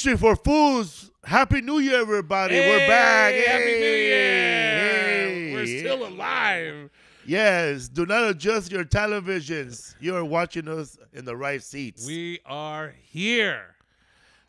For Fools. Happy New Year, everybody. We're back. Hey, Happy New Hey, Year. We're still alive. Yes. Do not adjust your televisions. You are watching us in the right seats. We are here.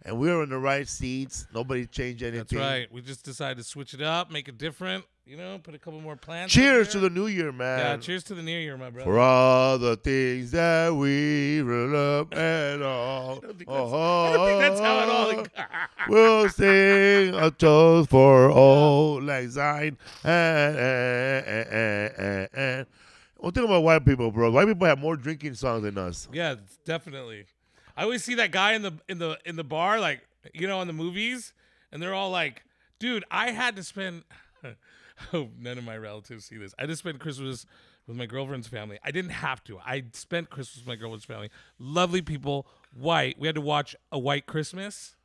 And we're in the right seats. Nobody changed anything. That's right. We just decided to switch it up, make it different. You know, put a couple more plants. Cheers to the new year, man. Yeah, cheers to the new year, my brother. For all the things that we love and all. I don't think that's, don't think that's how it all. Uh-huh. We'll sing a toast for old lang syne. And, and, and, and, and. One thing about white people, bro. White people have more drinking songs than us. yeah, definitely. I always see that guy in the in the in the bar, like you know, in the movies, and they're all like, "Dude, I had to spend." hope oh, none of my relatives see this. I just spent Christmas with my girlfriend's family. I didn't have to. I spent Christmas with my girlfriend's family. Lovely people, white. We had to watch A White Christmas.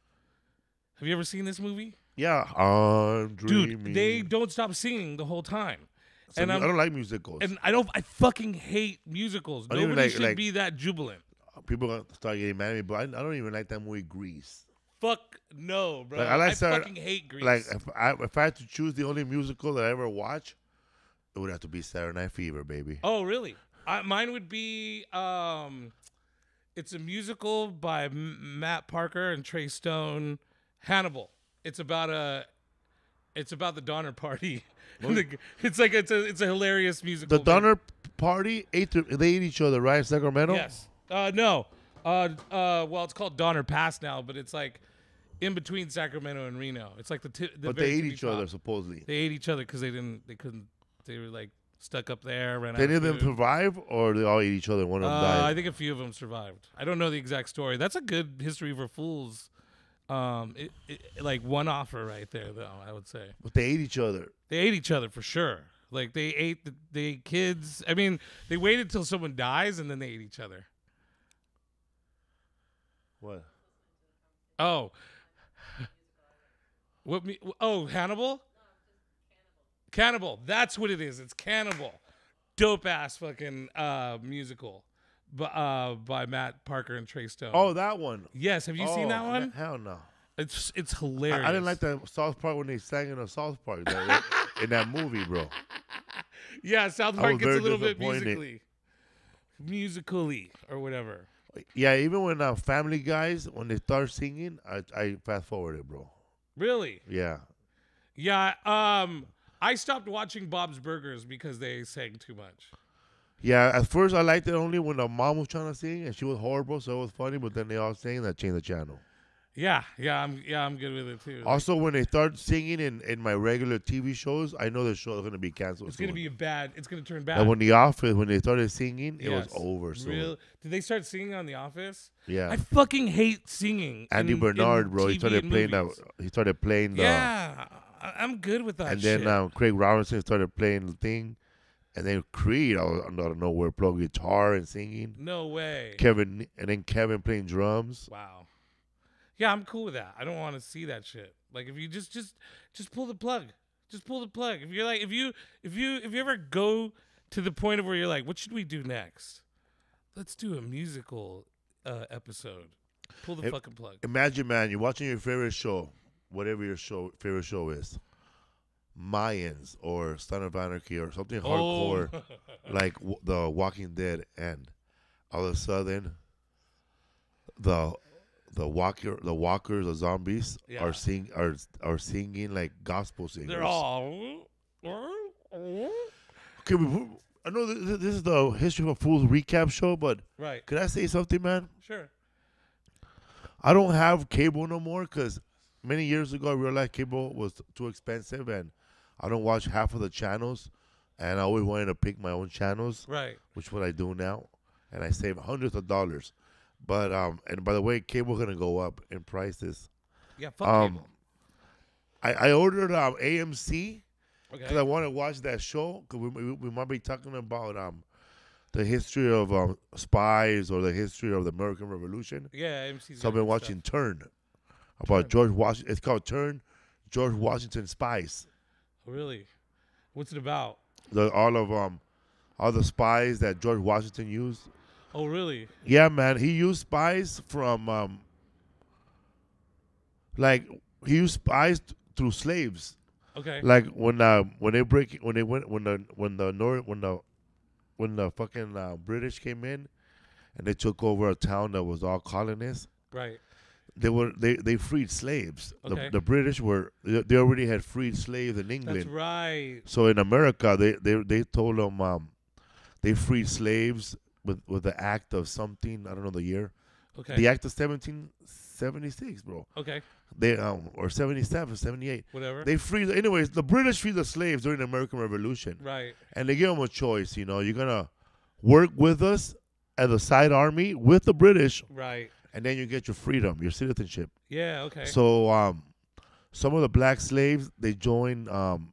Have you ever seen this movie? Yeah. I'm dreaming. Dude, they don't stop singing the whole time. So and I I'm, don't like musicals. and I don't I fucking hate musicals. I Nobody like- should like- be that jubilant. People are gonna start getting mad at me, but I, I don't even like that movie Grease. Fuck no, bro. Like, I I, like Sarah- fucking hate Grease. Like if I if I had to choose the only musical that I ever watch, it would have to be Saturday Night Fever, baby. oh, really? I, mine would be um, it's a musical by M- Matt Parker and Trey Stone, Hannibal. It's about a, it's about the Donner Party. The- it's like it's a it's a hilarious musical. The Donner Party ate the, they ate each other, right? in Sacramento. Yes. Uh, no. Uh, uh, well, it's called Donner Pass now, but it's like in between Sacramento and Reno. It's like the, t- the But they ate each other supposedly. They ate each other because they didn't. They couldn't. They were like stuck up there. Ran Did any of them food. survive, or they all ate each other? One of them Uh, I think a few of them survived. I don't know the exact story. That's a good history for fools. Um, it, it, like one offer right there, though. I would say But they ate each other. they ate each other for sure. Like they ate the they ate kids. I mean, they waited till someone dies and then they ate each other. What? Oh. What me? Oh, Hannibal. Cannibal. That's what it is. It's Cannibal. Dope ass fucking uh, musical, bu- uh, by Matt Parker and Trey Stone. Oh, that one. yes. Have you seen Oh, that one? Hell no. It's it's hilarious. I didn't like the South Park when they sang in a South Park that, in that movie, bro. Yeah, South I Park was gets a very little bit disappointed. musically, musically or whatever. Yeah, even when uh, Family Guys when they start singing, I I fast forwarded, bro. Really? Yeah. Yeah. Um, I stopped watching Bob's Burgers because they sang too much. Yeah, at first I liked it only when the mom was trying to sing and she was horrible, so it was funny. But then they all sang, I changed the channel. Yeah, yeah, I'm yeah, I'm good with it too. Also, when they start singing in, in my regular TV shows, I know the show is gonna be canceled. it's gonna be a bad. It's gonna turn bad. Like when The Office, when they started singing, it was over. So Real- Did they start singing on The Office? yeah, I fucking hate singing. Andy in- Bernard, in bro, he started and playing that. He started playing the. Yeah, I- I'm good with that. and then um, Craig Robinson started playing the thing, and then Creed out out of nowhere playing guitar and singing. no way. Kevin and then Kevin playing drums. Wow. Yeah, I'm cool with that. I don't want to see that shit. Like if you just just just pull the plug. Just pull the plug. If you're like if you if you if you ever go to the point of where you're like, what should we do next? Let's do a musical uh, episode. Pull the If- fucking plug. Imagine, man, you're watching your favorite show, whatever your show favorite show is, Mayans or Son of Anarchy or something hardcore Oh. like w- The Walking Dead, and all of a sudden, the the walker the walkers the zombies Yeah. are sing are are singing like gospel singers. They're all okay. We, I know th- th- this is the history of a fools recap show, but right. could I say something, man? Sure. I don't have cable no more because many years ago I realized cable was too expensive and I don't watch half of the channels. And I always wanted to pick my own channels, Right. which what I do now, and I save hundreds of dollars. But um, and by the way, cable's gonna go up in prices. Yeah. Fuck Um, cable. I, I ordered um AMC because I want to watch that show. Cause we, we we might be talking about um the history of um spies or the history of the American Revolution. Yeah. MC's So I've been watching stuff. Turn about Turn. George Washington. It's called Turn, George Washington Spies. Really? What's it about? The all of um all the spies that George Washington used. Oh, really? Yeah, man, he used spies from um Like he used spies through slaves. Okay. Like when uh when they break when they went when the when the North when the when the fucking uh, British came in and they took over a town that was all colonists. right. They were they, they freed slaves. Okay. The, the British were they they already had freed slaves in England. That's right. So in America, they they they told them um, they freed slaves with with the act of something I don't know the year, Okay. the act of seventeen seventy six, bro. Okay. They um or 77, 78. Whatever. They freed. Anyways, the British freed the slaves during the American Revolution, right. and they gave them a choice. You know, you're gonna work with us as a side army with the British, Right. and then you get your freedom, your citizenship. Yeah. Okay. So um, some of the black slaves they joined um,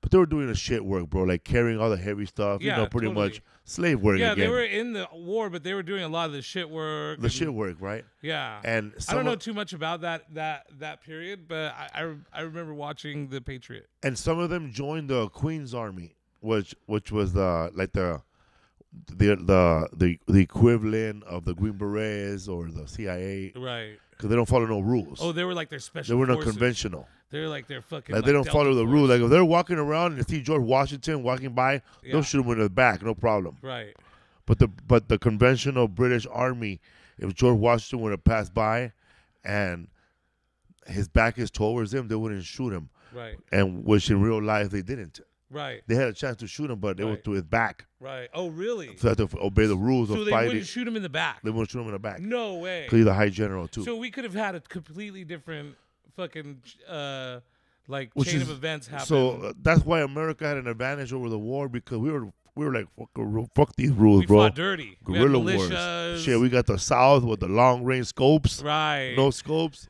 but they were doing the shit work, bro, like carrying all the heavy stuff. Yeah, you know, pretty totally. much slave work yeah, again. they were in the war, but they were doing a lot of the shit work. the and- shit work, right? Yeah. And I don't know of, too much about that that that period, but I I, I remember watching The Patriot. and some of them joined the Queen's Army, which which was the like the the the the, the equivalent of the Green Berets or the CIA Right. because they don't follow no rules. Oh, they were like their special. they were not forces. conventional. They're like they're fucking. Like, they don't follow the rules. Like if they're walking around and they see George Washington walking by, Yeah. they'll shoot him in the back, no problem. Right. But the but the conventional British Army, if George Washington would have passed by, and his back is towards them, they wouldn't shoot him. Right. And which in real life they didn't. Right. They had a chance to shoot him, but they were Right. to his back. Right. Oh, really? So they had to obey the rules So of they fighting. wouldn't shoot him in the back. they wouldn't shoot him in the back. No way. Because he's a high general too. So we could have had a completely different fucking uh like Which chain is- of events happen. So uh, that's why America had an advantage over the war because we were we were like fuck, fuck these rules, we bro. fought dirty. Guerrilla wars. Shit, we got the South with the long range scopes, right. no scopes,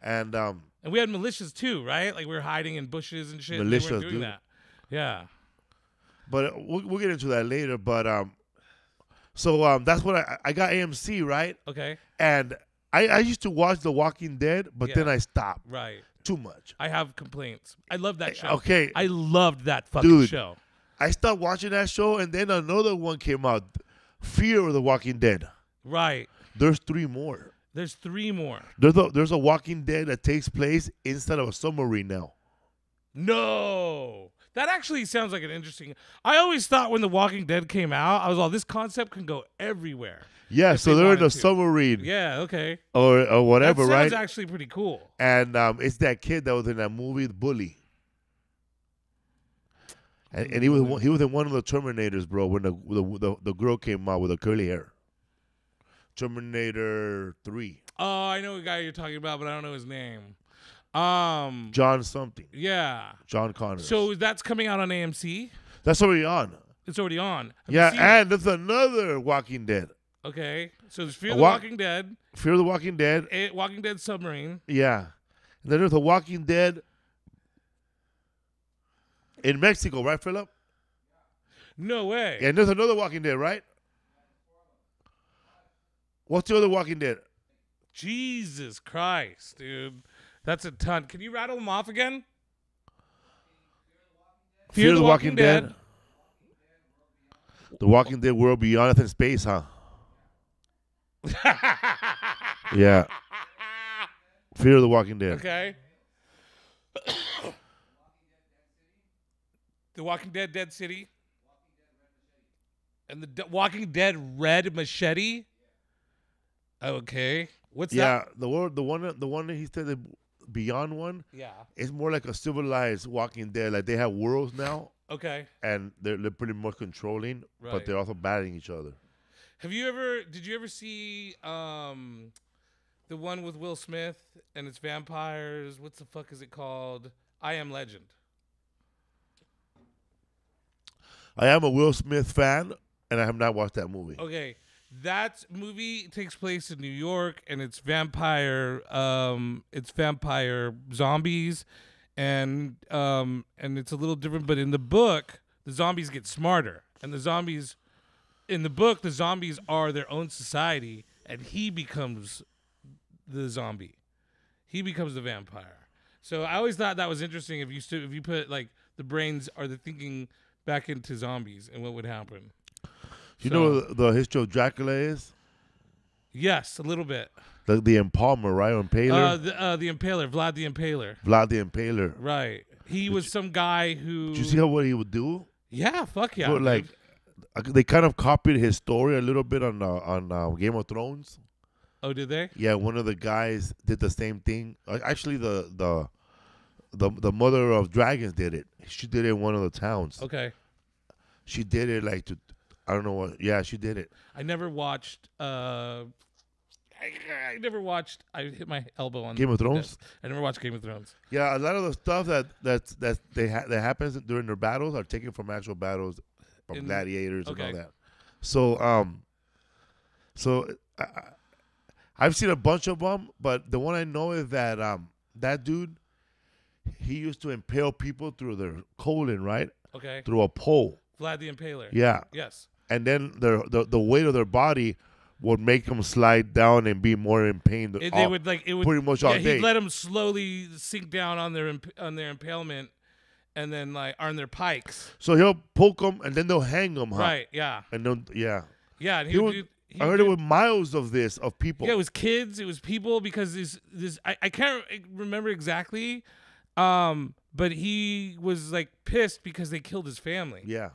and um, And we had militias too, right? Like we were hiding in bushes and shit. and Militias, weren't doing dude. that. Yeah. but we'll, we'll get into that later. But um, so um, that's what I I got AMC right, Okay. and I I used to watch The Walking Dead, but Yeah. then I stopped Right. too much. I have complaints. I love that eh, show. Okay, I loved that fucking Dude. show. I stopped watching that show, and then another one came out, Fear of the Walking Dead. Right. There's three more. There's three more. There's a there's a Walking Dead that takes place inside of a submarine now. No. That actually sounds like an interesting. I always thought when The Walking Dead came out, I was all this concept can go everywhere. Yeah, so they they're in a to. submarine Yeah, okay. or or whatever, that sounds right? actually pretty cool. and um, it's that kid that was in that movie, The Bully. And, and he was he was in one of the Terminators, bro. When the the the, the girl came out with the curly hair. Terminator Three, Oh, I know a guy you're talking about, but I don't know his name. Um, John something, yeah. John Connor. So that's coming out on AMC. that's already on. It's already on. Have Yeah, it? and there's another Walking Dead. okay. So there's Fear the wa- Walking Dead, Fear the Walking Dead. a Walking Dead Submarine. Yeah. And then there's a Walking Dead in Mexico, right, Philip? No way. And there's another Walking Dead, right? What's the other Walking Dead? Jesus Christ, dude. That's a ton. Can you rattle them off again? Fear, the, Walking, Dead. The Walking Dead World Beyond Earth and Space, huh? Yeah. Fear the Walking Dead. okay. the Walking Dead Dead City. And the D- Walking Dead Red Machete. Okay. What's Yeah, the word, the one, the one that he said, the Beyond one. Yeah. It's more like a civilized Walking Dead. Like they have worlds now, Okay. and they're, they're pretty much controlling, but they're also battling each other. Have you ever did you ever see um the one with Will Smith and it's vampires? What's the fuck is it called? I Am Legend. I am a Will Smith fan, and I have not watched that movie. Okay. That movie takes place in New York and it's vampire um it's vampire zombies and um and it's a little different but in the book the zombies get smarter and the zombies in the book the zombies are their own society and he becomes the zombie. He becomes the vampire. So I always thought that was interesting if you if you put like the brains are the thinking back into zombies and what would happen. You So- know what the history of Dracula is? Yes, a little bit. The the Impaler, right? Impaler. Uh, the uh, the Impaler, Vlad the Impaler. Vlad the Impaler. Right. He was some guy who. Did you see how what he would do? Yeah, fuck yeah. But, like uh, they kind of copied his story a little bit on uh, on uh, Game of Thrones. oh, did they? Yeah, one of the guys did the same thing. Uh, Actually, the the the the mother of dragons did it. She did it in one of the towns. Okay. She did it like to, I don't know what. Yeah, she did it. I never watched. Uh, I, I never watched. I hit my elbow on Game of Thrones. I never watched Game of Thrones. Yeah, a lot of the stuff that that that they ha- that happens during their battles are taken from actual battles, from In- gladiators and all that. So um, so I- I've seen a bunch of them, but the one I know is that um that dude, he used to impale people through their colon, right, Okay. through a pole. Vlad the Impaler. Yeah, Yes. And then their the the weight of their body would make them slide down and be more in pain. It, all- they would like it would pretty much yeah, all he'd let them slowly sink down on their imp- on their impalement, and then like on their pikes. so he'll poke them and then they'll hang them, huh? Right. Yeah. And then yeah. Yeah. And he, He would do, he I heard it with miles of this of people. Yeah, it was kids. It was people because this this I, I can't remember exactly, um, but he was like pissed because they killed his family. Yeah.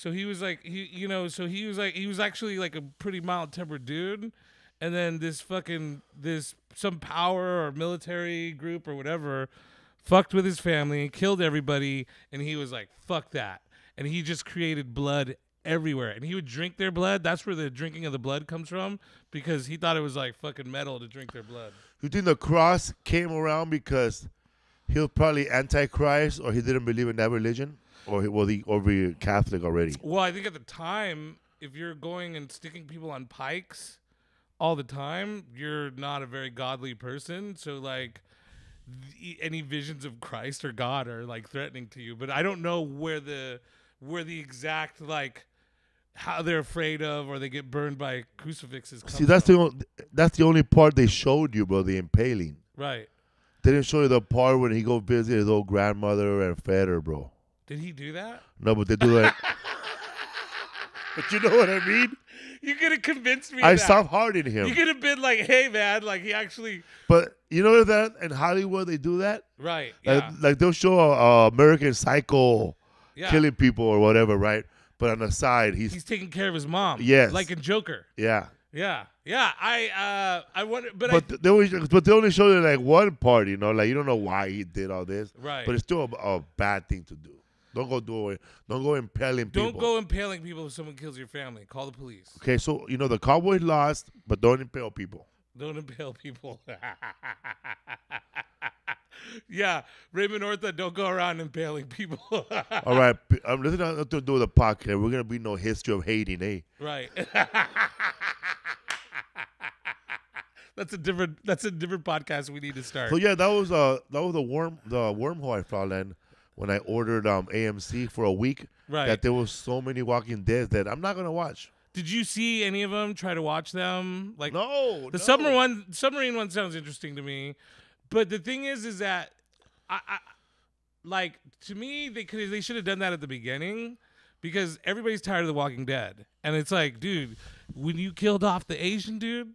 So he was like he you know so he was like he was actually like a pretty mild tempered dude, and then this fucking this some power or military group or whatever fucked with his family, and killed everybody, and he was like fuck that, and he just created blood everywhere, and he would drink their blood. That's where the drinking of the blood comes from because he thought it was like fucking metal to drink their blood. You think the cross came around because he was probably antichrist or he didn't believe in that religion? Or he, was he over Catholic already? Well, I think at the time, if you're going and sticking people on pikes all the time, you're not a very godly person. So like the, any visions of Christ or God are like threatening to you. But I don't know where the where the exact like how they're afraid of or they get burned by crucifixes. See, that's from. the only, that's the only part they showed you, bro. The impaling. right. They didn't show you the part when he go visit his old grandmother and fed her, bro. Did he do that? No, but they do that. but you know what I mean? You could have convinced me. I of that. soft hearted him. You could have been like, "Hey, man!" Like he actually. But you know that in Hollywood they do that? Right. Like, Yeah. like they'll show a, a American Psycho yeah. killing people or whatever, right? But on the side, he's, He's taking care of his mom. Yes. Like in Joker. yeah. Yeah, yeah. I uh, I wonder, but, But th- they always, but they only show you like one part, you know, like you don't know why he did all this. Right. But it's still a, a bad thing to do. Don't go do it. Don't go impaling people. don't go impaling people if someone kills your family. Call the police. Okay, so you know the cowboy lost, but don't impale people. Don't impale people. yeah, Raymond Ortha, don't go around impaling people. All right, p- um, listen, nothing to do with the podcast. We're gonna be no history of hating, eh? right. that's a different. That's a different podcast. We need to start. So yeah, that was a that was the worm the wormhole I found in when I ordered um AMC for a week. Right. That there was so many Walking Dead that I'm not gonna watch. Did you see any of them? Try to watch them. Like No, The no. submarine one, submarine one sounds interesting to me, but the thing is, is that I, I like to me they could they should have done that at the beginning because everybody's tired of The Walking Dead, and it's like, dude, when you killed off the Asian dude,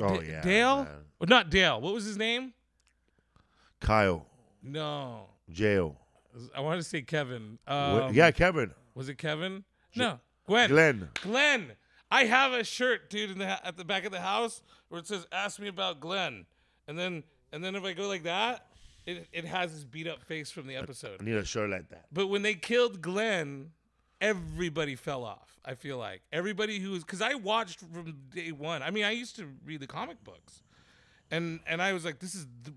Oh D- yeah, Dale, man. or not Dale, what was his name? Kyle, No, jail. I want to say Kevin. Um, yeah, Kevin, was it Kevin? No, Gwen. Glenn. Glenn. I have a shirt, dude, in the at the back of the house where it says "Ask me about Glenn," and then and then if I go like that, it it has his beat up face from the episode. I need a shirt like that. But when they killed Glenn, everybody fell off. I feel like everybody who was because I watched from day one. I mean, I used to read the comic books, and and I was like, this is the,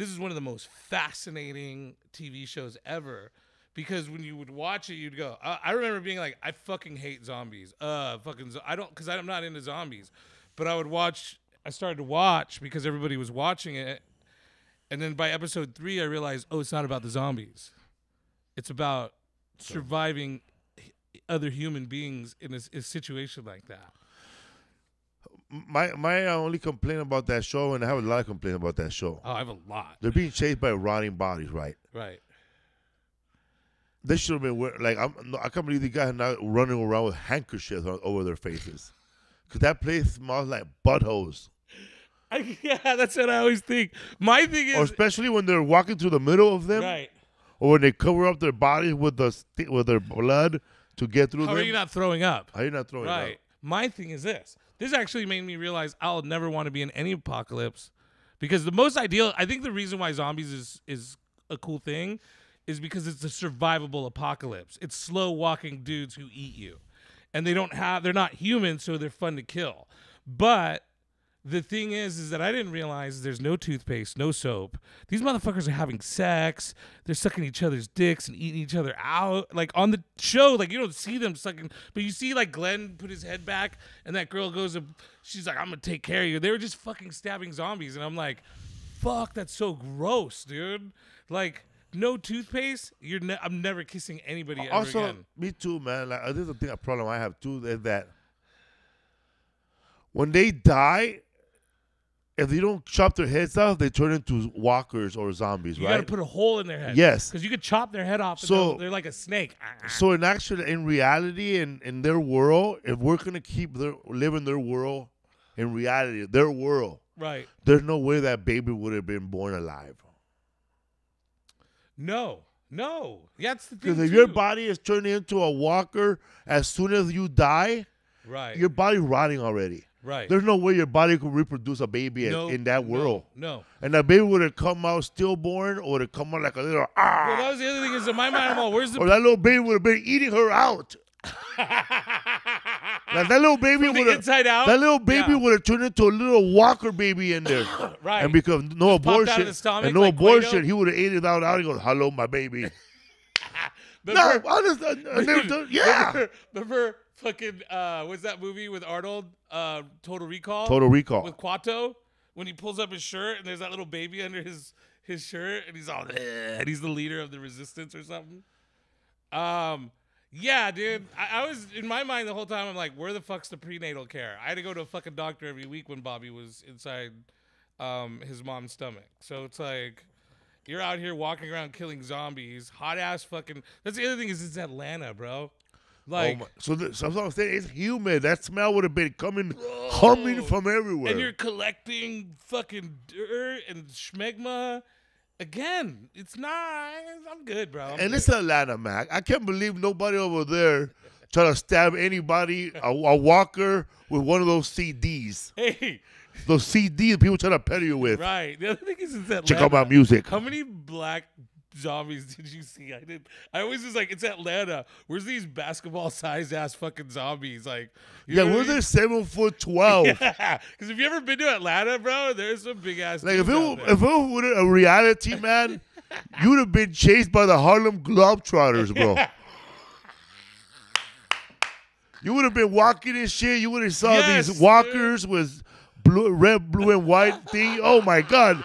this is one of the most fascinating TV shows ever. Because when you would watch it, you'd go. I, I remember being like, I fucking hate zombies. Uh, fucking. I don't because I'm not into zombies. But I would watch. I started to watch because everybody was watching it, and then by episode three, I realized, oh, it's not about the zombies. It's about surviving other human beings in a situation like that. My my only complaint about that show, and I have a lot of complaint about that show. Oh, I have a lot. They're being chased by rotting bodies, right? Right. They should have been wear- like I'm. No, I can't believe the guys are not running around with handkerchiefs on, over their faces. Cause that place smells like buttholes. I, yeah, that's what I always think. My thing Or is especially when they're walking through the middle of them, right. or when they cover up their bodies with the with their blood to get through How them. are you not throwing up? How you not throwing Right. up? My thing is this. This actually made me realize I'll never want to be in any apocalypse because the most ideal. I think the reason why zombies is is a cool thing is because it's a survivable apocalypse. It's slow walking dudes who eat you, and they don't have. They're not human, so they're fun to kill. But the thing is, is that I didn't realize there's no toothpaste, no soap. These motherfuckers are having sex. They're sucking each other's dicks and eating each other out. Like on the show, like you don't see them sucking, but you see like Glenn put his head back, and that girl goes, she's like, "I'm gonna take care of you." They were just fucking stabbing zombies, and I'm like, "Fuck, that's so gross, dude." Like no toothpaste. You're. Ne- I'm never kissing anybody ever Also, again. me too, man. Like, this is a thing, a problem I have too, is that when they die, if they don't chop their heads off, they turn into walkers or zombies, You right? gotta put a hole in their head. Yes. because you could chop their head off. So- they're like a snake. Ah, ah. so in actual, in reality, in in their world, if we're gonna keep their live in their world, in reality, their world, Right. there's no way that baby would have been born alive. No, no. That's the thing. Because if your body is turning into a walker as soon as you die, right, your body's rotting already. Right. There's no way your body could reproduce a baby in- no, in that world. No. And that baby would have come out stillborn or would have come out like a little ah. Well, that was the other thing. Is in my mind, I'm all, where's the or that little baby would have been eating her out. Like that little baby would have inside out? That little baby Yeah. would have turned into a little walker baby in there. right? And because no Just popped out of abortion stomach and no like abortion, he would have ate it out out. He goes, "Hello, my baby." No, for- honest, I, I never done. Yeah, Remember, remember fucking uh, what's that movie with Arnold? Uh, Total Recall. Total Recall. with Kuato when he pulls up his shirt and there's that little baby under his his shirt and he's all and he's the leader of the resistance or something. Um, yeah, dude. I, I was in my mind the whole time. I'm like, where the fuck's the prenatal care? I had to go to a fucking doctor every week when Bobby was inside um, his mom's stomach. So it's like. You're out here walking around killing zombies, hot ass fucking. That's the other thing is it's Atlanta, bro. Oh like, oh my, so, the, so that's what I'm saying. It's humid. That smell would have been coming, humming from everywhere. and you're collecting fucking dirt and schmegma. Again, it's not. I'm good, bro. I'm And good. it's Atlanta, Mac. I can't believe nobody over there trying to stab anybody, a, a walker with one of those CDs. hey, Those CDs people trying to peddle you with. right. The other thing is, it's Atlanta. Check out my music. How many black zombies did you see? I did. I always was like, it's Atlanta. Where's these basketball sized ass fucking zombies? Like, Yeah, know we're what I there mean? seven foot twelve. Because if you ever been to Atlanta, bro, there's some big ass. Like if it, dudes wa- out there. if it were a reality, man, you'd have been chased by the Harlem Globetrotters, bro. You would have been walking and shit. You would have saw Yes, these walkers with blue, red, blue, and white thing. Oh my god,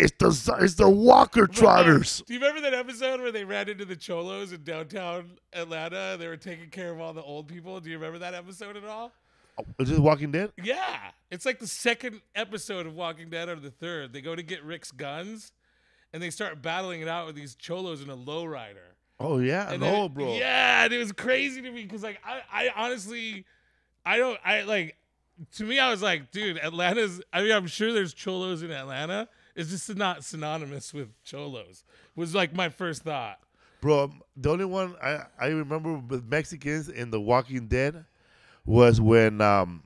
it's the it's the Walker Trotters. Do you remember that episode where they ran into the Cholos in downtown Atlanta? They were taking care of all the old people. Do you remember that episode at all? Oh, is it Walking Dead? Yeah. It's like the second episode of Walking Dead or the third. They go to get Rick's guns and they start battling it out with these Cholos in a lowrider. Oh yeah, And no, bro. Yeah, and it was crazy to me because like I, I honestly I don't I like to me I was like, dude, Atlanta's I mean I'm sure there's cholos in Atlanta. It's just not synonymous with cholos. Was like my first thought. Bro, the only one I, I remember with Mexicans in The Walking Dead was when um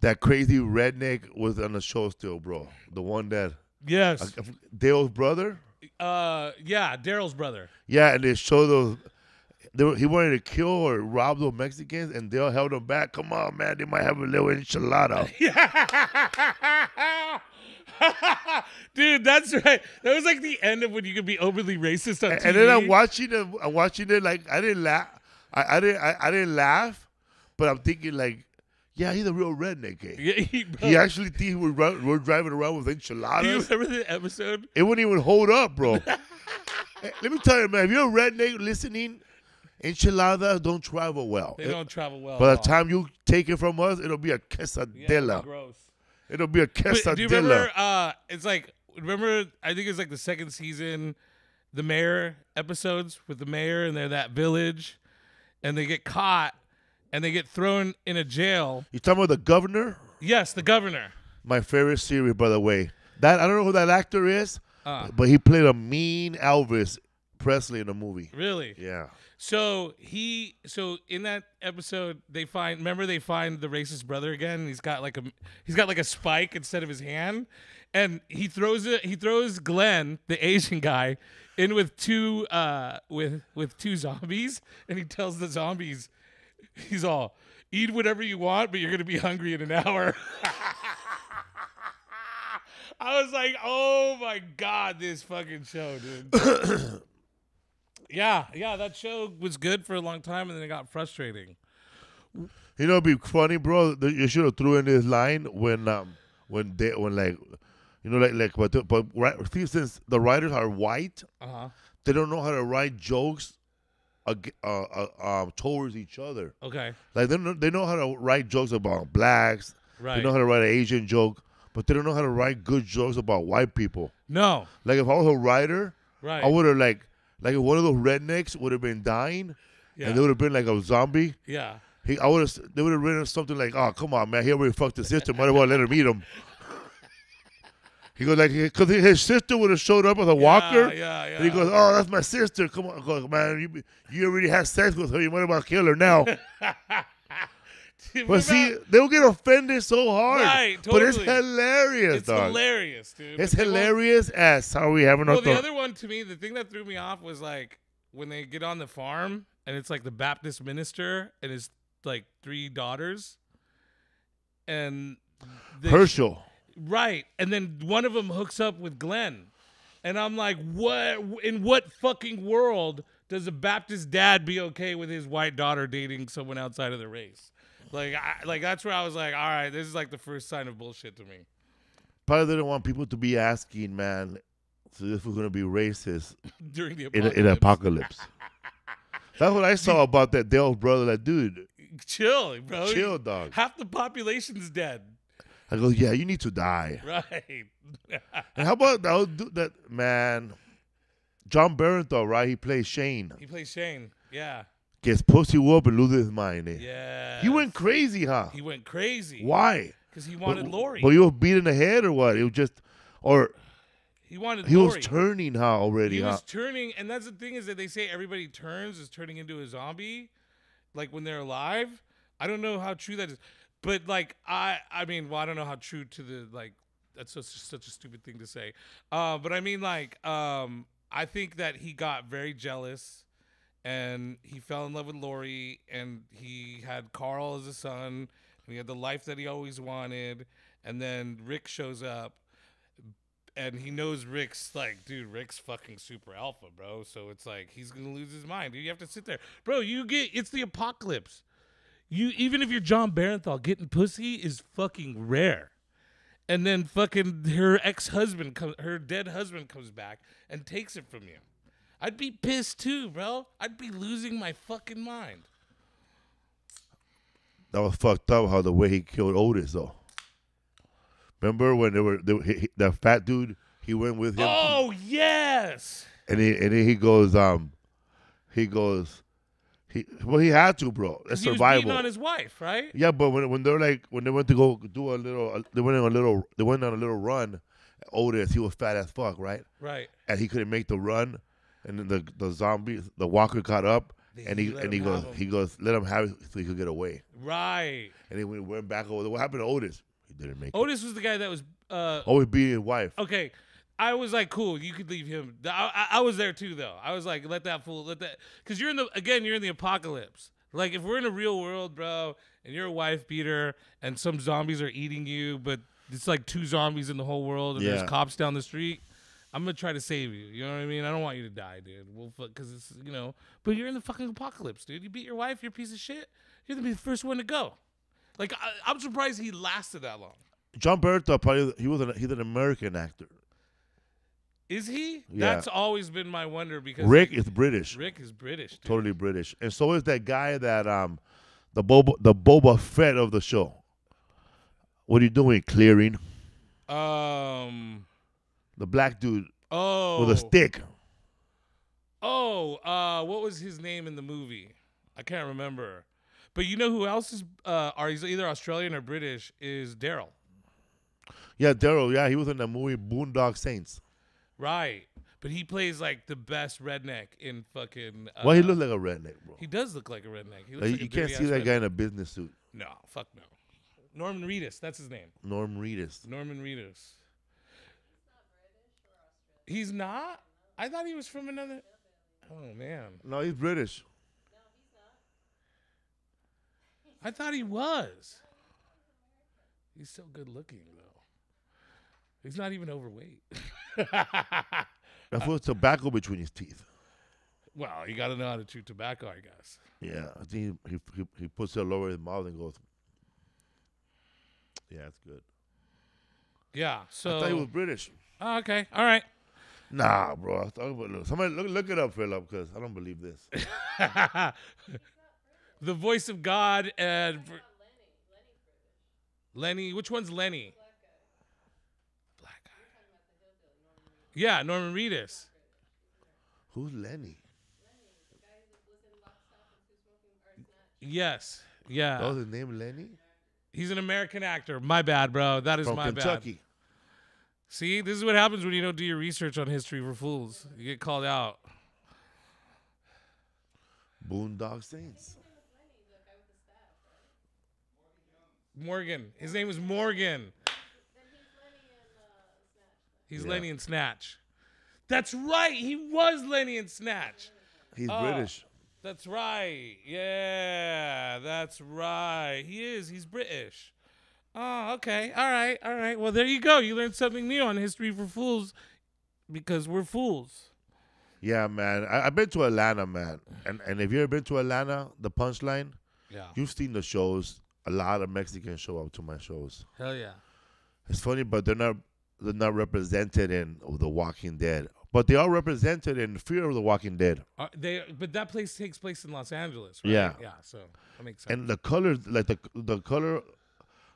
that crazy redneck was on the show still, bro. The one that Yes. Dale's brother. Uh yeah, Daryl's brother. Yeah, and they show those. They were, he wanted to kill or rob those Mexicans, and Dale held them back. Come on, man, they might have a little enchilada. Dude, that's right. That was like the end of when you could be overly racist on and, TV. and then I'm watching it. I'm watching it like I didn't laugh. I, I didn't. I, I didn't laugh, but I'm thinking like, yeah, he's a real redneck. eh? Yeah, he, bro, He actually think run, we're driving around with do you enchiladas. remember the episode? It wouldn't even hold up, bro. Hey, Let me tell you, man. If you're a redneck listening, enchiladas don't travel well. They don't travel well. By the time you take it from us, it'll be a Yeah, quesadilla. gross. It'll be a quesadilla. do you remember? Uh, it's like remember. I think it's like the second season, the mayor episodes with the mayor and they're that village, and they get caught, and they get thrown in a jail. You talking about the governor? Yes, the governor. My favorite series, by the way. That I don't know who that actor is, Uh, but he played a mean Elvis Presley in the movie. really? Yeah. So he, so in that episode, they find. Remember, they find the racist brother again. He's got like a, he's got like a spike instead of his hand, and he throws it. He throws Glenn, the Asian guy, in with two, uh, with with two zombies, and he tells the zombies, he's all, eat whatever you want, but you're gonna be hungry in an hour. I was like, oh my god, this fucking show, dude. yeah, yeah, that show was good for a long time, and then it got frustrating. You know, it'd be funny, bro. You should have threw in this line when, um, when they, when like, you know, like, like, but, but right, see, since the writers are white, Uh huh. they don't know how to write jokes, uh, uh, um, towards each other. Okay. Like they know, they know how to write jokes about blacks. Right. They know how to write an Asian joke, but they don't know how to write good jokes about white people. no. Like if I was a writer, Right. I would have like, like if one of those rednecks would have been dying, yeah. and they would have been like a zombie. yeah. He, I would have. They would have written something like, "Oh, come on, man! He already fucked his sister. Might as well let him eat him." He goes like, because his sister would have showed up as a walker, Yeah. Yeah. and he goes, "Oh, that's my sister. Come on, Goes, man! You you already had sex with her. You might as well kill her now." But see, they'll get offended so hard. Right, totally. But it's hilarious, it's dog. hilarious, dude. It's hilarious as how we having Well, our the other one to me, the thing that threw me off was like when they get on the farm and it's like the Baptist minister and his like three daughters, and the, Herschel. right, and then one of them hooks up with Glenn, and I'm like, what? In what fucking world does a Baptist dad be okay with his white daughter dating someone outside of the race? Like, I, like that's where I was like, all right, this is like the first sign of bullshit to me. Probably didn't want people to be asking, man. So this was gonna be racist During the in, apocalypse. in apocalypse. That's what I saw about that Dale's brother. Like, dude, chill, bro. chill, dog. Half the population's dead. I go, yeah, you need to die. Right. And how about that? dude- That man, Jon Bernthal, right? He plays Shane. he plays Shane. Yeah. Gets pussy whoop and loses his mind. eh? Yeah. He went crazy, huh? He went crazy. Why? Because he wanted But- Lori. But you were beating the head or what? It was just, or he wanted he Lori. was turning, huh? Already, He huh? was turning, and that's the thing is that they say everybody turns is turning into a zombie, like when they're alive. I don't know how true that is, but like I, I mean, well, I don't know how true to the like. That's such such a stupid thing to say, uh, but I mean, like, um, I think that he got very jealous, and he fell in love with Lori, and he had Carl as a son, and he had the life that he always wanted, and then Rick shows up, and he knows Rick's like, dude, Rick's fucking super alpha, bro. So it's like he's gonna lose his mind. Dude, you have to sit there, bro. You get it's the apocalypse. You even if you're Jon Bernthal, getting pussy is fucking rare. And then fucking her ex husband, her dead husband comes back and takes it from you. I'd be pissed too, bro. I'd be losing my fucking mind. that was fucked up. How the way he killed Otis, though. Remember when they were, they he, he- that fat dude? He went with him, Oh yes. and he and then he goes, um, he goes, he well he had to, bro. That's He was survival. beating on his wife, right? Yeah, but when when they're like when they went to go do a little, they went on a little, they went on a little run. Otis, he was fat as fuck, right? Right. And he couldn't make the run, and then the the zombie, the walker caught up, They- and he he let and he him goes, have him. he goes, let him have it so he could get away. Right. And then we went back over. What happened to Otis? He didn't make it. Otis was the guy that was uh Always being his wife. okay. I was like, cool, you could leave him. I, I, I was there too, though. I was like, let that fool, let that, because you're in the again, you're in the apocalypse. Like if we're in a real world, bro, and you're a wife beater, and some zombies are eating you, but it's like two zombies in the whole world, and Yeah. there's cops down the street. I'm gonna try to save you. You know what I mean? I don't want you to die, dude. Well, because it's you know, but you're in the fucking apocalypse, dude. You beat your wife, you're a piece of shit. You're gonna be the first one to go. Like I, I'm surprised he lasted that long. John Bertha probably he was an, he's an American actor. Is he? Yeah. That's always been my wonder because Rick is British, Rick is British. Dude. totally British, and so is that guy that um, the Boba the Boba Fett of the show. What are you doing? Clearing Um. The black dude Oh. with a stick. Oh. Uh. What was his name in the movie? I can't remember. But you know who else is uh are he's either Australian or British is Daryl. Yeah, Daryl. Yeah, he was in the movie Boondock Saints. Right. But he plays like the best redneck in fucking uh, well, he looks like a redneck, bro. He does look like a redneck. He Like, like you can't see that guy in a business suit. No, fuck no. Norman Reedus, that's his name. Norm Reedus. Norman Reedus. He's not? I thought he was from another Oh man. No, he's British. No, he's not. I thought he was. He's so good looking though. He's not even overweight. That was tobacco between his teeth. well, you got to know how to chew tobacco, I guess. Yeah, I think he he, he, he puts it lower in his mouth and goes. Yeah, that's good. Yeah. So I thought he was British. Oh, okay. All right. Nah, bro. I thought, look, somebody look, look it up, Philip, because I don't believe this. the voice of God and Lenny. Lenny. Which one's Lenny? Black guy. Yeah, Norman Reedus. Who's Lenny? Yes. Yeah. That was his name, Lenny He's an American actor. My bad, bro. That is from my bad. See, this is what happens when you don't do your research on history for fools. You get called out. Boondock Saints. Morgan. His name was Morgan. He's Yeah. Lenny and Snatch. That's right. He was Lenny and Snatch. He's Oh. British. That's right. Yeah, that's right. He is. He's British. Oh, okay. All right. All right. Well, there you go. You learned something new on History for Fools because we're fools. Yeah, man. I, I've been to Atlanta, man. And and if you ever been to Atlanta, the punchline, Yeah. you've seen the shows. A lot of Mexicans show up to my shows. Hell yeah. It's funny, but they're not they're not represented in The Walking Dead. But they are represented in Fear of the Walking Dead. Uh, they, but that place takes place in Los Angeles, right? Yeah. Yeah. So that makes sense. And the colors, like the the color,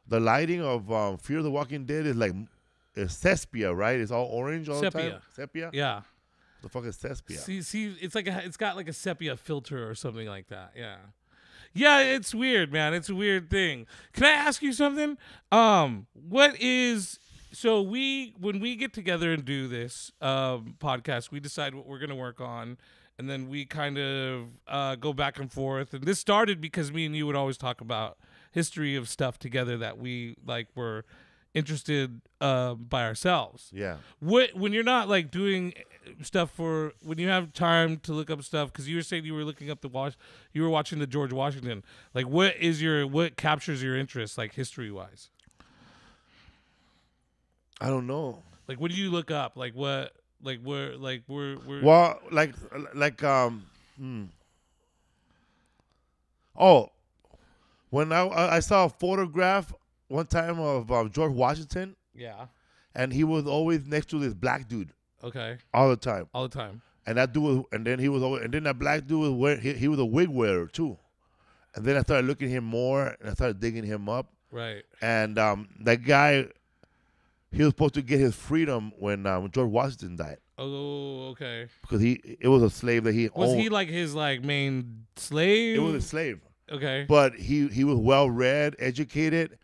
the lighting of um, Fear of the Walking Dead is like it's sepia, right? It's all orange all the time. Sepia. Sepia. yeah. The fuck is sepia? See, see, it's like a, it's got like a sepia filter or something like that. Yeah, yeah, it's weird, man. It's a weird thing. Can I ask you something? Um, what is so we when we get together and do this um podcast, we decide what we're gonna work on, and then we kind of uh, go back and forth. And this started because me and you would always talk about history of stuff together that we like were interested uh, by ourselves Yeah. what when you're not like doing stuff for when you have time to look up stuff because you were saying you were looking up the watch you were watching the george washington like what is your what captures your interest like history wise I don't know. like what do you look up like what like where like where where Well, like like um. Hmm. Oh, when I I saw a photograph one time of um, George Washington, yeah. And he was always next to this black dude. Okay. All the time. all the time. And that dude was, and then he was, always, and then that black dude was wear, he, he was a wig wearer too. And then I started looking at him more, and I started digging him up. right. And um, that guy, he was supposed to get his freedom when um, George Washington died. Oh okay. Because he it was a slave that he was owned. he like his like main slave? It was a slave, okay. But he he was well read, educated,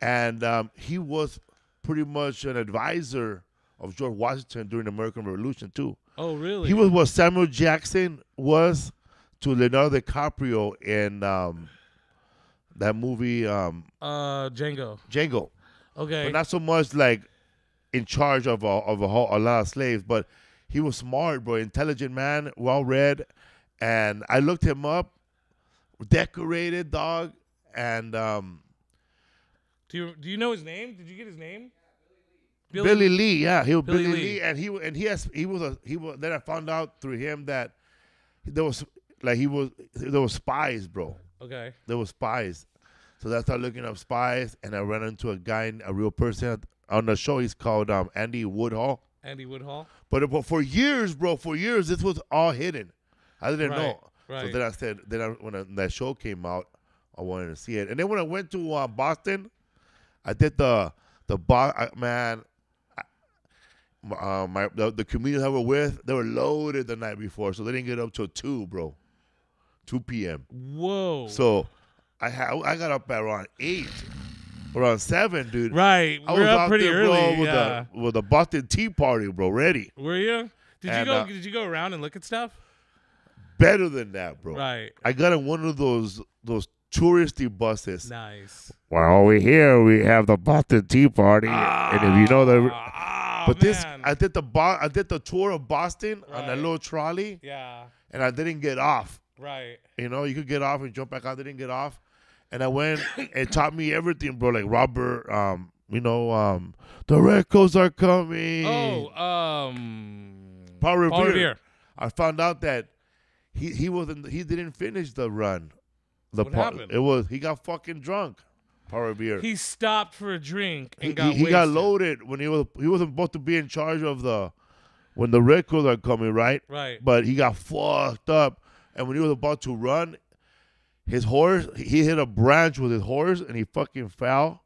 and um, he was pretty much an advisor of George Washington during the American Revolution too. oh really? He was what Samuel Jackson was to Leonardo DiCaprio in um, that movie um, uh django. Django, okay. But not so much like in charge of a, of a whole a lot of slaves, but he was smart, bro, intelligent man, well read, and I looked him up, decorated dog, and um, do you do you know his name did you get his name Billy, Lee, yeah, he was Billy Billy, Lee. Lee. and he and he has he was a he was. Then I found out through him that there was like he was there was spies, bro. okay there were spies. So I started looking up spies, and I ran into a guy, a real person on the show. He's called um, Andy Woodhull. andy woodhull But, but for years, bro, for years, this was all hidden. I didn't Right, know. So then I said, then I, when I, that show came out, I wanted to see it. And then when I went to uh, Boston, I did the the bo- I, man. I- my- Uh, my the, the comedians I were with, they were loaded the night before, so they didn't get up till two, bro, two p.m. whoa So I ha- I got up at around eight, around seven, dude. Right. I We're was up pretty there, early. bro, with yeah. the with the Boston Tea Party, bro. Ready. Were you? Did you go? uh, did you go around and look at stuff? Better than that, bro. Right. I got in one of those those touristy buses. Nice. Well, over here we have the Boston Tea Party, and if you know the, Ah, but this. I did the Bo- I did the tour of Boston on a little trolley, yeah. and I didn't get off. Right. You know, you could get off and jump back out. They didn't get off, and I went. it taught me everything, bro. Like Robert, um, you know, um, the redcoats are coming. Oh, um, Paul Revere. Paul Revere. I found out that he he wasn't he didn't finish the run. The What happened? It was he got fucking drunk. Paul beer. He stopped for a drink and he, got he, he got loaded when he was he wasn't supposed to be in charge of the when the redcoats are coming, right? Right. But he got fucked up, and when he was about to run, his horse he hit a branch with his horse and he fucking fell,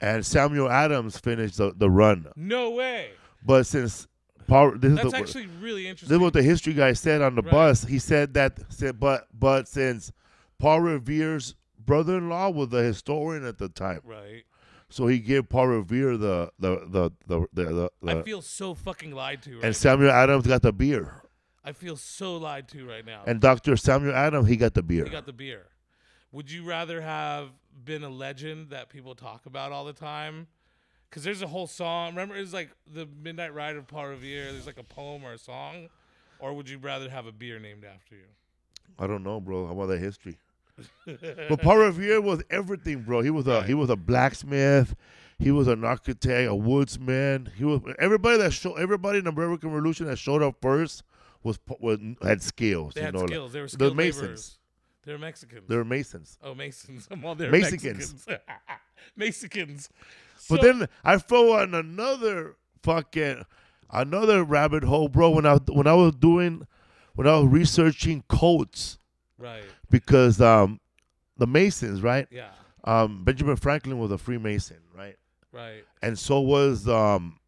and Samuel Adams finished the, the run. No way. But since Paul, this is That's the, actually really this interesting. is what the history guy said on the Right. bus. He said that said, but but since Paul Revere's brother-in-law was the historian at the time, right. so he gave Paul Revere the the the the the, the, I feel so fucking lied to right and Samuel Adams got the beer. I feel so lied to right now. and Doctor Samuel Adams he got the beer. he got the beer. Would you rather have been a legend that people talk about all the time? Because there's a whole song. Remember, it's like the Midnight Ride of Paul Revere. There's like a poem or a song. Or would you rather have a beer named after you? I don't know, bro. How about that history? but Paul Revere was everything, bro. He was a he was a blacksmith. He was an architect, a woodsman. He was everybody that showed everybody in the American Revolution that showed up first was was had skills. They you had know, like- skills. They were the skilled Masons. laborers. They were Mexicans. They were Masons. oh, Masons. I'm all there. Mexicans. Mexicans. But then I fell on another fucking another rabbit hole, bro. When I when I was doing when I was researching coats right. because um the Masons, right? Yeah. Um Benjamin Franklin was a Freemason, right? Right. And so was um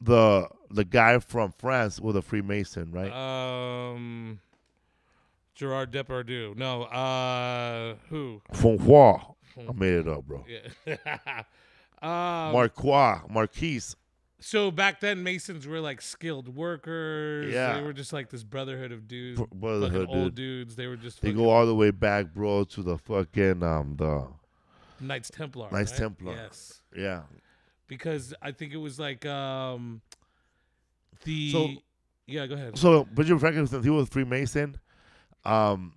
the the guy from France was a Freemason, right? Um, Gerard Depardieu. No. Uh, who? Fonfois. I made it up, bro. Yeah. um, Marquis, Marquise. so back then, Masons were like skilled workers. Yeah. They were just like this brotherhood of dudes. Brotherhood, old dude. dudes. They were just They go all the way back, bro, to the fucking um the Knights Templar. Knights right? Templar. Yes. yeah. Because I think it was like um the So- yeah. Go ahead. So Benjamin Franklin, since he was a Freemason, um,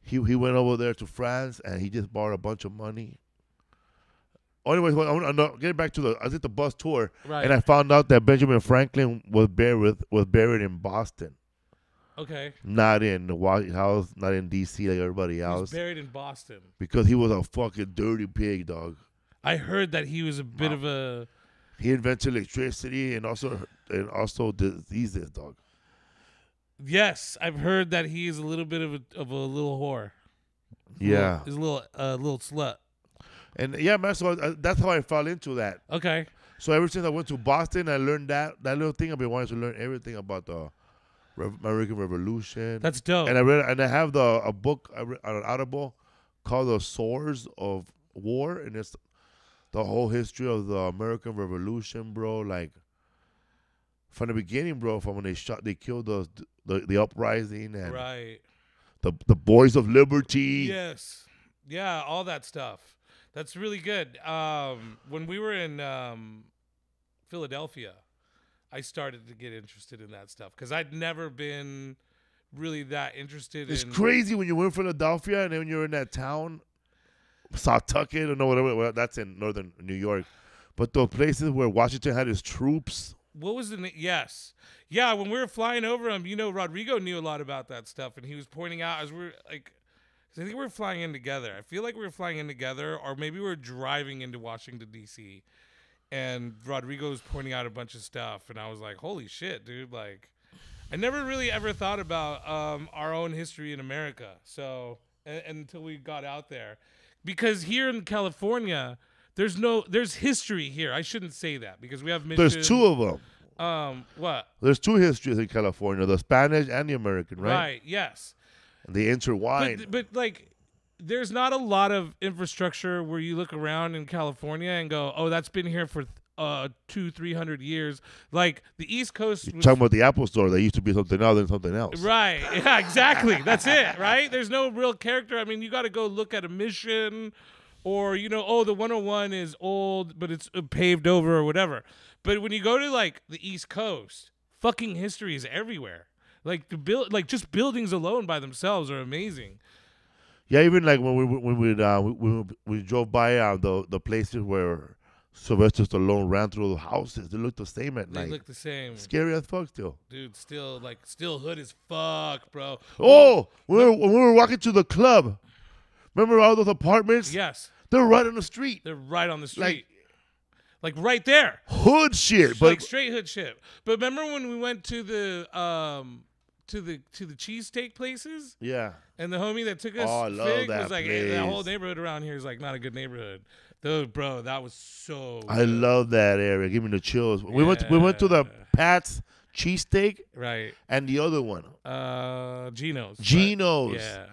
he he went over there to France and he just borrowed a bunch of money. Anyways, well, I'm, getting back to the I did the bus tour right. and I found out that Benjamin Franklin was buried was buried in Boston, okay. not in the White House, not in D.C. like everybody else. He was buried in Boston. because he was a fucking dirty pig, dog. I heard that he was a bit Wow. of a He invented electricity and also and also diseases, dog. yes. I've heard that he is a little bit of a of a little whore. Yeah, He's a little a little uh, slut. And yeah, man. So I, that's how I fell into that. Okay. So ever since I went to Boston, I learned that that little thing. I've been wanting to learn everything about the Rev- American Revolution. That's dope. and I read and I have the a book on Audible called "The Swords of War," and it's the whole history of the American Revolution, bro. Like from the beginning, bro. From when they shot, they killed the the, the uprising and right. the the Boys of Liberty. Yes. Yeah, all that stuff. That's really good. Um, when we were in um, Philadelphia, I started to get interested in that stuff because I'd never been really that interested It's in. crazy when you were in Philadelphia and then when you're in that town, Sawtucket or no whatever. Well, that's in northern New York, but those places where Washington had his troops. What was the name? Yes. Yeah, when we were flying over him, you know, Rodrigo knew a lot about that stuff, and he was pointing out as we are like, 'cause I think we were flying in together. I feel like we were flying in together, or maybe we were driving into Washington D.C. And Rodrigo was pointing out a bunch of stuff, and I was like, "Holy shit, dude!" Like, I never really ever thought about um, our own history in America. So, and, until we got out there, because here in California, there's no, there's history here. I shouldn't say that because we have mission. There's two of them. Um, what? There's two histories in California: the Spanish and the American, right? Right. Yes. They intertwine. But, but like, there's not a lot of infrastructure where you look around in California and go, "Oh, that's been here for uh two, three hundred years." Like the East Coast, You're was- talking about the Apple Store. That used to be something other than something else. right? Yeah, exactly. That's it. Right? There's no real character. I mean, you got to go look at a mission, or you know, oh, the 101 is old, but it's uh, paved over or whatever. But when you go to like the East Coast, fucking history is everywhere. Like the build, like just buildings alone by themselves are amazing. Yeah, even like when we when we uh, we, we, we drove by uh, the the places where Sylvester Stallone ran through the houses, they look the same at They night. look the same. Scary as fuck still. dude still like still hood as fuck bro Oh, when we, were, when we were walking to the club, remember all those apartments? yes They're right on the street, they're right on the street Like- like, right there hood shit. But like straight hood shit but remember when we went to the um to the to the cheesesteak places yeah, and the homie that took us Oh, I love Fig, that was like hey, that whole neighborhood around here is like not a good neighborhood though bro that was so I good. love that area. Give me the chills. We went to, we went to the Pat's cheesesteak right and the other one, uh Geno's? Geno's. yeah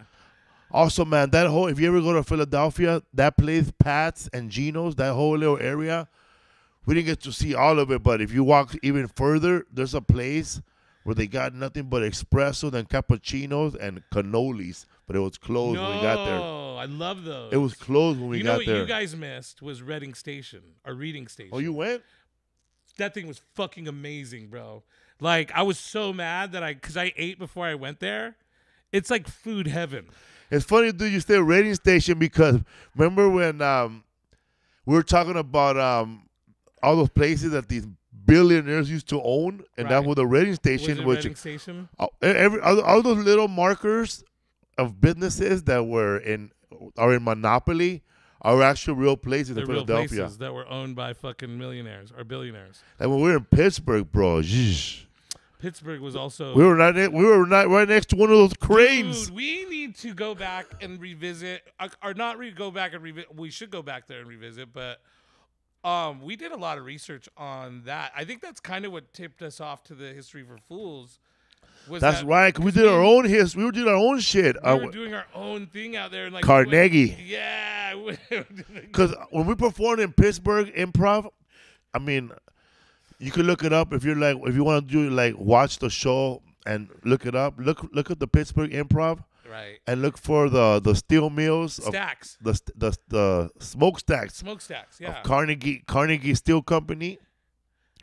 Also, man, that whole if you ever go to Philadelphia, that place, Pat's and Geno's, that whole little area, we didn't get to see all of it. But if you walk even further, there's a place where they got nothing but espresso and cappuccinos and cannolis, but it was closed no when we got there. Oh, I love those It was closed when we you know got what there. you guys missed was Reading Station, our reading station. oh, you went? that thing was fucking amazing, bro. Like I was so mad that I cuz I ate before I went there. It's like food heaven. It's funny, dude. You say radio station because remember when um, we were talking about um, all those places that these billionaires used to own, and that was the radio station, it which Station? all, e, every all, all those little markers of businesses that were in are in monopoly are actual real places The in Philadelphia. places that were owned by fucking millionaires or billionaires. Like when we were in Pittsburgh, bro, zhzh, Pittsburgh was also we were right ne- we were not right next to one of those cranes. Dude, we need to go back and revisit, uh, or not re- go back and revisit. We should go back there and revisit, but um, we did a lot of research on that. I think that's kind of what tipped us off to the History for Fools. Was That's that right. 'cause we did our own history. We did our own shit. We Uh, were doing our own thing out there, and like Carnegie. Yeah. Because when we performed in Pittsburgh Improv, I mean, you could look it up if you're like if you want to do like watch the show and look it up. Look look at the Pittsburgh Improv right. and look for the the steel mills of Stacks, the the the smokestacks smokestacks. Yeah. of Carnegie Carnegie Steel Company.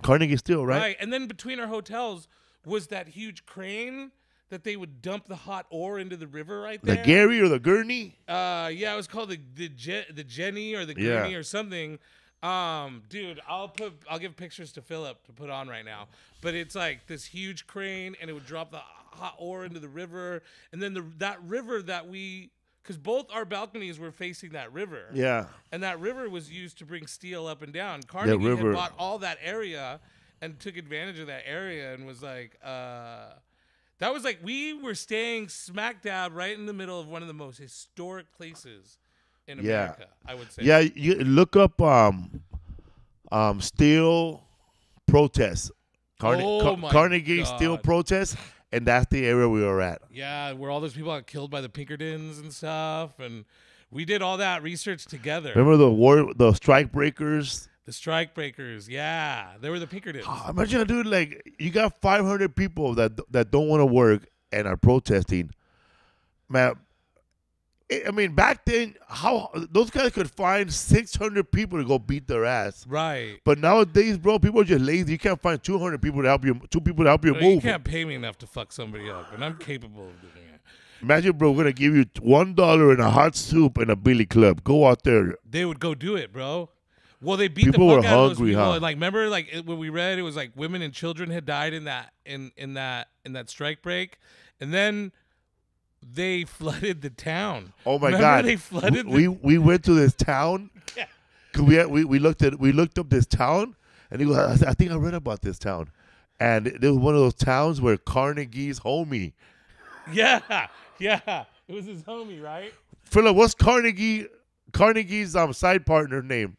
Carnegie Steel, right? Right. And then between our hotels was that huge crane that they would dump the hot ore into the river right there. The. Gary or the Gurney? Uh, yeah, it was called the the Je- the Jenny or the Yeah. Gurney or something. Um, dude, I'll put I'll give pictures to Philip to put on right now. But it's like this huge crane, and it would drop the hot ore into the river, and then the that river that we. Because both our balconies were facing that river, Yeah. and that river was used to bring steel up and down. Carnegie river- had bought all that area and took advantage of that area and was like, uh, that was like we were staying smack dab right in the middle of one of the most historic places in Yeah. America. I would say. Yeah, you look up um um steel protest. Carne- Oh Car- Carnegie Steel God. And that's the area we were at. Yeah, where all those people got killed by the Pinkertons and stuff, and we did all that research together. Remember the war, the strike breakers? The strike breakers, yeah, they were the Pinkertons. Ah, Imagine, dude, like you got 500 people that that don't want to work and are protesting. Man, I mean, back then, how those guys could find 600 people to go beat their ass. right. But nowadays, bro, people are just lazy. You can't find 200 people to help you, two people to help you No, you can't pay me enough to fuck somebody up, and I'm capable of doing it. Imagine, bro, we're gonna give you one dollar and a hot soup and a billy club. Go out there. they would go do it, bro. Well, they beat People the were fuck out of those hungry, people. huh? Like, remember, like it, when we read, it was like women and children had died in that in in that in that strike break, and then they flooded the town. Oh my Remember God! they flooded. we the, we went to this town. Yeah. 'Cause we, had, we we looked at we looked up this town, and he goes, I, think I read about this town, and it was one of those towns where Carnegie's homie. yeah, yeah. It was his homie, right? Philip, what's Carnegie Carnegie's um side partner name?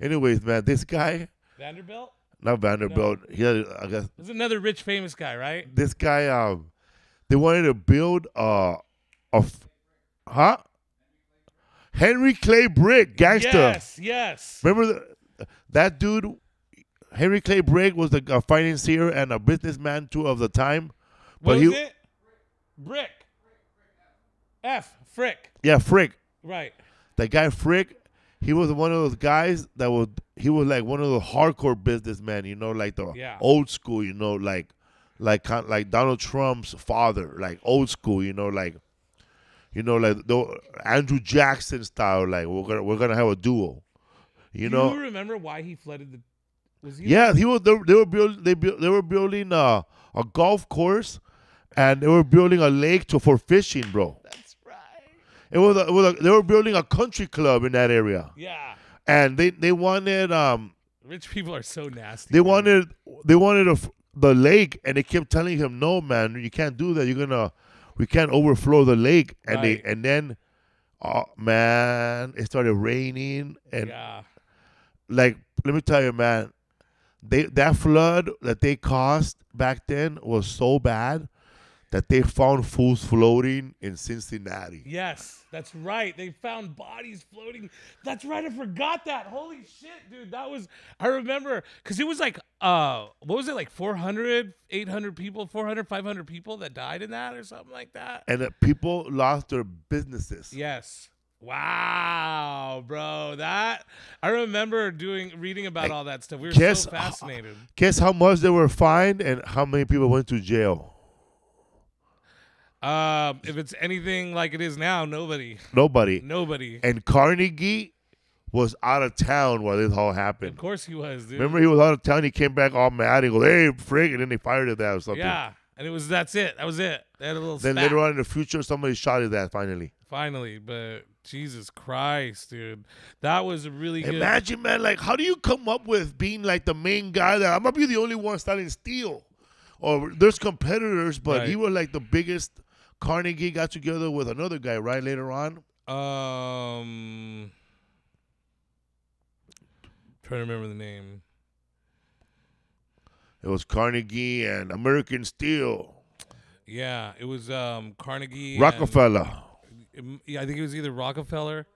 Anyways, man, this guy, Vanderbilt. not Vanderbilt, he had, I guess There's another rich famous guy, right? this guy um they wanted to build a f- huh? Henry Clay Brick, gangster. Yes, yes. Remember the, that dude? Henry Clay Brick was the uh, financier and a businessman too of the time. What But was he- it? Brick. F. Frick. Yeah, Frick. Right. That guy Frick, he was one of those guys that was he was like one of the hardcore businessmen, you know, like the Yeah. old school, you know, like like kind like Donald Trump's father, like old school, you know, like you know, like the Andrew Jackson style, like we're gonna we're gonna have a duel. You Do know, you remember why he flooded the? Was he? yeah, he was. They, they were building. They. They were building a a golf course, and they were building a lake to for fishing, bro. That's right. It was. A, it was. A, they were building a country club in that area, Yeah. and they they wanted um Rich people are so nasty. they dude. wanted they wanted a the lake, and they kept telling him, "No, man, you can't do that. You're gonna we can't overflow the lake." And Right. they and then, oh man, it started raining, and Yeah. like let me tell you, man, they that flood that they caused back then was so bad that they found fools floating in Cincinnati. Yes, that's right. They found bodies floating. That's right. I forgot that. Holy shit, dude. That was I remember cuz it was like uh what was it like 400, 800 people, 400, 500 people that died in that or something like that. And that people lost their businesses. Yes. Wow, bro. That I remember doing reading about all that stuff. We were guess- so fascinated. Guess how much they were fined and how many people went to jail? Um, if it's anything like it is now, nobody, Nobody. nobody. And Carnegie was out of town while this all happened. Of course he was, dude. Remember, he was out of town. He came back all mad. He goes, "Hey, Frick!" And then they fired his ass or something. Yeah, and it was that's it. That was it. They had a little. Then spat. later on in the future, somebody shot his ass. Finally. finally, but Jesus Christ, dude, that was a really good. Imagine, man, like how do you come up with being like the main guy that I'm gonna be the only one selling steel? Or there's competitors, but he was like the biggest. Carnegie got together with another guy right later on. Um, trying to remember the name. It was Carnegie and American Steel, Yeah, it was um Carnegie. Rockefeller, Um, yeah, I think it was either Rockefeller,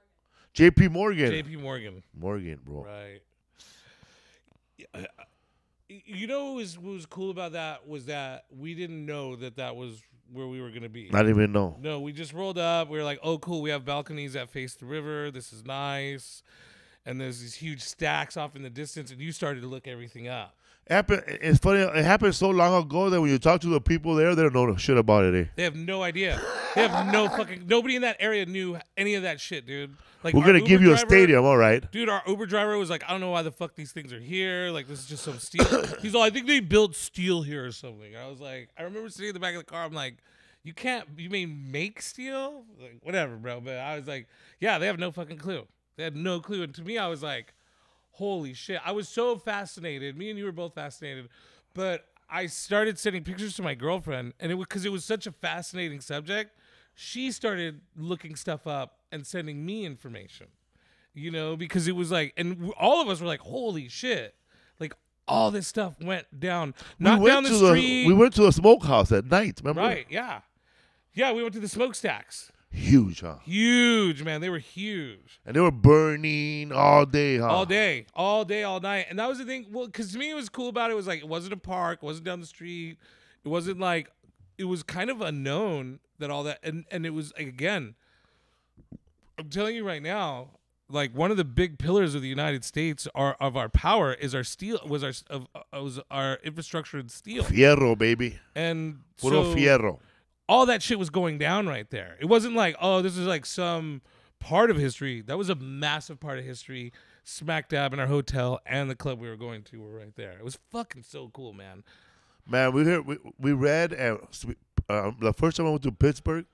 J.P. Morgan, J.P. Morgan. Morgan, bro. Right. Yeah, I- I- You know what was, what was cool about that was that we didn't know that that was where we were gonna be. I didn't even know. No, we just rolled up. We were like, "Oh, cool! We have balconies that face the river. This is nice." And there's these huge stacks off in the distance, and you started to look everything up. It happened. It's funny. It happened so long ago that when you talk to the people there, they don't know shit about it. Eh? They have no idea. They have no fucking. Nobody in that area knew any of that shit, dude. Like We're gonna Uber give you a stadium, all right? Dude, our Uber driver was like, I don't know why the fuck these things are here. Like, this is just some steel. He's all, I think they built steel here or something. I was like, I remember sitting in the back of the car. I'm like, you can't, you mean make steel? Like, whatever, bro. But I was like, yeah, they have no fucking clue. They had no clue. And to me, I was like, holy shit. I was so fascinated. Me and you were both fascinated. But I started sending pictures to my girlfriend, and it was because it was such a fascinating subject. She started looking stuff up and sending me information you know, because it was like, and all of us were like, "Holy shit!" Like all this stuff went down, not we went down the to street, the we went to the smokehouse at night. Remember? right? Yeah, yeah. We went to the smokestacks. Huge, huh? Huge, man. They were huge And they were burning all day, huh? all day, all day, all night. And that was the thing. Well, because to me, it was cool about it was like it wasn't a park, it wasn't down the street, it wasn't like it was kind of unknown that all that, and and it was like, again. I'm telling you right now, like one of the big pillars of the United States are of our power is our steel was our of uh, was our infrastructure in steel Fierro, baby. and Puro so fierro. All that shit was going down right there. It wasn't like oh this is like some part of history. That was a massive part of history. Smack dab in our hotel and the club we were going to were right there. It was fucking so cool, man. Man, we heard we, we read uh, uh, the first time I went to Pittsburgh.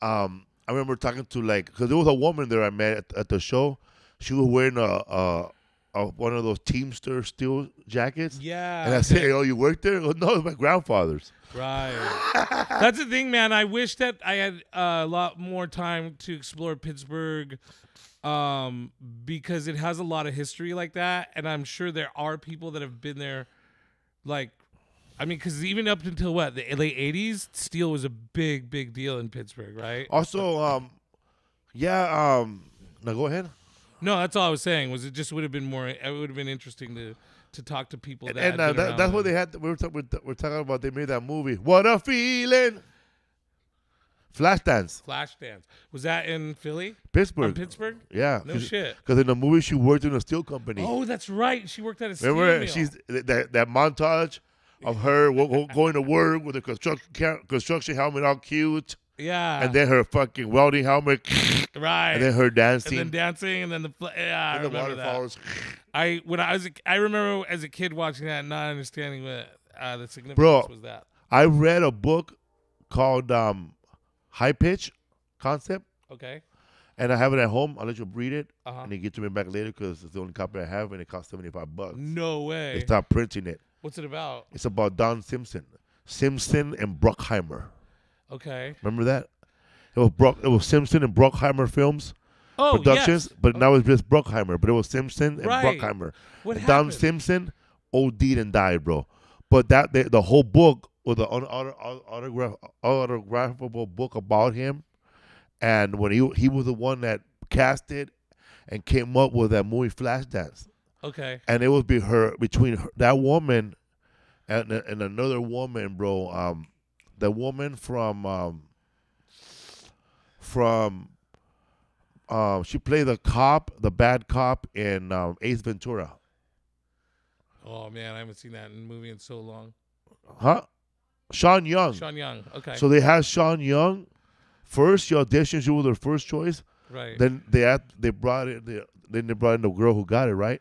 Um, I remember talking to like because there was a woman there I met at, at the show. She was wearing a, a, a one of those Teamster steel jackets. Yeah. And I said, "Oh, you worked there?" Goes, no, my grandfather's. Right. That's the thing, man. I wish that I had a lot more time to explore Pittsburgh um, because it has a lot of history like that. And I'm sure there are people that have been there. Like, I mean, because even up until what, the late 80s, steel was a big, big deal in Pittsburgh, right? Also, um, Yeah. Um. Now go ahead. No, that's all I was saying. Was it just would have been more? It would have been interesting to to talk to people that. and uh, that, that's what they had. We were, ta- we're, we're talking about. They made that movie. What a feeling. Flashdance, Flashdance was that in Philly, Pittsburgh. on Pittsburgh? yeah. No shit. Because in the movie she worked in a steel company. Oh, that's right. She worked at a steel Remember, mill. she's that that montage of her going to work with a construction construction helmet all cute, yeah, and then her fucking welding helmet, right, and then her dancing, and then dancing, and then the fl- yeah, I and the remember that. waterfalls. I when I was a, I remember as a kid watching that, and not understanding what uh, the significance Bro. was that. I read a book called um, High Pitch Concept, Okay, and I have it at home. I'll let you read it, uh huh. and you get to me back later because it's the only copy I have, and it costs seventy five bucks. No way. They stopped printing it. What's it about? It's about Don Simpson, Simpson and Bruckheimer. Okay. Remember that? It was Bruck, It was Simpson and Bruckheimer films. Oh, productions, yes. but now it's just Bruckheimer. But it was Simpson and Right. Bruckheimer. What And Don? Simpson OD'd and died, bro. But that the, the whole book or the auto, auto, autograph, autographable book about him, and when he he was the one that casted and came up with that movie Flashdance, Okay. and it was be her between her, that woman and and another woman, bro. Um, the woman from um from um she played the cop, the bad cop in um, Ace Ventura. Oh man, I haven't seen that in a movie in so long. Huh? Sean Young. Sean Young. Okay. So they had Sean Young first. She auditioned. She was their first choice. right. Then they had, they brought it. They, then they brought in the girl who got it right,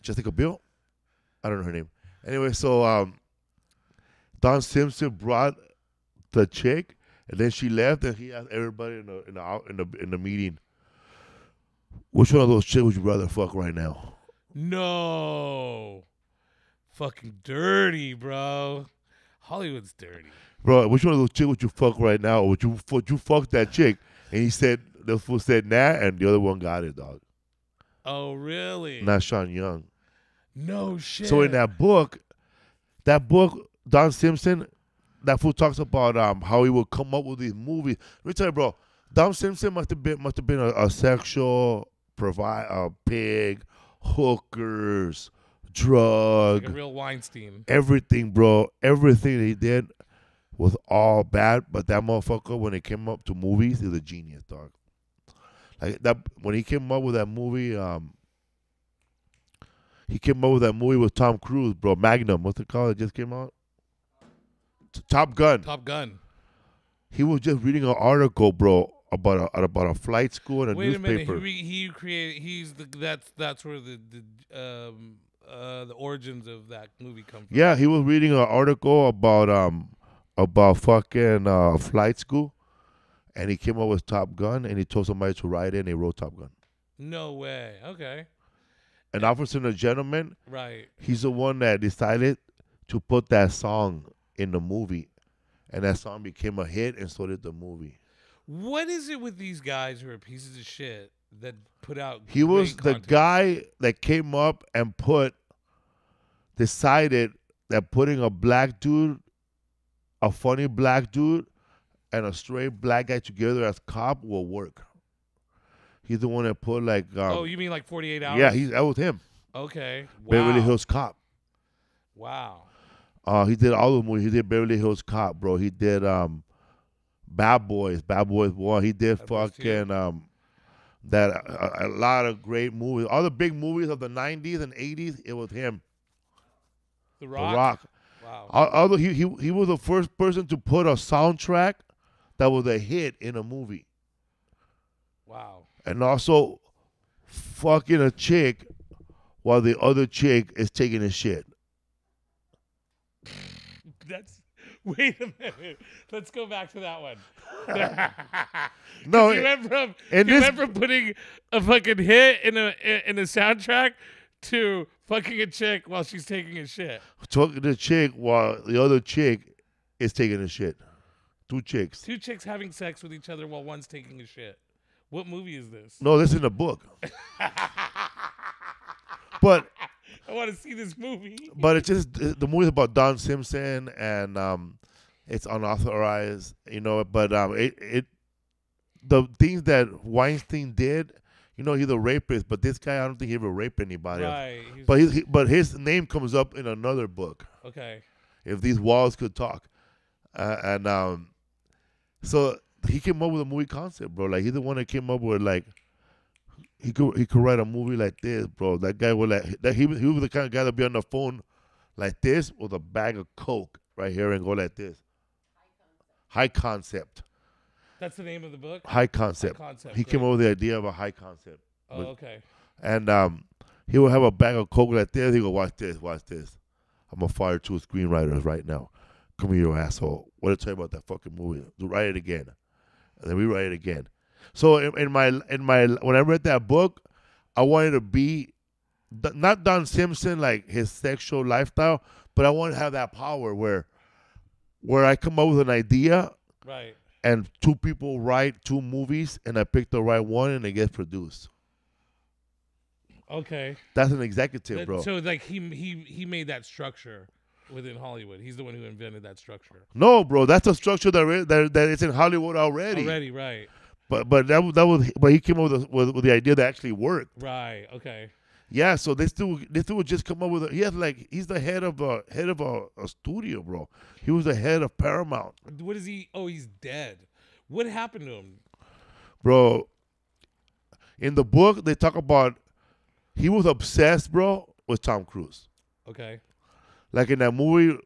Jessica Biel. I don't know her name. Anyway, so um, Don Simpson brought the chick, and then she left, and he asked everybody in the in the in the in the meeting, which one of those chicks would you rather fuck right now? no. Fucking dirty, bro. Hollywood's dirty. Bro, which one of those chicks would you fuck right now? Or would you would you fuck that chick? And he said the fool said nah, and the other one got it, dog. Oh really? Not Sean Young. No shit. So in that book, that book, Don Simpson, that fool talks about um how he would come up with these movies. Let me tell you, bro, Don Simpson must have been must have been a, a sexual provide a pig, hookers, drug, like a real Weinstein. everything, bro. Everything that he did was all bad. But that motherfucker, when it came up to movies, is a genius, dog. Like that when he came up with that movie, um, he came up with that movie with Tom Cruise, bro. Magnum, what's it called? It just came out. Top Gun. Top Gun. He was just reading an article, bro, about a about a flight school and a Wait a minute. He, newspaper. re- he created. He's the. That's that's where the the um uh the origins of that movie come from. Yeah, he was reading an article about um about fucking uh, flight school, and he came up with Top Gun, and he told somebody to write it, and he wrote Top Gun. No way. Okay. And Officer and a Gentleman, Right. he's the one that decided to put that song in the movie, and that song became a hit, and so did the movie. What is it with these guys who are pieces of shit that put out? He was great the guy that came up and put decided that putting a black dude, a funny black dude, and a straight black guy together as cop will work. He's the one that put like um, oh, you mean like Forty Eight Hours? yeah, he's that was him. okay. Wow. Beverly Hills Cop. Wow. Uh, he did all the movies. He did Beverly Hills Cop, bro. He did um, Bad Boys, Bad Boys One. He did Bad fucking um, that a, a lot of great movies. All the big movies of the '90s and '80s. It was him. The The Rock. Rock. Wow. Although he, he he was the first person to put a soundtrack that was a hit in a movie, wow. and also fucking a chick while the other chick is taking a shit. That's. Wait a minute. Let's go back to that one. No, you went from you this- went from putting a fucking hit in a in a soundtrack to fucking a chick while she's taking a shit. talking to the chick while the other chick is taking a shit. Two chicks. Two chicks having sex with each other while one's taking a shit. What movie is this? No, this is in the book. but I want to see this movie. but it's just the movie's about Don Simpson and um, it's unauthorized, you know. But um, it it the things that Weinstein did. You know, he's a rapist, but this guy, I don't think he ever raped anybody. Right. He's- But his, he, but his name comes up in another book. okay. If these walls could talk, uh, and um, so he came up with a movie concept, bro. Like he's the one that came up with like he could he could write a movie like this, bro. That guy was like that he was- he was the kind of guy that be on the phone like this with a bag of coke right here and go like this. High concept, That's the name of the book. high concept. concept, He came up with the idea of a high concept, Oh, but- okay. and um, he would have a bag of coke like this. He go, watch this, watch this. I'm gonna fire two screenwriters right now. Come here, you asshole. What did I tell you about that fucking movie? Write it again, and then we write it again. So in, in my in my when I read that book, I wanted to be not Don Simpson like his sexual lifestyle, but I want to have that power where where I come up with an idea Right. and two people write two movies and I pick the right one and it gets produced. Okay. That's an executive, That- bro. So like he he he made that structure within Hollywood. He's the one who invented that structure. No, bro, that's a structure that is, that, that is in Hollywood already. Already, right. But but that was- that was but he came up with, a, with with the idea that actually worked. Right. Okay. Yeah, so they still they still would just come up with a, he has like he's the head of a head of a, a studio, bro. He was the head of Paramount, What is he? Oh, he's dead. What happened to him? bro. In the book, they talk about he was obsessed, bro, with Tom Cruise. Okay. Like in that movie,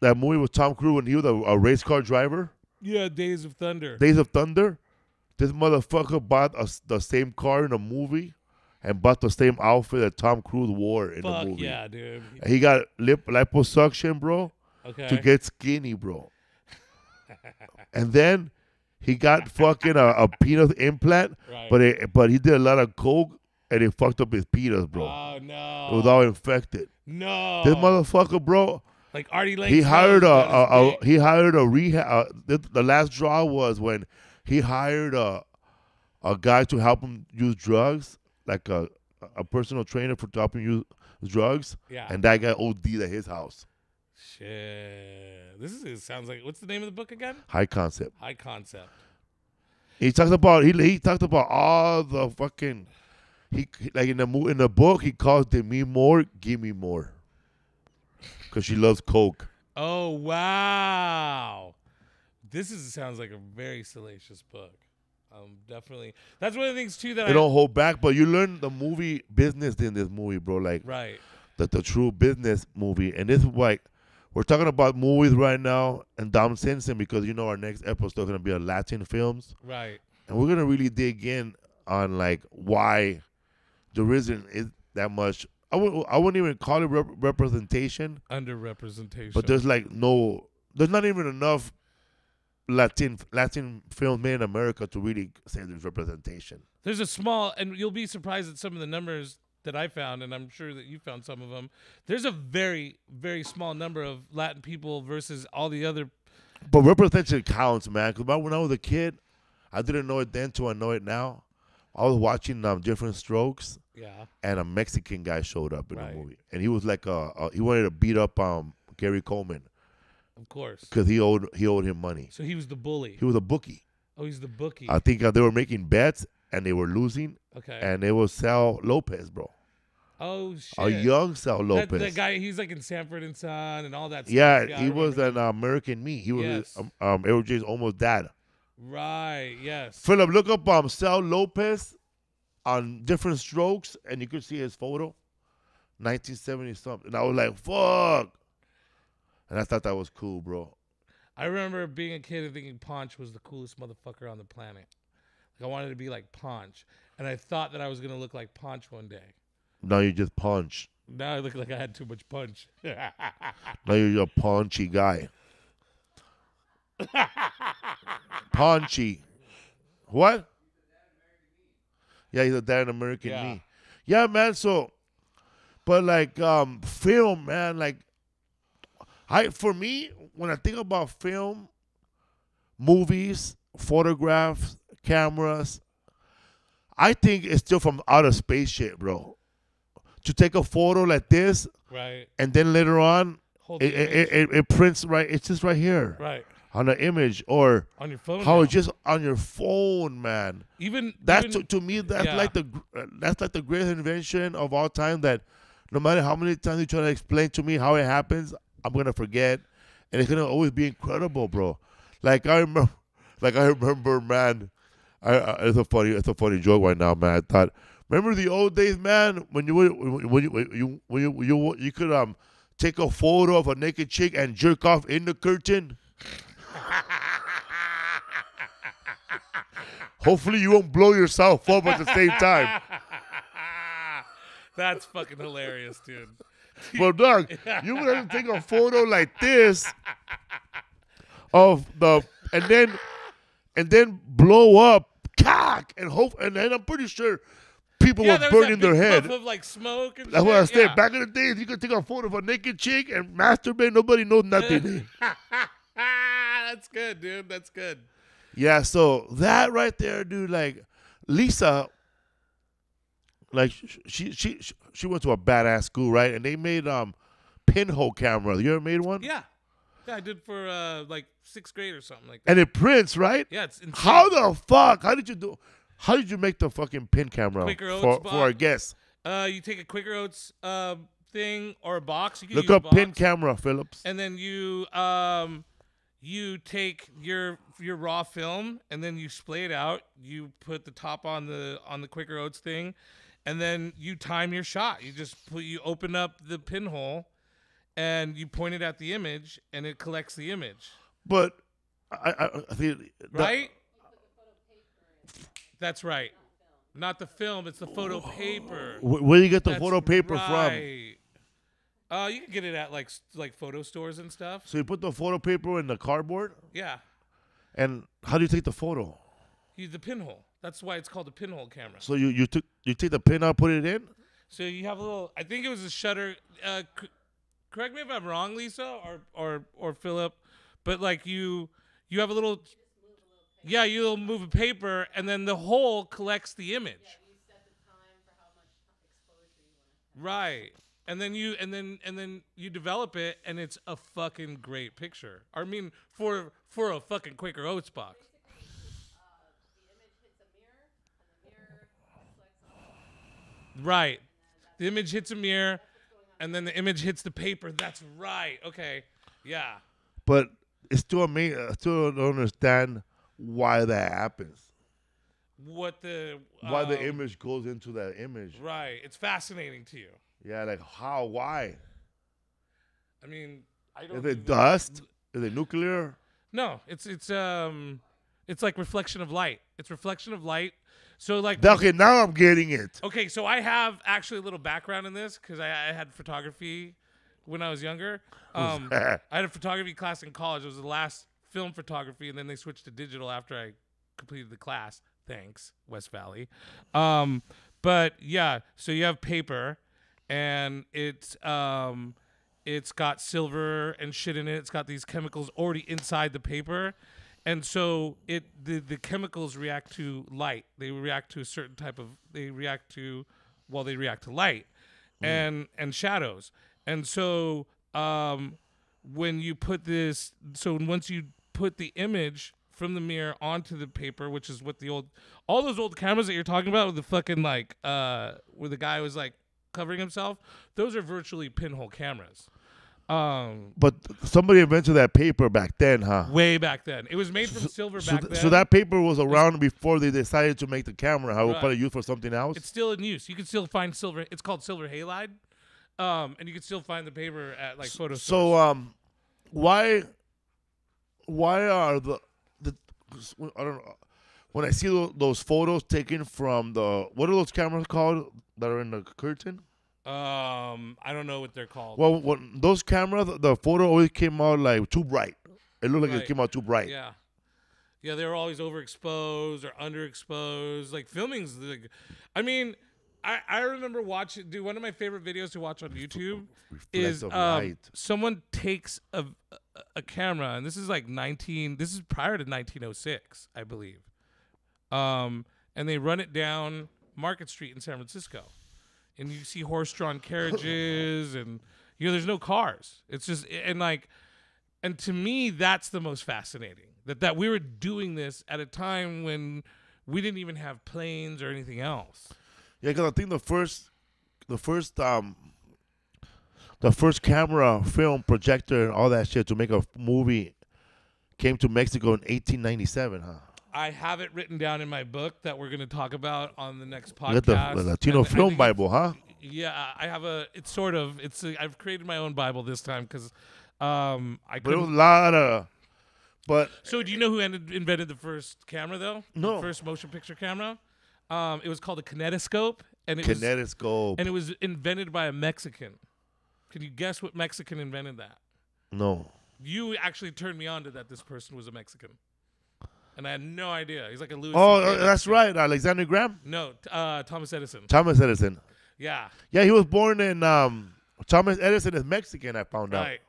that movie with Tom Cruise when he was a, a race car driver, Yeah, Days of Thunder. Days of Thunder. This motherfucker bought a, the same car in a movie and bought the same outfit that Tom Cruise wore in the Fuck movie. yeah, dude. And He got lip liposuction, bro, Okay. to get skinny, bro. and then he got fucking a, a penis implant, right. but it, but he did a lot of coke and it fucked up his penis, bro. Oh no. It was all infected. no. This motherfucker, bro, like Artie Lange. he hired a, a, a he hired a rehab. Uh, the, the last draw was when he hired a a guy to help him use drugs, like a a personal trainer for to help use drugs, yeah. and that guy OD'd at his house. Shit. This is it sounds like what's the name of the book again? High concept. High concept. He talks about he he talked about all the fucking he like in the in the book he calls Demi Moore, give me more, because she loves coke. Oh wow. This is sounds like a very salacious book. Um, definitely. That's one of the things too that They I don't hold back, but you learn the movie business in this movie, bro. Like right. the, the true business movie. And this is like we're talking about movies right now and Don Simpson because you know our next episode is gonna be on Latin films. Right. And we're gonna really dig in on like why there isn't is that much I w- I wouldn't even call it rep- representation, Underrepresentation. but there's like no there's not even enough Latin Latin films made in America to really say there's representation. There's a small, and you'll be surprised at some of the numbers that I found, and I'm sure that you found some of them. There's a very, very small number of Latin people versus all the other. But representation counts, man. Because when I was a kid, I didn't know it then till I know it now. I was watching um, Diff'rent Strokes, Yeah. and a Mexican guy showed up in Right. the movie, and he was like uh, a he wanted to beat up um Gary Coleman Of course. because he owed he owed him money. So he was the bully. He was a bookie. Oh, he's the bookie. I think uh, they were making bets and they were losing, okay. and it was Sal Lopez, bro, oh shit. a young Sal Lopez. that guy, he's like in Sanford and Son and all that. yeah, stuff. I he was an American Me. He was Yes. um, um LJ's almost dad. Right. Yes. Philip, look up um Sal Lopez on Diff'rent Strokes, and you could see his photo, 1970 something. And I was like, "Fuck!" And I thought that was cool, bro. I remember being a kid and thinking Ponch was the coolest motherfucker on the planet. Like I wanted to be like Ponch, and I thought that I was gonna look like Ponch one day. Now you just punch. Now I look like I had too much punch. Now you're a paunchy guy. Paunchy. What? Yeah, he's a dad in American Yeah. Me. Yeah, man. So, but like um film, man. Like, I for me when I think about film, movies, photographs, cameras, I think it's still from outer space shit, bro. To take a photo like this right. and then later on it, it, it, it prints right. It's just right here. right. on an image or on your phone. how now. it's just on your phone, man. even That's even, to, to me that's yeah. like the that's like the greatest invention of all time. That no matter how many times you try to explain to me how it happens, I'm gonna forget, and it's gonna always be incredible, bro. Like I remember, like I remember, man. I, I it's a funny it's a funny joke right now, man. I thought remember the old days, man, when you when you when you when you you, you could um take a photo of a naked chick and jerk off in the curtain. Hopefully you won't blow yourself up at the same time. That's fucking hilarious, dude. But Doug, you would have to take a photo like this of the and then and then blow up cock and hope and then I'm pretty sure people Yeah, were burning their head. puff of like smoke and That's what I said. Yeah. Back in the days, you could take a photo of a naked chick and masturbate. Nobody knows nothing. That's good, dude. That's good. yeah, so that right there, dude. Like Lisa, like sh- she she she- she went to a badass school, right? And they made um pinhole camera. You ever made one? Yeah. Yeah, I did for uh like sixth grade or something like that. And it prints, right? Yeah, it's insane. How the fuck? How did you do? How did you make the fucking pin camera Quaker Oats for, for our guests? Uh, you take a Quaker Oats uh thing or a box. You Look up pin camera, Phillips. and then you um you take your your raw film and then you splay it out. You put the top on the on the Quaker Oats thing, and then you time your shot. You just put you open up the pinhole, and you point it at the image, and it collects the image. But I, I, I think that- Right? That's right. Not the film, it's the photo paper. wh- where do you get the That's photo paper from? right. Uh, you can get it at like like photo stores and stuff. So you put the photo paper in the cardboard, Yeah, and how do you take the photo? you the pinhole. That's why it's called a pinhole camera. So you you took you take the pin out, put it in. So you have a little. I think it was a shutter. Uh, c- correct me if I'm wrong, Lisa or or or Philip, but like you you have a little. Yeah, you'll move a paper, and then the hole collects the image. Right. And then you and then and then you develop it and it's a fucking great picture. I mean for for a fucking Quaker Oats box. Right. The image hits a mirror and then the image hits the paper. That's right. Okay. Yeah. But it's still amazing. I still don't understand why that happens. What the Why the um, image goes into that image. Right. It's fascinating to you. Yeah, like how? Why? I mean, I don't Is it dust? Is it nuclear? No, it's it's um it's like reflection of light. It's reflection of light. So like Okay, now I'm getting it. Okay, so I have actually a little background in this because I, I had photography when I was younger. Um, I had a photography class in college. It was the last film photography, and then they switched to digital after I completed the class. Thanks, West Valley. Um, but yeah, so you have paper, and it's um, it's got silver and shit in it. It's got these chemicals already inside the paper. And so it the, the chemicals react to light. They react to a certain type of they react to well they react to light and and shadows. And so um when you put this so once you put the image from the mirror onto the paper, which is what the old all those old cameras that you're talking about with the fucking like uh where the guy was like covering himself, those are virtually pinhole cameras. Um But somebody invented that paper back then, huh? way back then. It was made from silver So, back th- then. so that paper was around before they decided to make the camera. How Right. probably used for something else. it's still in use. You can still find silver. It's called silver halide, um, and you can still find the paper at like photo so stores. um, why, why are the the I don't know when I see those photos taken from the what are those cameras called that are in the curtain? Um, I don't know what they're called. Well, when those cameras, the photo always came out like too bright. It looked like Right. it came out too bright. yeah, yeah, they were always overexposed or underexposed. Like filming's like, I mean. I, I remember watching. Dude, one of my favorite videos to watch on YouTube is Reflective um, someone takes a, a a camera, and this is like 19. This is prior to 1906, I believe. Um, and they run it down Market Street in San Francisco, and you see horse-drawn carriages, and you know there's no cars. It's just and like, And to me, that's the most fascinating. That that we were doing this at a time when we didn't even have planes or anything else. Yeah, because I think the first, the first, um, the first camera, film, projector, and all that shit to make a movie came to Mexico in 1897, huh? I have it written down in my book that we're going to talk about on the next You got the, podcast. the Latino And Film Bible, huh? Yeah, I have a. It's sort of. It's. I've created my own Bible this time because, um, I But it was a lot of, but So do you know who ended, invented the first camera though? No. The first motion picture camera. Um, it was called a kinetoscope, and it was kinetoscope. and it was invented by a Mexican. Can you guess what Mexican invented that? no, You actually turned me on to that. This person was a Mexican, and I had no idea. He's like a Louis. oh, CK uh, that's right, Alexander Graham, No, t- uh, Thomas Edison. Thomas Edison. Yeah, Yeah, he was born in. Um, Thomas Edison is Mexican. I found out. right.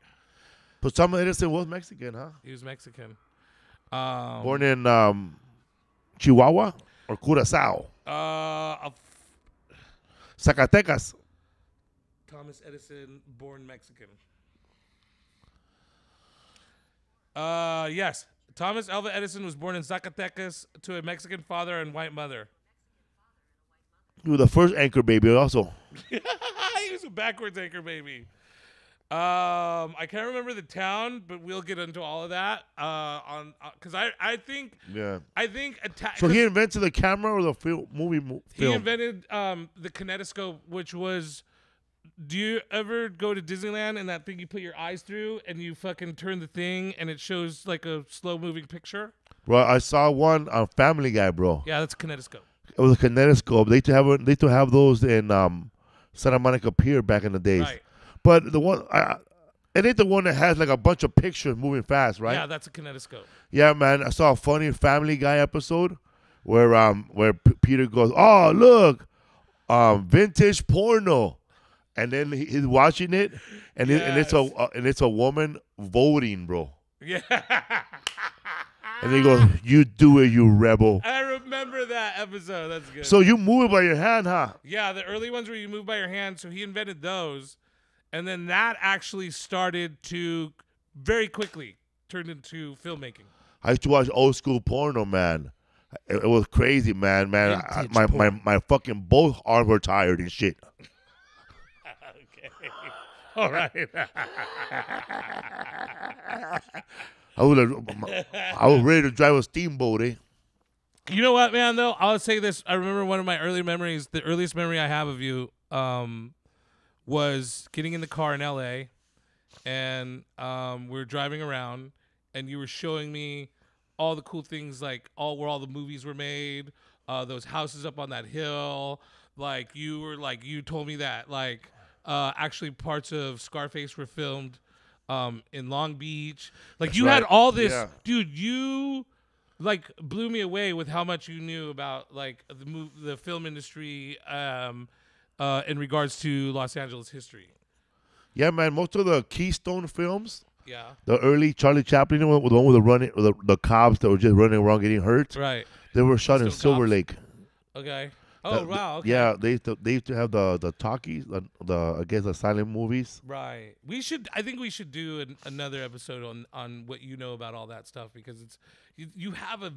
So Thomas Edison was Mexican, huh? He was Mexican. Um, Born in um, Chihuahua or Curacao, uh, a Zacatecas. Thomas Edison, born Mexican. Uh, yes. Thomas Alva Edison was born in Zacatecas to a Mexican father and white mother. He was the first anchor baby, also. he was a backwards anchor baby. Um, I can't remember the town, but we'll get into all of that. Uh, on because I I think Yeah. I think atta- So he invented the camera or the film, movie mo- he invented um the kinetoscope, which was. Do you ever go to Disneyland and that thing you put your eyes through and you fucking turn the thing and it shows like a slow moving picture? bro, I saw one on Family Guy, bro. Yeah, that's a kinetoscope. It was a kinetoscope. They used to have they used to have those in um, Santa Monica Pier back in the days. Right. But the one, I, it ain't the one that has like a bunch of pictures moving fast, right? Yeah, that's a kinetoscope. Yeah, man. I saw a funny Family Guy episode where um where P- Peter goes, "Oh, look, um, vintage porno," and then he, he's watching it, and it, and it's a uh, and it's a woman voting, bro. Yeah. And he goes, "You do it, you rebel." I remember that episode. That's good. So you move it by your hand, huh? Yeah, the early ones where you move by your hand. So he invented those, and then that actually started to very quickly turned into filmmaking. I used to watch old school porno, man. It, it was crazy, man. Man, I, my, my my fucking both arms were tired and shit. All right. I was I was ready to drive a steamboat, eh? you know what, man? Though I'll say this: I remember one of my early memories. The earliest memory I have of you um, was getting in the car in L.A. and um, we were driving around, and you were showing me all the cool things, like all where all the movies were made, uh, those houses up on that hill. Like you were like you told me that like uh, actually parts of Scarface were filmed um, in Long Beach. Like That's you had all this, Yeah. dude. You like blew me away with how much you knew about like the move, the film industry um, uh, in regards to Los Angeles history. Yeah, man. Most of the Keystone films, Yeah. the early Charlie Chaplin, one with the, one with the running, the, the cops that were just running around getting hurt, Right. they were shot in Silver Cops. Lake. Okay. Oh The- wow. Okay. Yeah, they used to, they used to have the the talkies, the, the I guess the silent movies. Right. We should. I think we should do an, another episode on on what you know about all that stuff because it's you, you have a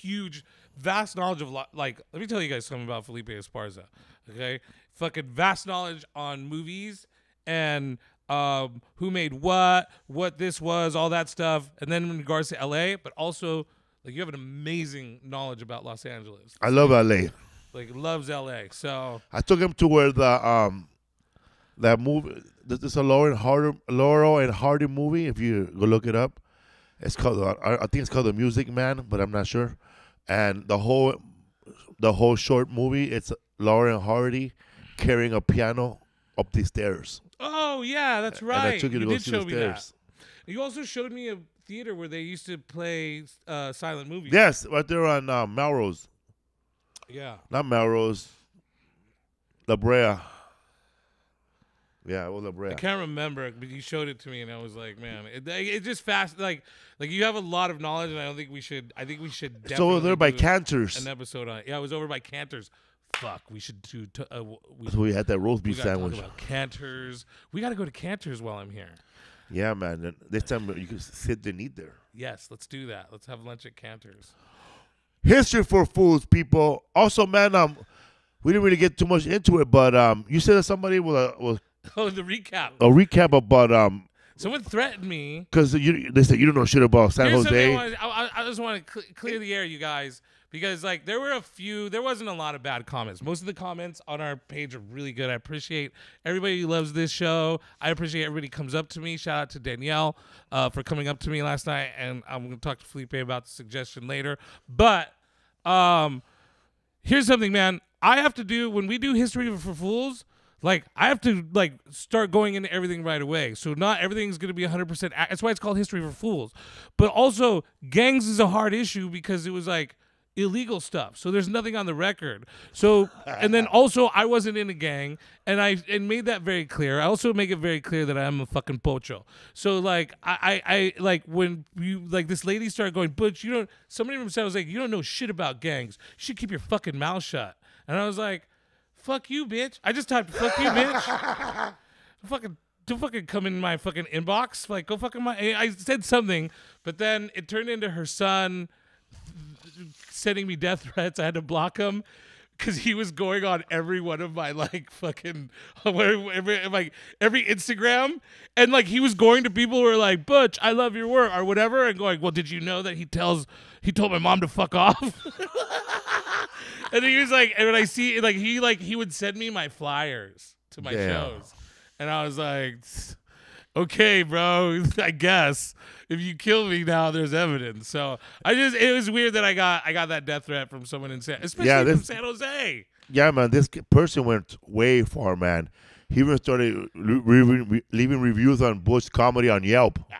huge, vast knowledge of lo- like. Let me tell you guys something about Felipe Esparza. Okay, fucking vast knowledge on movies and um who made what, what this was, all that stuff, and then in regards to L.A., but also like you have an amazing knowledge about Los Angeles. I love LA. Like loves L.A. So I took him to where the um that movie. This is a Laurel Hardy, Laurel and Hardy movie. If you go look it up, it's called. uh, I think it's called The Music Man, but I'm not sure. And the whole the whole short movie, it's Laurel and Hardy carrying a piano up the stairs. Oh yeah, that's And right. I took you to you go did see show the me that. You also showed me a theater where they used to play uh, silent movies. Yes, right there on uh, Melrose, Yeah. not Melrose, La Brea. Yeah, it was La Brea. I can't remember, but you showed it to me, and I was like, man, it, it just fast. Like, like you have a lot of knowledge, and I don't think we should. I think we should. So Definitely they're by Canter's. An episode on. it. Yeah, I was over by Canter's. Fuck, we should do. T- uh, we, So we had that roast beef sandwich. about Canter's. We got to go to Canter's while I'm here. Yeah, man. This time you can sit and eat there. Yes, let's do that. Let's have lunch at Canter's. History for fools, people. Also, man, um, we didn't really get too much into it, but um, you said that somebody was a with Oh, the recap. a recap about um, Someone threatened me. because you they said you don't know shit about San Here's Jose. I, I- I just want to cl- clear the air, you guys, because like there were a few, there wasn't a lot of bad comments. Most of the comments on our page are really good. I appreciate everybody who loves this show. I appreciate everybody who comes up to me. Shout out to Danielle uh, for coming up to me last night, and I'm going to talk to Felipe about the suggestion later. But um, here's something, man. I have to do when we do history for fools. Like I have to like start going into everything right away. So not everything's going to be 100%. That's why it's called history for fools. But also gangs is a hard issue because it was like illegal stuff. So there's nothing on the record. So and then also I wasn't in a gang and I and made that very clear. I also make it very clear that I'm a fucking pocho. So like I I, I like when you like this lady started going, "Butch, you don't somebody from San was like, you don't know shit about gangs. You should keep your fucking mouth shut." And I was like, "Fuck you, bitch." I just typed "fuck you, bitch." fucking don't fucking come in my fucking inbox. Like go fucking my I said something, but then it turned into her son sending me death threats. I had to block him because he was going on every one of my like fucking every, like every Instagram, and like he was going to people who were like, "Butch, I love your work" or whatever, and going, "Well, did you know that he tells he told my mom to fuck off?" and he was like, and when I see like he like he would send me my flyers to my Damn. shows, and I was like. Okay, bro. I guess if you kill me now, there's evidence. So I just it was weird that I got I got that death threat from someone in San, especially Yeah, from San Jose. Yeah, man. This person went way far, man. He even started re- leaving reviews on Bush comedy on Yelp.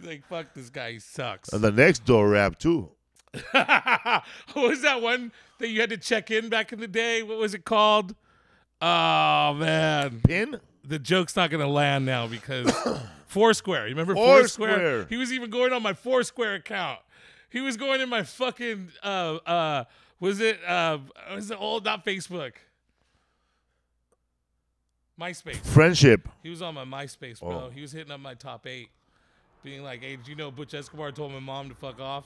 Like fuck, this guy he sucks. And the next door rap too. what was that one that you had to check in back in the day? What was it called? Oh man, Pin? the joke's not gonna land now because Foursquare. You remember Foursquare? Foursquare. He was even going on my Foursquare account. He was going in my fucking uh uh was it uh was it old not Facebook? MySpace. Friendster. He was on my MySpace, bro. Oh. He was hitting up my top eight, being like, "Hey, did you know Butch Escobar told my mom to fuck off?"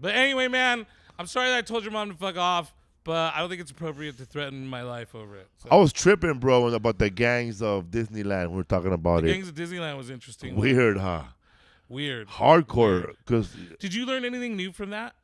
But anyway, man, I'm sorry that I told your mom to fuck off, but I don't think it's appropriate to threaten my life over it. So, I was tripping, bro, about the gangs of Disneyland. We were talking about it. Gangs of Disneyland was interesting. Weird, huh? Weird. Hardcore. Because, Did you learn anything new from that?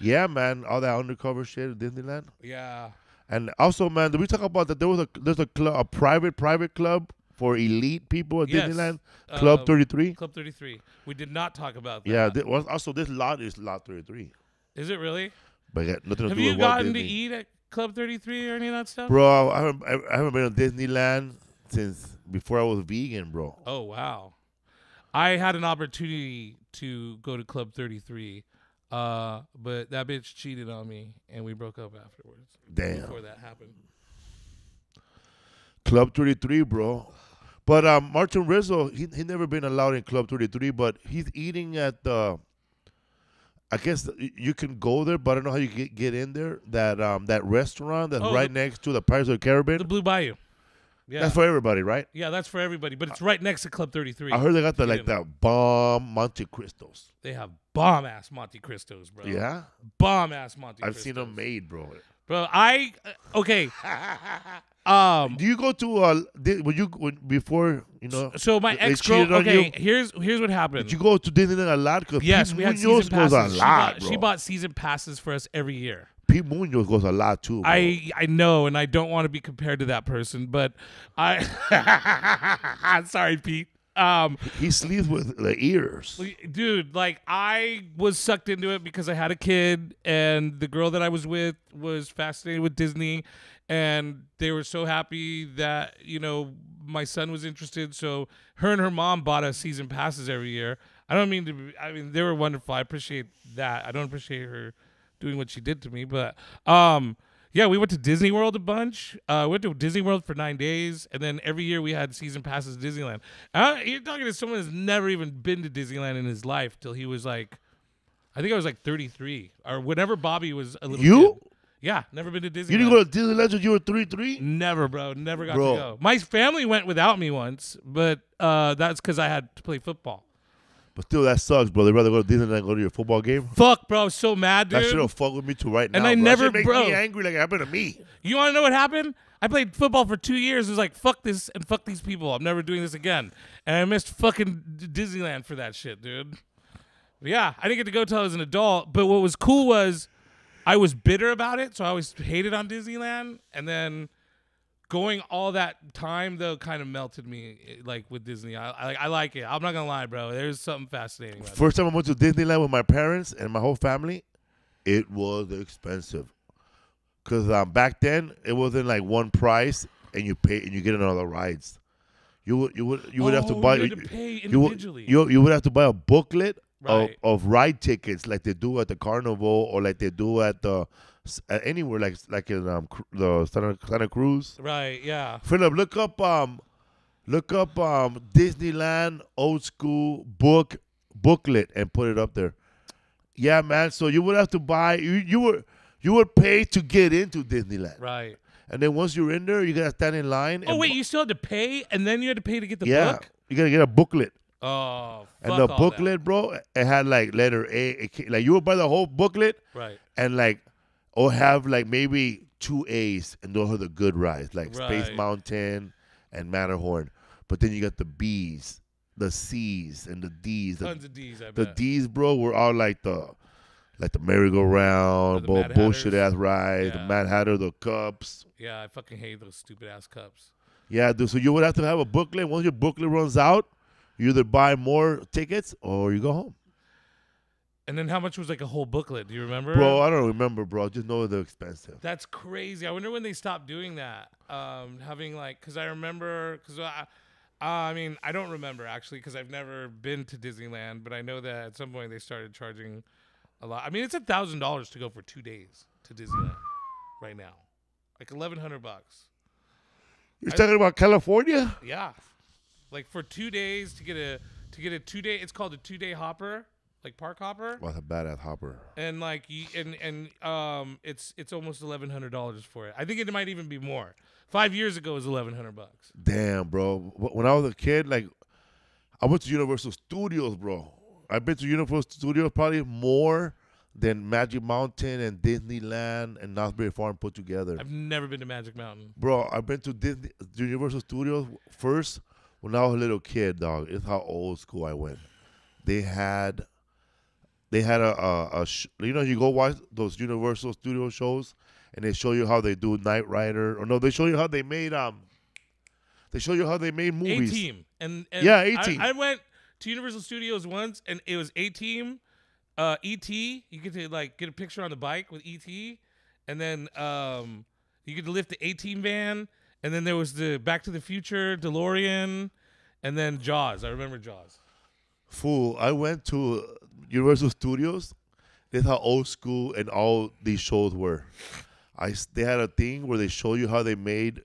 yeah, man, all that undercover shit at Disneyland. Yeah. And also, man, did we talk about that? There was a there's a club, a private private club for elite people at Yes. Disneyland, Club Um, 33. Club 33. We did not talk about that. Yeah, th- was also this lot is lot 33, Is it really? but got nothing to Have do you gotten to eat at Club 33 or any of that stuff? Bro, I haven't, I haven't been to Disneyland since before I was vegan, bro. Oh wow. I had an opportunity to go to Club 33, uh, but that bitch cheated on me and we broke up afterwards. Damn. Before that happened. Club 33, bro. But um, Martin Rizzo, he he never been allowed in Club 33, but he's eating at the. I guess you can go there, but I don't know how you get, get in there. That um that restaurant that's Oh, right the- next to the Pirates of the Caribbean. The Blue Bayou. Yeah. That's for everybody, right? yeah, that's for everybody, but it's right next to Club 33. I heard they got the like that bomb Monte Cristos. They have bomb ass Monte Cristos, bro. Yeah, Bomb ass Monte I've Cristos. seen them made, bro. Bro, I uh, okay. um Do you go to uh? Di- when you when, before you know? so my ex girl okay, here's here's what happened. Did you go to Disneyland a lot? Cause yes, Pete we had Munoz season goes passes. a She lot, bought, bro. she bought season passes for us every year. Pete Munoz goes a lot too. Bro. I I know, and I don't want to be compared to that person, but I. sorry, Pete. Um, he sleeps with the ears. dude, like I was sucked into it because I had a kid, and the girl that I was with was fascinated with Disney, and they were so happy that you know my son was interested. So her and her mom bought us season passes every year. I don't mean to. Be, I mean they were wonderful. I appreciate that. I don't appreciate her doing what she did to me, but um. Yeah, we went to Disney World a bunch. Uh, went to Disney World for nine days, and then every year we had season passes to Disneyland. Uh, you're talking to someone who's never even been to Disneyland in his life till he was like, I think I was like 33 or whenever Bobby was a little You? kid. Yeah, never been to Disneyland. You didn't go to Disneyland when you were three three. Never, bro. Never got Bro. to go. My family went without me once, but uh, that's because I had to play football. But still, that sucks, bro. They'd rather go to Disneyland than go to your football game. Fuck, bro. I was so mad, That dude. shit'll fuck with me too right now. And I bro. never- that shit make bro. me angry like it happened to me. You want to know what happened? I played football for two years. It was like, fuck this and fuck these people. I'm never doing this again. And I missed fucking D- Disneyland for that shit, dude. But yeah, I didn't get to go till I was an adult. But what was cool was I was bitter about it. So I always hated on Disneyland. And then going all that time, though, kind of melted me, eh, like with Disney. I, I, I like it. I'm not going to lie, bro. There's something fascinating about it. First time I went to Disneyland with my parents and my whole family, it was expensive. Cause um, back then it wasn't like one price and you pay and you get the rides. You would you would you would have to Oh, buy you to pay you would, you, you would have to buy a booklet Right. of, of ride tickets like they do at the carnival or like they do at the anywhere like like in um the Santa, Santa Cruz. right, yeah. Philip, look up um look up um Disneyland old school book booklet and put it up there. Yeah, man. So you would have to buy you you were you would pay to get into Disneyland. Right. And then once you're in there, you gotta stand in line. Oh, wait, you still had to pay and then you had to pay to get the yeah, book? you gotta get a booklet. Oh, And the all that. booklet, bro, it had like letter A. It like you would buy the whole booklet Right. and like or have like maybe two A's and those are the good rides, like Space Mountain and Matterhorn. But then you got the B's, the C's, and the D's. The, Tons of D's, I the bet. D's, bro, were all like the like the merry-go-round, the bull, bullshit ass rides, Yeah. the Mad Hatter, the cups. yeah, I fucking hate those stupid ass cups. Yeah, dude. So you would have to have a booklet. Once your booklet runs out, you either buy more tickets or you go home. And then how much was like a whole booklet? Do you remember? Bro, I don't remember, bro. Just know they're expensive. That's crazy. I wonder when they stopped doing that. Um, having like, cause I remember, cause I, I mean, I don't remember actually, cause I've never been to Disneyland, but I know that at some point they started charging a lot. I mean, it's a thousand dollars to go for two days to Disneyland right now, like eleven hundred bucks. You're I- talking about California? Yeah, like for two days to get a to get a two day. It's called a two day hopper, like park hopper, that's a badass hopper. and like you, and and um, it's it's almost eleven hundred dollars for it. I think it might even be more. Five years ago it was eleven hundred bucks. Damn, bro. When I was a kid, like, I went to Universal Studios, bro. I've been to Universal Studios probably more than Magic Mountain and Disneyland and Knott's Farm put together. I've never been to Magic Mountain. Bro, I've been to Disney, Universal Studios first when I was a little kid, dog. It's how old school I went. They had, they had a, a, a sh- you know, you go watch those Universal Studio shows, and they show you how they do Knight Rider, or no, they show you how they made um, they show you how they made A movies. team and, and Yeah, I- A-Team. I, went to Universal Studios once and it was A team, uh, ET. You get to like get a picture on the bike with ET, and then um, you get to lift the A team van, and then there was the Back to the Future DeLorean, and then Jaws. I remember Jaws. Fool, I went to Universal Studios. This is how old school and all these shows were. I they had a thing where they show you how they made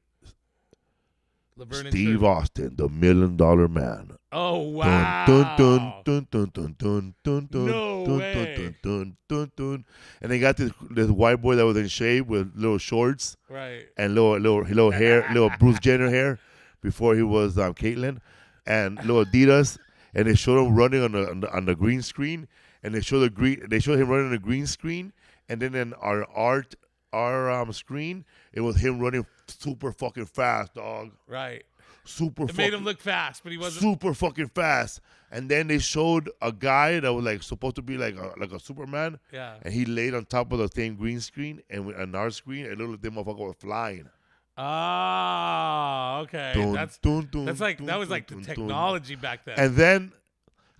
Laverne and Steve Shirley. Austin, the Million Dollar Man. Oh wow! Dun, dun, dun, dun, dun, dun, dun, dun, No dun, way. Dun, dun, dun, dun, dun. And they got this this white boy that was in shape with little shorts Right. and little little little hair, little Bruce Jenner hair before he was um, Caitlyn, and little Adidas. And they showed him running on the, on the on the green screen, and they show the green. They showed him running on the green screen, and then in our art our um, screen, it was him running super fucking fast, dog. Right. Super. It fucking, made him look fast, but he wasn't. super fucking fast. And then they showed a guy that was like supposed to be like a, like a Superman, Yeah. and he laid on top of the same green screen, and on our screen, it looked like the motherfucker was flying. Ah, okay. Dun, that's dun, dun, that's like that was like the technology back then. And then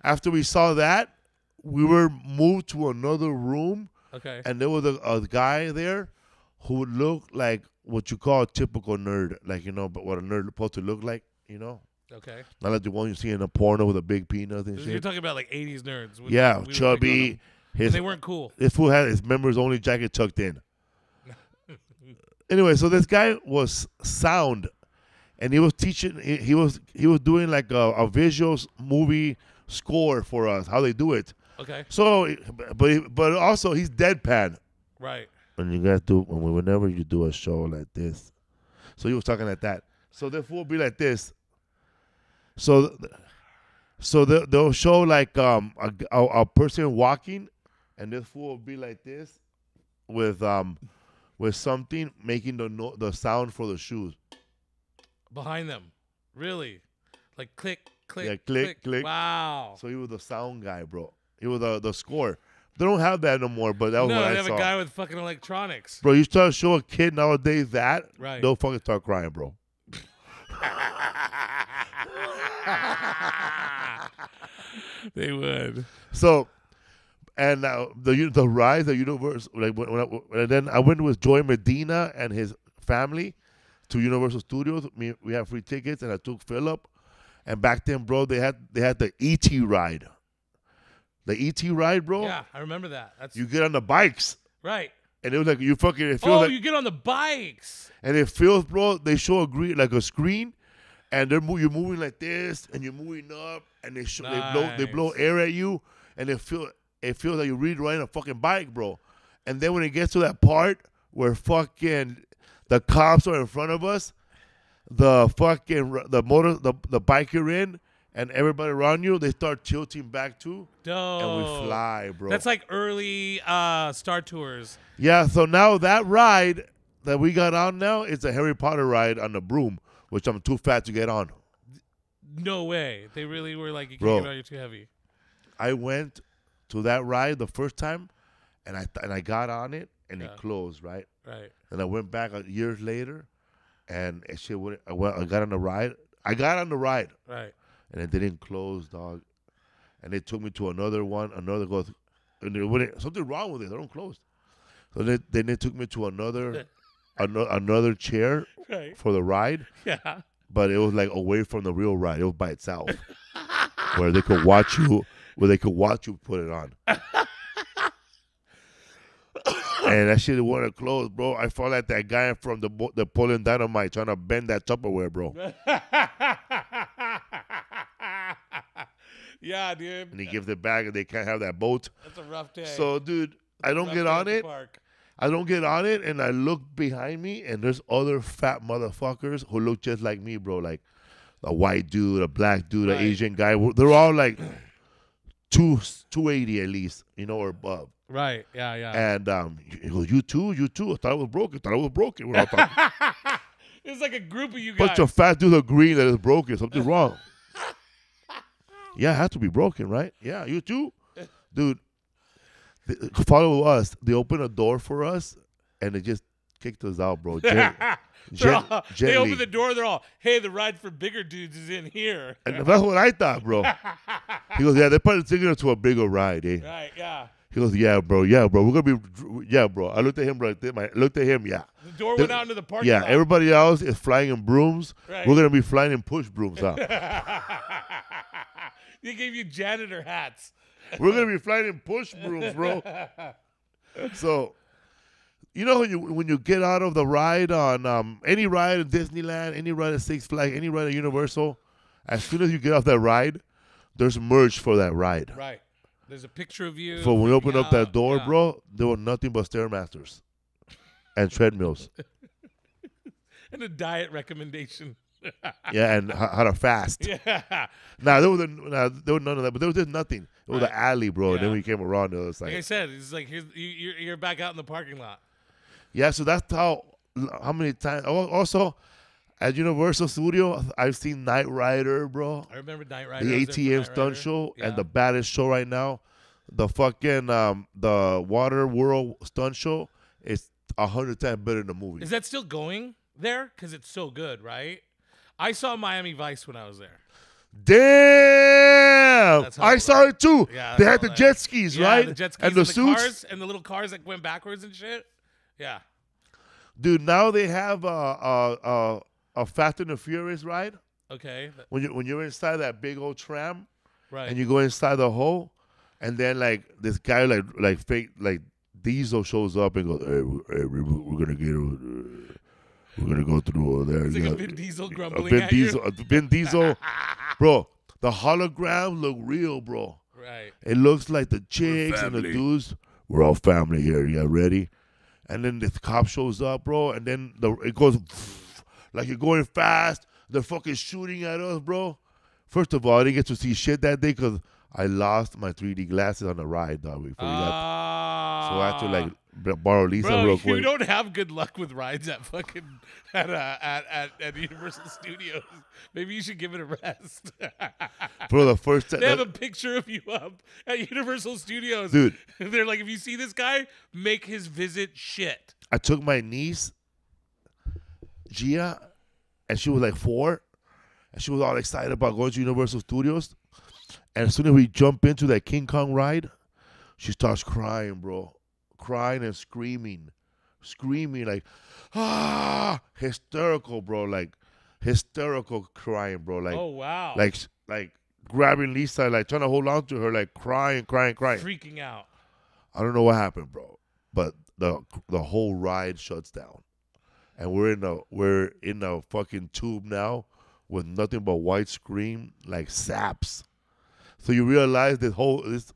after we saw that, we were moved to another room, okay. and there was a, a guy there who would look like what you call a typical nerd, like you know, but what a nerd supposed to look like, you know, Okay. not like the one you see in a porno with a big penis and You're shit. talking about like 80s nerds. We- Yeah, we were big on chubby. His they weren't cool. This fool had his members only jacket tucked in. Anyway, so this guy was sound, and he was teaching. He, he was he was doing like a, a visual movie score for us. How they do it. Okay. So, but he- but also he's deadpan. Right. and you guys do whenever you do a show like this. So he was talking like that. So the fool be like this. So, so they, they'll show like um a, a, a person walking, and this fool will be like this, with um, with something making the no- the sound for the shoes. Behind them. Really? Like click, click, Yeah, click, click. Wow. So he was the sound guy, bro. He was the the score. They don't have that no more, but that was no, what they I have saw. a guy with fucking electronics. Bro, you start to show a kid nowadays that Right. they'll fucking start crying, bro. they would. So, and uh, the the rise of universe, like when, when I, and then I went with Joey Medina and his family to Universal Studios. Me, we had free tickets, and I took Philip. And back then, bro, they had they had the ET ride. The ET ride, bro. Yeah, I remember that. That's You get on the bikes, right. and it was like you fucking. It feels Oh, like, you get on the bikes. and it feels, bro. They show a green like a screen, and they're mo- you're moving like this, and you're moving up, and they show they blow they blow air at you, and it feel it feels like you're really riding a fucking bike, bro. And then when it gets to that part where fucking the cops are in front of us, the fucking the motor the the bike you're in, and everybody around you, they start tilting back too, Dope. and we fly, bro. That's like early uh, Star Tours. Yeah, so now that ride that we got on now is a Harry Potter ride on the broom, which I'm too fat to get on. No way. They really were like, you Bro. can't get on, you're too heavy. I went to that ride the first time, and I and I got on it, and Yeah. it closed right. Right. And I went back a years later, and it shit went. I, went, I got on the ride. I got on the ride, Right. and it didn't close, dog. And they took me to another one, another go, and it wouldn't, something wrong with it. They don't close. So they, then they took me to another, ano- another chair Right. for the ride. Yeah. but it was like away from the real ride. It was by itself, where they could watch you, where they could watch you put it on. and that shit to close, bro. I felt like that guy from the the Napoleon Dynamite trying to bend that Tupperware, bro. yeah, dude. And he gives it back, and they can't have that boat. That's a rough day. So, dude, I don't get on it. park. I don't get on it, and I look behind me, and there's other fat motherfuckers who look just like me, bro. Like a white dude, a black dude, Right. an Asian guy. They're all like two two eighty at least, you know, or above. Right. Yeah. Yeah. And um, he goes, "You too, you too." I thought it was broken. I thought it was broken. We're all talking. it's like a group of you guys. bunch of fat dudes agreeing that it's broken. Something wrong. yeah, it has to be broken, right? Yeah, you too, dude. follow us. They open a door for us, and they just kicked us out, bro. Gen- gen- all- they open the door. They're all, "Hey, the ride for bigger dudes is in here." And that's what I thought, bro. He goes, yeah, they're probably taking us to a bigger ride, eh? right. Yeah. He goes, yeah, bro, yeah, bro, we're gonna be, yeah, bro. I looked at him right there. I looked at him, yeah, The door The- went out into the parking yeah. lot. Everybody else is flying in brooms. Right. We're gonna be flying in push brooms, huh? they gave you janitor hats. we're gonna be flying in push brooms, bro. So, you know when you when you get out of the ride on um, any ride at Disneyland, any ride at Six Flags, any ride at Universal, as soon as you get off that ride, there's merch for that ride. Right. There's a picture of you. So when we opened up that door, Yeah. bro, there were nothing but stairmasters and treadmills. And a diet recommendation. yeah, and how, to fast. yeah. Nah, there was a, nah, there was none of that, but there was just nothing. It was Right. an alley, bro. And then Yeah. we came around it was Like I said, it's like here's, you, you're, you're back out in the parking lot. Yeah, so that's how how many times. Also, at Universal Studio, I've seen Knight Rider, bro. I remember Knight Rider. the I was there for A-Team stunt show Yeah. and the baddest show right now, the fucking um the Water World stunt show is a hundred times better than the movie. Is that still going there? Because it's so good, right? I saw Miami Vice when I was there. Damn! I saw it too. Yeah, they had the jet skis, Yeah, right? the jet skis and the, suits. cars and the little cars that went backwards and shit. Yeah. Dude, now they have a a a, a Fast and the Furious ride. Okay. When you when you're inside that big old tram Right. and you go inside the hole, and then like this guy like like fake like Diesel shows up and goes, "Hey, we- hey we, we're gonna get, uh, we're gonna go through over there." it's like You a Vin Diesel grumbling Vin at Diesel, you. Vin Diesel, bro. The hologram look real, bro. Right. It looks like the chicks and the dudes. We're all family here. Yeah, ready? And then the cop shows up, bro, and then the it goes like you're going fast. They're fucking shooting at us, bro. First of all, I didn't get to see shit that day because I lost my 3D glasses on the ride, dog. Before we got, ah. so I had to like borrow Lisa Bro, real you quick. don't have good luck with rides at fucking at uh, at, at at Universal Studios. Maybe you should give it a rest. Bro, the first time, they have a picture of you up at Universal Studios, dude, They're like, if you see this guy, make his visit shit. I took my niece, Gia, and she was like four, and she was all excited about going to Universal Studios. And as soon as we jump into that King Kong ride, she starts crying, bro, crying and screaming, screaming like, ah, hysterical, bro, like hysterical crying, bro, like, oh wow, like, like grabbing Lisa, like trying to hold on to her, like crying, crying, crying. freaking out. I don't know what happened, bro, but the the whole ride shuts down, and we're in a we're in a fucking tube now with nothing but white screen like saps. So you realize this whole this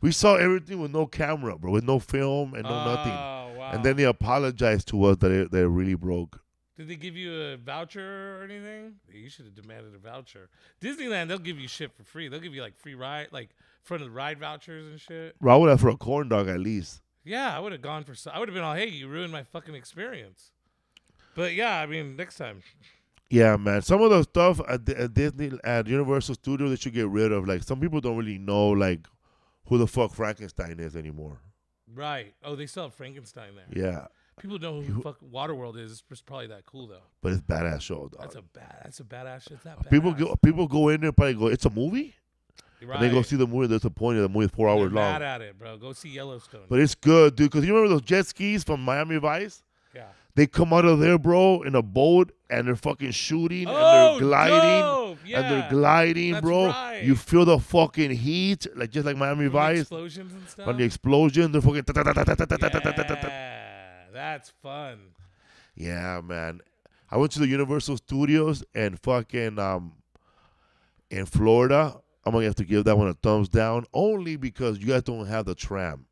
we saw everything with no camera, bro, with no film and no nothing. Oh wow. And then they apologized to us that it, that it really broke. Did they give you a voucher or anything? You should have demanded a voucher. Disneyland, they'll give you shit for free. They'll give you like free ride, like front of the ride vouchers and shit. Bro, I would have for a corn dog at least. Yeah, I would have gone for. so- I would have been all, hey, you ruined my fucking experience. But yeah, I mean, next time. Yeah, man. Some of the stuff at, Di- at Disney at Universal Studios they should get rid of. Like some people don't really know like who the fuck Frankenstein is anymore. Right. Oh, they still have Frankenstein there. Yeah, People know who the fuck Waterworld is. It's probably that cool though. but it's badass show. Dog. That's a bad. That's a badass shit. That people go people go in there and probably go. It's a movie. Right. And they go see the movie. There's a point. Of the movie, four They're hours mad long. at it, bro. Go see Yellowstone. But it's good, dude. Cause you remember those jet skis from Miami Vice? yeah. They come out of there, bro, in a boat and they're fucking shooting oh, and they're oh, gliding yeah. and they're gliding, That's bro. Right. You feel the fucking heat, like just like Miami From Vice. The explosions and stuff. From the explosion, they're fucking. Yeah, that's fun. Yeah, man. I went to the Universal Studios and fucking um in Florida. I'm gonna have to give that one a thumbs down only because you guys don't have the tram.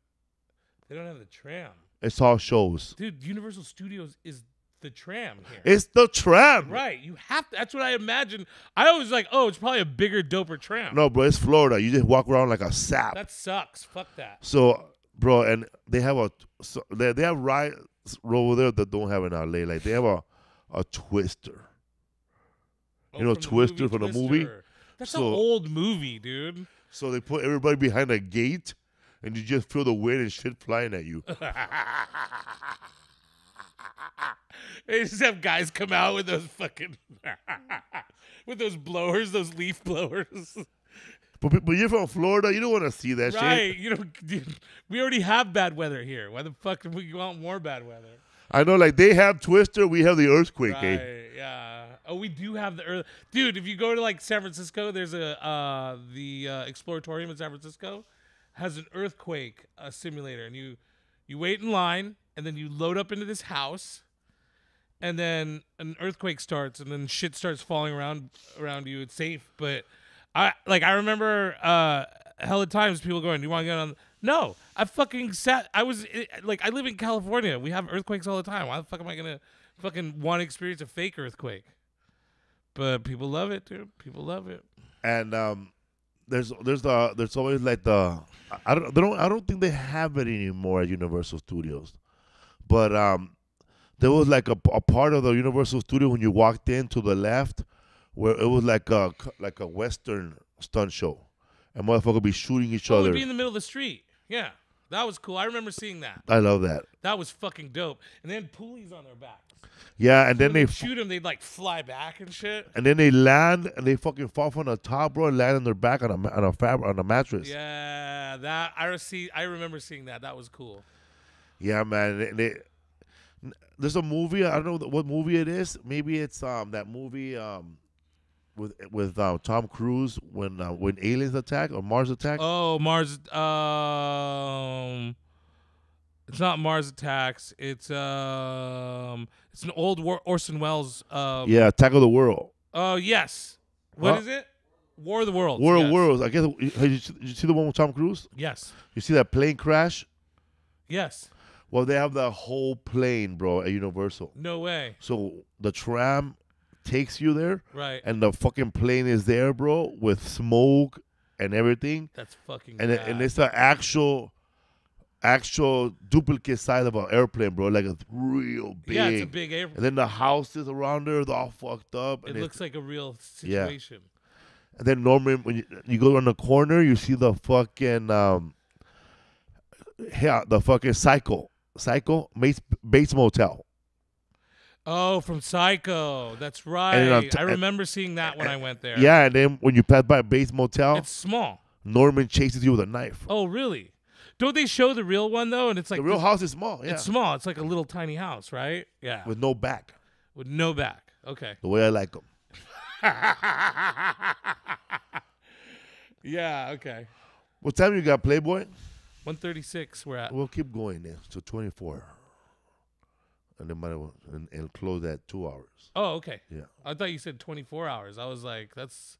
They don't have the tram. It's all shows. dude. Universal Studios is the tram here. It's the tram. right. You have to. That's what I imagine. I always like. Oh, it's probably a bigger, doper tram. No, bro, it's Florida. You just walk around like a sap. that sucks. Fuck that. so, bro, and they have a so they, they have rides over there that don't have in LA. Like they have a a twister. Oh, You know from the Twister from the movie? That's an old movie, dude. So they put everybody behind a gate, and you just feel the wind and shit flying at you. They just have guys come out with those fucking with those blowers, those leaf blowers. But, but you're from Florida, you don't want to see that shit. right. You know, dude, we already have bad weather here. Why the fuck do we want more bad weather? I know, like they have Twister, we have the earthquake. Right. Eh? Yeah. Oh, we do have the earth. Dude, if you go to like San Francisco, there's a uh the uh, Exploratorium in San Francisco has an earthquake uh, simulator, and you you wait in line, and then you load up into this house, and then an earthquake starts, and then shit starts falling around around you. It's safe, but I like I remember uh hella times people going, "Do you want to get on?" No, I fucking sat. I was eh, like, I live in California. We have earthquakes all the time. Why the fuck am I gonna fucking want to experience a fake earthquake? But people love it, dude. People love it. And um, there's there's the there's always like the I don't they don't I don't think they have it anymore at Universal Studios, but um, there was like a, a part of the Universal Studio when you walked in to the left, where it was like a like a Western stunt show, and motherfucker be shooting each Oh, other. it'd be in the middle of the street. Yeah, that was cool. I remember seeing that. I love that. That was fucking dope. And then pulleys on their backs. Yeah, and then When they shoot them, they'd like fly back and shit. and then they land and they fucking fall from the top, bro, and land on their back on a on a fab on a mattress. Yeah, that I see. I remember seeing that. That was cool. Yeah, man. they- n- there's a movie. I don't know what movie it is. Maybe it's um that movie um with with uh, Tom Cruise when uh, when aliens attack or Mars attack. Oh, Mars. Um, it's not Mars Attacks. It's um, it's an old War- Orson Welles. Um, yeah, Attack of the World. Oh yes. What Huh? is it? War of the Worlds. War yes. of Worlds. I guess. Did you, see- did you see the one with Tom Cruise? Yes. You see that plane crash? Yes. Well, they have the whole plane, bro, at Universal. No way. So the tram takes you there, Right. and the fucking plane is there, bro, with smoke and everything, That's fucking. and it, and it's the actual, actual duplicate size of an airplane, bro, like it's real big. yeah, it's a big airplane. and then the houses around there, they're all fucked up. It looks like a real Yeah. situation. And then normally when you, you go around the corner, you see the fucking um, yeah, the fucking cycle, cycle base, Bates Motel. Oh, from Psycho. That's right. t- I remember seeing that when I went there. Yeah, and then when you pass by Bates Motel, It's small. Norman chases you with a knife. Oh, really? Don't they show the real one though? And it's like the real this- house is small, yeah, It's small. It's like a little tiny house, right? Yeah. With, no back, With no back. Okay. the way I like them. yeah. Okay. What time you got, Playboy? One thirty six. We're at. We'll keep going then to twenty four, and then might and, and close at two hours. Oh, okay. Yeah. I thought you said twenty four hours. I was like, that's.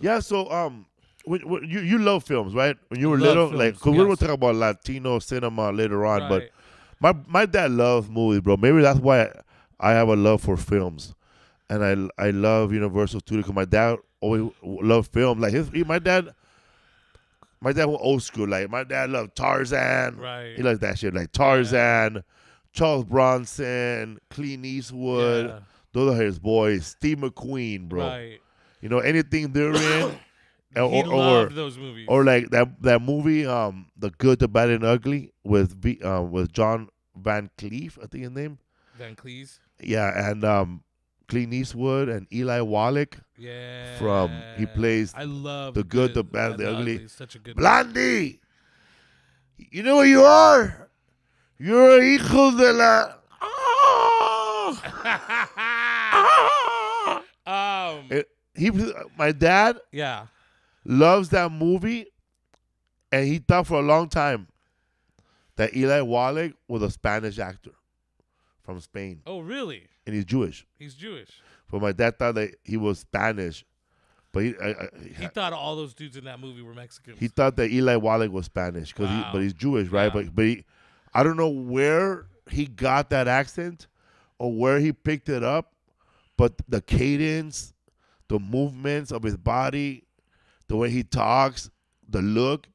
Yeah, so um, you you love films, right? When you were Love little, films, like, cause we're gonna talk about Latino cinema later on, but my my dad loves movies, bro. Maybe that's why I have a love for films, and I I love Universal Studios because my dad always loved film. Like his, he, my dad, my dad was old school. Like my dad loved Tarzan. Right. He likes that shit. Like Tarzan, Charles Bronson, Clint Eastwood. Yeah. Those are his boys. Steve McQueen, bro. Right. You know anything they're in, he or, or those movies. or like that that movie, um, the Good, the Bad, and Ugly with V, um, with John Van Cleef, I think his name. Van Cleese. Yeah, and um, Clint Eastwood and Eli Wallach. Yeah. From- he plays I love The Good, the Bad, the Ugly. Such a good. Blondie, you know what you are? You're a hijo de la. um. It- he, my dad Yeah. loves that movie, and he thought for a long time that Eli Wallach was a Spanish actor from Spain, Oh, really? and he's Jewish. He's Jewish. But my dad thought that he was Spanish, but he I, I, He thought all those dudes in that movie were Mexicans. he thought that Eli Wallach was Spanish because he, but he's Jewish, right? Yeah. But but he, I don't know where he got that accent or where he picked it up, but the cadence, the movements of his body, the way he talks, the look,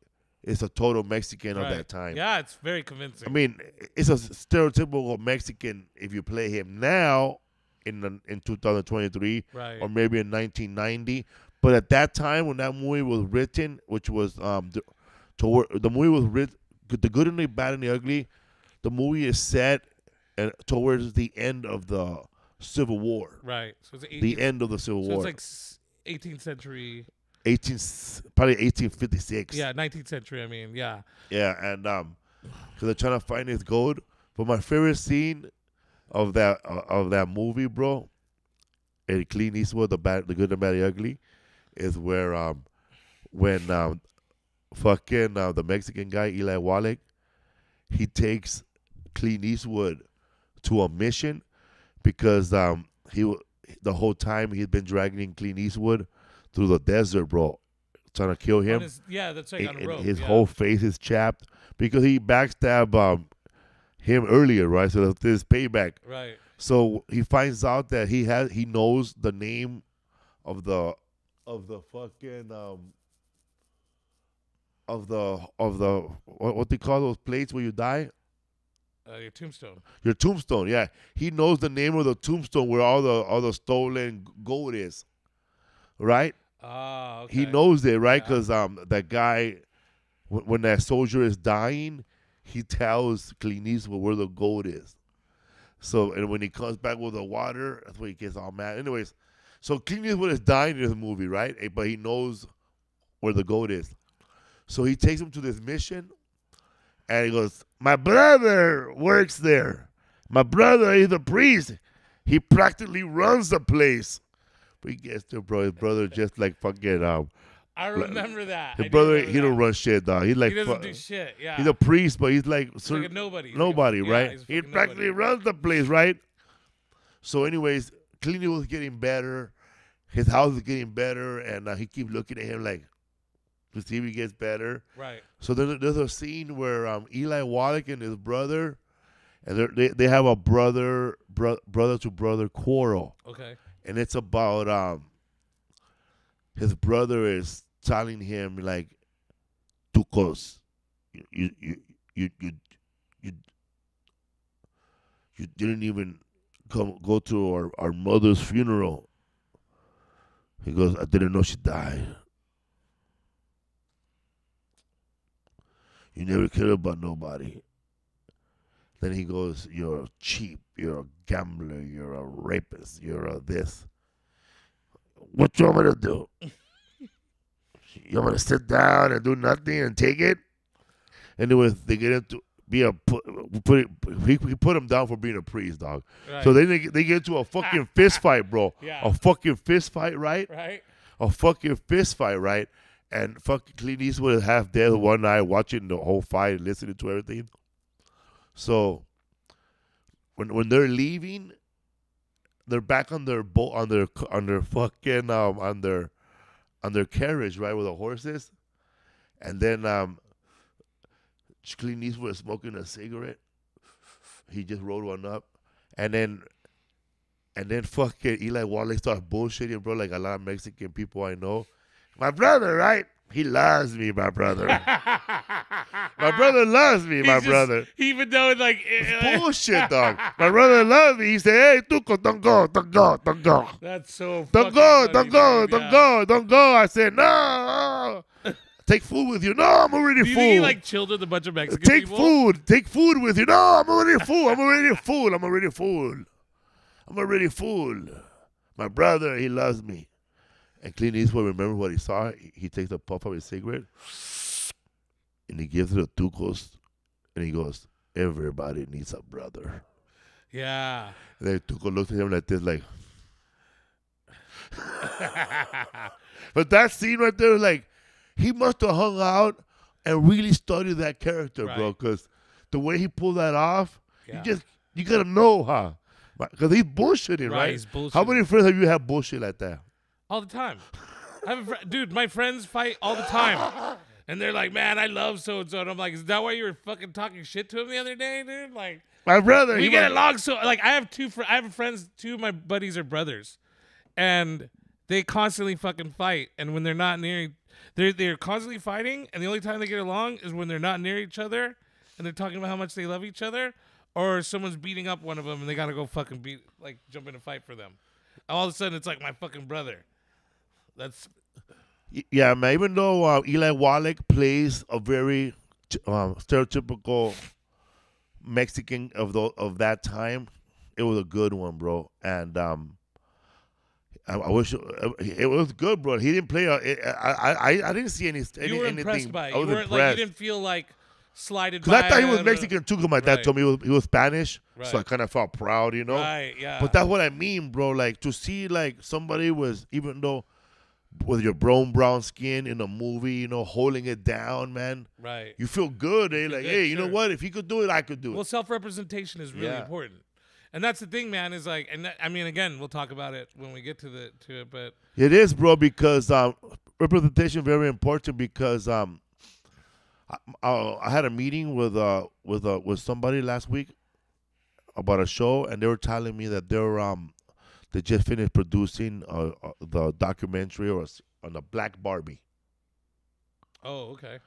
is a total Mexican of that time. Yeah, it's very convincing. I mean, it's a stereotypical Mexican if you play him now in the, in 2023 right. or maybe in 1990. But at that time when that movie was written, which was um the, toward, the movie was written, the good and the bad and the ugly, the movie is set and towards the end of the Civil War, right. So it's 18, the end of the Civil so War, it's like 18th century. 18 probably 1856. Yeah, 19th century. I mean, yeah. Yeah, and um, because they're trying to find his gold. But my favorite scene of that uh, of that movie, bro, and Clint Eastwood, the bad, the good, and the bad, and the ugly, is where um, when um, fucking uh, the Mexican guy Eli Wallach, he takes Clint Eastwood to a mission because um he the whole time he'd been dragging Clint Eastwood through the desert, bro, trying to kill him his- yeah, that's like and- a rope. his yeah. whole face is chapped because he backstabbed um, him earlier, right? So this is payback. Right. So he finds out that he has he knows the name of the of the fucking um of the of the what, what they call those plates where you die? Uh, your tombstone. your tombstone yeah. He knows the name of the tombstone where all the all the stolen gold is right? Ah, okay. he knows it right? Yeah. because um that guy when, when that soldier is dying he tells Clint Eastwood where the gold is. So and when he comes back with the water that's where he gets all mad. Anyways so Clint Eastwood is dying in the movie right? Eh, but he knows where the gold is so he takes him to this mission and he goes my brother works there my brother is a priest he practically runs the place but he gets there, bro. His brother just like fucking um. I remember that. His do brother, he don't run shit, dog. He's like, He doesn't do shit. Yeah. he's a priest, but he's like, He's like nobody. Nobody, right? He practically nobody. runs the place, right? So, anyways, Clint was getting better. His house is getting better, and uh, he keep looking at him like, to see if he gets better. Right. So there, there's a scene where um, Eli Wallach and his brother, and they they have a brother bro, brother to brother quarrel, Okay. and it's about um his brother is telling him like, "Tucos, you you you you you you, you didn't even come go to our, our mother's funeral." He goes, "I didn't know she died." You never cared about nobody. Then he goes, You're cheap, you're a gambler, you're a rapist, you're a this. What you want me to do? you want me to sit down and do nothing and take it? Anyways, they get into be a put, put he, he put him down for being a priest, dog. Right. So then they, get- they get into a fucking fist fight, bro. Yeah. A fucking fist fight, right? right. a fucking fist fight, right? And fucking Clint Eastwood is half dead one night watching the whole fight, and listening to everything. So when when they're leaving, they're back on their boat on their on their fucking um on their on their carriage, right, with the horses. And then um Clint Eastwood is smoking a cigarette. He just rolled one up. And then and then fucking Eli Wallach starts bullshitting, bro, like a lot of Mexican people I know. My brother, right? He loves me, my brother. my brother loves me, He's my just- brother. Even though like eh, Bullshit, dog. My brother loves me. He said, hey, Tuco, don't go, don't go, don't go. That's so. Don't go, funny, don't go, don't Yeah. go, don't go. I said, no. Take food with you. No, I'm already Do you full. he like chilled with a bunch of Mexican Take people? food. Take food with you. No, I'm already full. I'm already full. I'm already full. I'm already full. My brother, he loves me. And Clint Eastwood, remember what he saw? He, he takes a puff of his cigarette and he gives it to Tucos and he goes, Everybody needs a brother. Yeah. And then Tuco looks at him like this, like, but that scene right there, like, he must have hung out and really studied that character, bro. Because the way he pulled that off, Yeah. you just you gotta know, huh? Because he's bullshitting, Right, right? he's How many friends have you had bullshit like that? All the time. I have a fr- dude. My friends fight all the time, and they're like, "Man, I love so and so," and I'm like, "Is that why you were fucking talking shit to him the other day, dude?" Like, My brother, we get along so. Like, I have two. Fr- I have friends. Two of my buddies are brothers, and they constantly fucking fight. And when they're not near, they're they're constantly fighting. And the only time they get along is when they're not near each other, and they're talking about how much they love each other, or someone's beating up one of them, and they gotta go fucking beat, like, jump in a fight for them. All of a sudden, it's like my fucking brother. That's Yeah, man. Even though uh, Eli Wallach plays a very um, stereotypical Mexican of the of that time, it was a good one, bro. And um, I, I wish it, it was good, bro. He didn't play. A, it, I, I I didn't see any, any you were anything. impressed by it. I was weren't like impressed. you didn't feel like slided by. Because I thought he was Mexican too. Because my dad Right. told me he was, he was Spanish, so I kind of felt proud, you know. Right, yeah. But that's what I mean, bro. Like to see like somebody was even though with your brown brown skin in a movie, you know, holding it down, man. right. You feel good, eh? Like, good, hey, you know what? If he could do it, I could do it. Well, self representation is really Yeah. important, and that's the thing, man. Is like, and that, I mean, again, we'll talk about it when we get to the to it, but It is, bro, because um, representation very important. Because um, I, I, I had a meeting with uh with uh with somebody last week about a show, and they were telling me that they're um they just finished producing uh, uh the documentary or on the Black Barbie. oh, okay,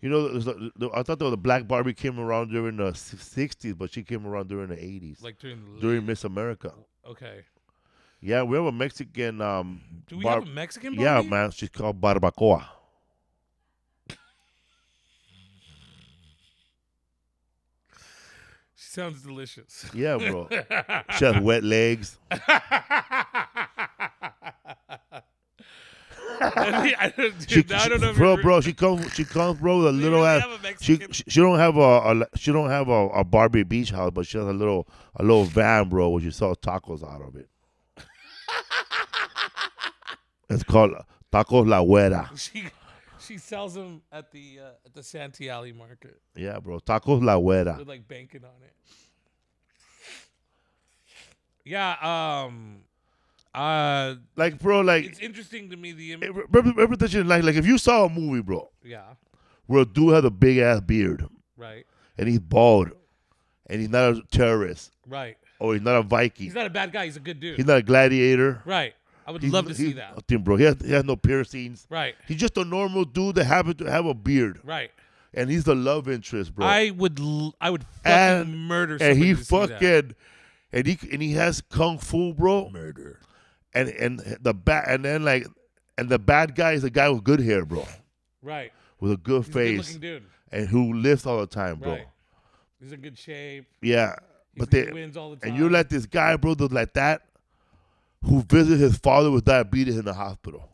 You know, there's a- the, I thought the Black Barbie came around during the '60s, but she came around during the '80s, like during the during Miss America. Okay, Yeah, we have a Mexican um. do we bar- have a Mexican? Barbie? Yeah, man, she's called Barbacoa. Sounds delicious. Yeah, bro. she has wet legs. I don't, She, I don't know bro, bro, she comes, she comes, bro, with a little ass. a She, she she don't have a, a she don't have a, a Barbie beach house, but she has a little a little van, bro, where she sells tacos out of it. it's called Tacos La Güera. She sells them at the uh, at the Santee Alley Market Yeah, bro, Tacos La Güera. with like banking on it. Yeah, um, Uh, Like, bro, like it's interesting to me the im- eh, rep- representation. Like, like if you saw a movie, bro, yeah, where a dude has a big ass beard right, and he's bald, and he's not a terrorist right. or he's not a Viking, He's not a bad guy. He's a good dude. he's not a gladiator. right. I would He's- love to he's see that. Oh, nothing, bro. He has, he has no piercings. Right, He's just a normal dude that happened to have a beard, right. and he's the love interest, bro. I would, I would fucking And- murder and he to see that. fucking and he and he has kung fu, bro. Murder. And and the bad and then like and the bad guy is a guy with good hair, bro, Right. with a good He's a face good-looking dude. and who lifts all the time, bro. Right. He's in good shape. Yeah, He's but he they wins all the time. and you let this guy, bro, do like that, who visited his father with diabetes in the hospital.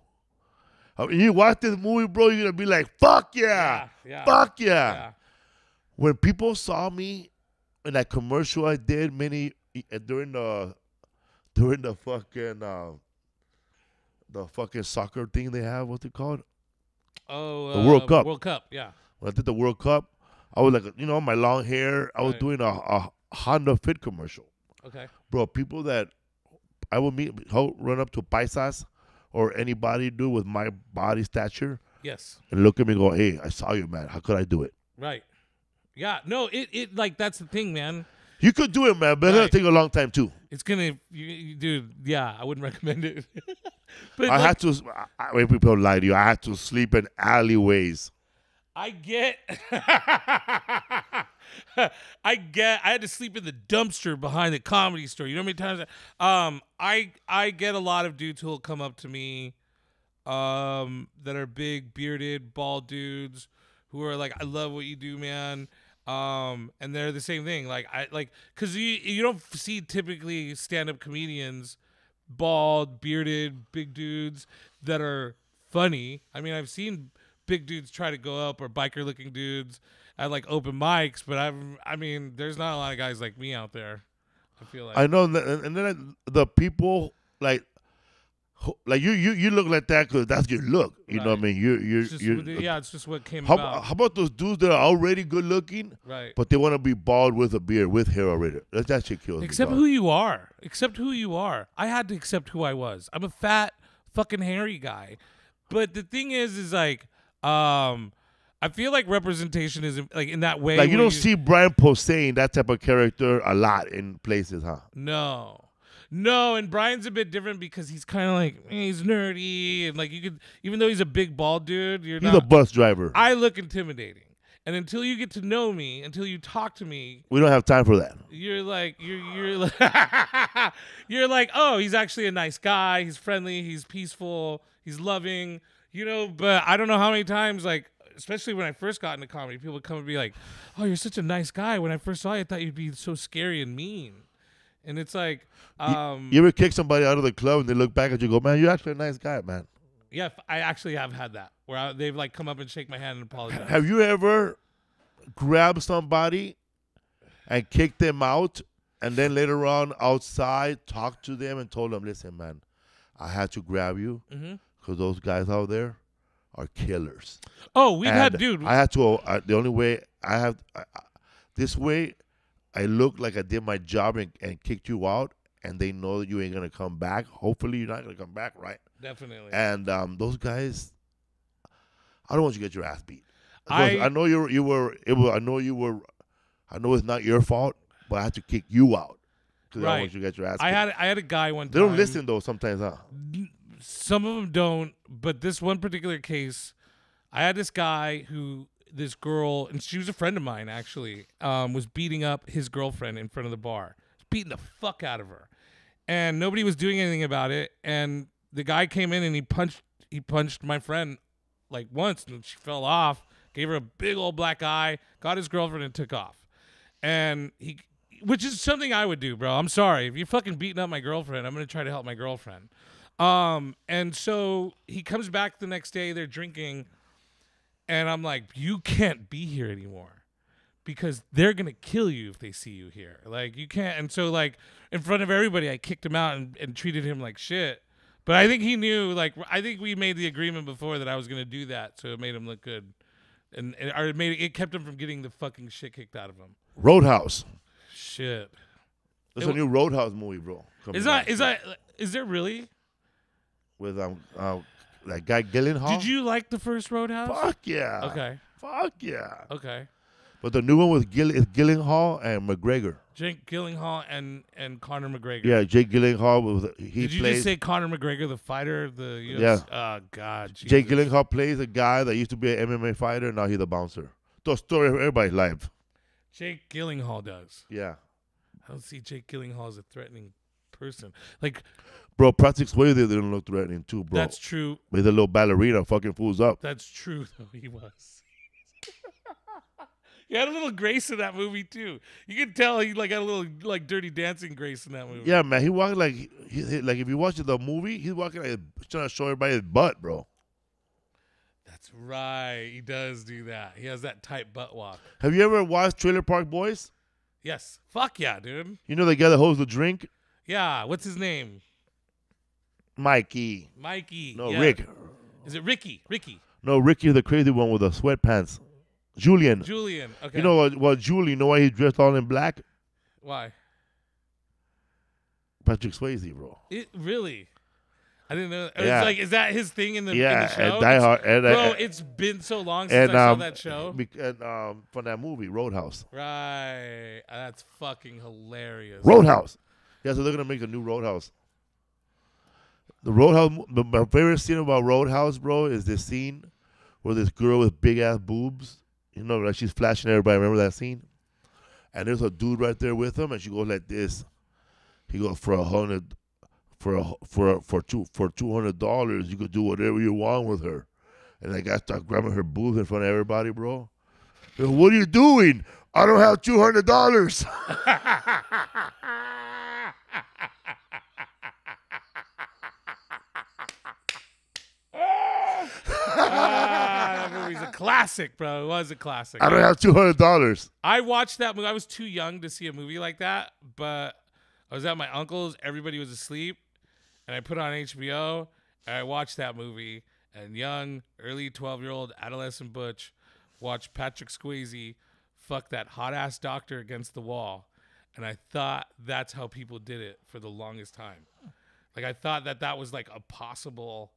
I mean, you watch this movie, bro, you're gonna be like, "Fuck yeah, yeah, yeah, fuck yeah. yeah. when people saw me in that commercial I did many uh, during the during the fucking uh, the fucking soccer thing they have, what's it called? Oh, The World uh, Cup. World Cup. Yeah. When I did the World Cup, I was like, you know, my long hair. I was Right. doing a, a Honda Fit commercial, Okay. bro. People that I would meet, ho- run up to paisas or anybody do with my body stature Yes. and look at me, and go, "Hey, I saw you, man. How could I do it?" Right. Yeah. No. It. It. Like that's the thing, man. You could do it, man, but it's gonna Right. take a long time too. It's gonna, you, you, dude. Yeah, I wouldn't recommend it. but I like, had to. I, I, when people lie to you, I had to sleep in alleyways. I get. I get. I had to sleep in the dumpster behind the comedy store. You know how many times? I, um, I I get a lot of dudes who will come up to me, um, that are big bearded bald dudes who are like, "I love what you do, man." Um, and they're the same thing. Like I like because you you don't see typically stand up comedians, bald, bearded, big dudes that are funny. I mean, I've seen big dudes try to go up or biker looking dudes at like open mics, but I've I mean, there's not a lot of guys like me out there. I feel like I know, and then- the people like, like you, you, you look like that because that's your look. You know what I mean? You, you, you. yeah, it's just what came How, about. how about those dudes that are already good looking, right. but they want to be bald with a beard, with hair already? That, that shit kills Accept me. who you are. Accept who you are. I had to accept who I was. I'm a fat, fucking hairy guy. But the thing is, is like, um, I feel like representation is like in that way. Like you don't see Brian Posehn that type of character a lot in places, huh? No. No, and Brian's a bit different because he's kind of like eh, he's nerdy and like you could even though he's a big bald dude, you're He's not a bus driver. I look intimidating. And until you get to know me, until you talk to me, we don't have time for that. you're like you're you're like you're like, "Oh, he's actually a nice guy. He's friendly, he's peaceful, he's loving." You know, but I don't know how many times like especially when I first got into comedy, people would come and be like, "Oh, you're such a nice guy. When I first saw you, I thought you'd be so scary and mean." And it's like um You ever kick somebody out of the club and they look back at you and go, man, you're actually a nice guy, man. Yeah, I actually have had that where I, they've like come up and shake my hand and apologize. Have you ever grabbed somebody and kicked them out and then later on outside talked to them and told them, listen, man, I had to grab you Mhm. because those guys out there are killers. Oh, we've had dude. I had to, uh, the only way I have, I, I- this way, I look like I did my job and, and kicked you out and they know that you ain't going to come back. Hopefully you're not to come back, right? definitely. And um, those guys, I don't want you to get your ass beat. I- I, I know you were, you were, it was, I know you were, I know it's not your fault, but I had to kick you out because I Right. don't want you to get your ass. I had I had a guy one time. They don't listen though sometimes, huh? Some of them don't, but this one particular case, I had this guy who this girl and she was a friend of mine actually um, was beating up his girlfriend in front of the bar, beating the fuck out of her, and nobody was doing anything about it. And the guy came in and he punched he punched my friend like once and she fell off, gave her a big old black eye, got his girlfriend and took off. And he which is something I would do, bro. I'm sorry. If you're fucking beating up my girlfriend, I'm gonna try to help my girlfriend. Um, and so he comes back the next day, they're drinking, and I'm like, You can't be here anymore. Because they're gonna kill you if they see you here. Like you can't and so like in front of everybody I kicked him out and, and treated him like shit. But I think he knew, like, I think we made the agreement before that I was gonna do that, so it made him look good, and, and or it made it kept him from getting the fucking shit kicked out of him. Roadhouse. Shit, There's It a new Roadhouse movie, bro. is that out. is that Is there really? With um uh, that guy Gyllenhaal. Did you like the first Roadhouse? Fuck yeah. Okay. Fuck yeah. Okay. But the new one with Gill is Gyllenhaal and McGregor. Jake Gyllenhaal and and Conor McGregor. Yeah, Jake Gyllenhaal. Was, he Did you plays. just say Conor McGregor, the fighter? The? Yeah. Oh God. Jake Jesus. Gyllenhaal plays a guy that used to be an MMA fighter. Now he's a bouncer. The story of everybody's life. Jake Gyllenhaal does. Yeah. I don't see Jake Gyllenhaal as a threatening person. Like Bro, Patrick Swayze didn't look threatening too, bro. that's true. With a little ballerina fucking fools up. That's true though. He was. he had a little grace in that movie too. You could tell he like had a little like dirty dancing grace in that movie. Yeah, man. He walked like he, he- like if you watch the movie, he's walking like trying to show everybody his butt, bro. That's right. He does do that. He has that tight butt walk. Have you ever watched Trailer Park Boys? Yes. Fuck yeah, dude. You know the guy that holds the drink? Yeah. What's his name? Mikey. Mikey. No, Yeah. Rick. Is it Ricky? Ricky. No, Ricky, the crazy one with the sweatpants. Julian. Julian. Okay. You know what? What Julian? You know why he's dressed all in black? why? Patrick Swayze, bro. It really. I didn't know. It's Yeah. like, is that his thing in the, in the yeah, show? and Die Hard, and, Bro, uh, it's been so long since and I saw um, that show. and, um, from that movie Roadhouse. Right. That's fucking hilarious. Roadhouse. Yeah, so they're gonna make a new Roadhouse. The Roadhouse. My favorite scene about Roadhouse, bro, is this scene where this girl with big ass boobs. You know, like she's flashing everybody. Remember that scene? And there's a dude right there with him, and she goes like this. He goes for a hundred, for a for a, for two for two hundred dollars, you could do whatever you want with her. And that guy starts grabbing her boobs in front of everybody, bro. Goes, What are you doing? I don't have two hundred dollars. ah, that movie's a classic, bro. It was a classic. I don't have two hundred dollars. I watched that movie. I was too young to see a movie like that, but I was at my uncle's. Everybody was asleep, and I put on HBO and I watched that movie. And young, early twelve-year-old adolescent Butch watched Patrick Swayze fuck that hot ass doctor against the wall, and I thought that's how people did it for the longest time. Like I thought that that was like a possible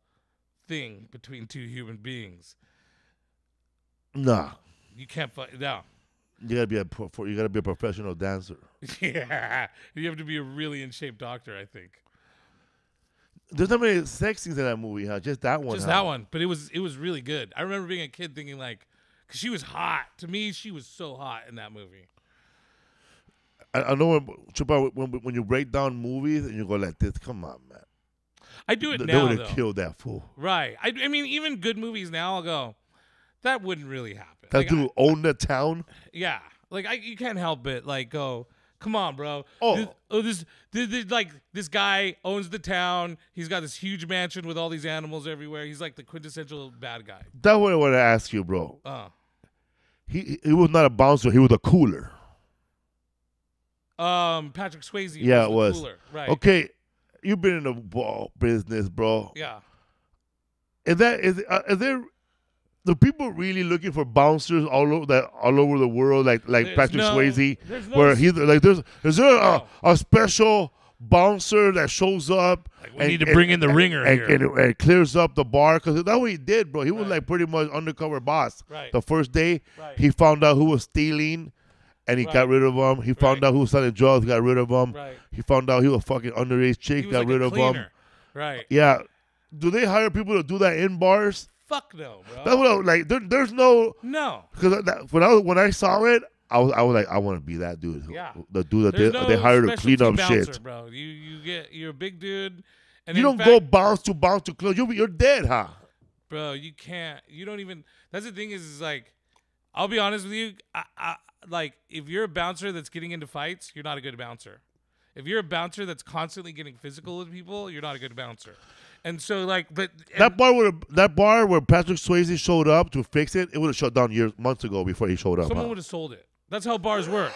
thing between two human beings. Nah, You can't fuck no. you gotta be a pro- you gotta be a professional dancer. Yeah, you have to be a really in shape doctor, I think. There's not many sex scenes in that movie, huh? Just that one. Just huh? that one, but it was it was really good. I remember being a kid thinking like, cause she was hot. To me, she was so hot in that movie. I, I know when, Chupa, when when you break down movies and you go like this. Come on, man. I do it Th- they would have killed that fool. Right. I, I mean, even good movies now, I'll go. That wouldn't really happen. That Like, I- dude owned the town. yeah, like I, you can't help it. Like go. Come on, bro. Oh. this, oh, this, this, this, like this guy owns the town. He's got this huge mansion with all these animals everywhere. He's like the quintessential bad guy. That's what I want to ask you, bro. Uh, He he was not a bouncer. He was a cooler. um, Patrick Swayze. Yeah, was it was. Cooler. Right. Okay, you've been in the ball business, bro. Yeah. Is that is uh, is there the people really looking for bouncers all over that all over the world, like like There's Patrick no- Swayze, no where he's like there's is there a, a special bouncer that shows up? Like, we need to bring in the ringer and, here. and, and clears up the bar because that's what he did, bro. He was Right. like pretty much undercover boss. Right. The first day, Right. he found out who was stealing, and he got rid of him. He found out who was selling drugs, got rid of him. Right. He found out he was fucking underage chick, He got like rid a of him. Right. Yeah. Do they hire people to do that in bars? Fuck no, bro. That's what I like. There, there's no no. because when I when I saw it, I was I was like I want to be that dude. Yeah. The dude that they, no they hired to clean up bouncer, shit. bro. You you get you're a big dude, and You don't fact, go bounce to bounce to close. You you're dead, huh? bro. You can't. You don't even. That's the thing is, is like, I'll be honest with you. I, I like if you're a bouncer that's getting into fights, you're not a good bouncer. If you're a bouncer that's constantly getting physical with people, you're not a good bouncer. And so like, but That bar where that bar where Patrick Swayze showed up to fix it, it would have shut down years months ago before he showed up. someone huh? would have sold it. That's how bars work.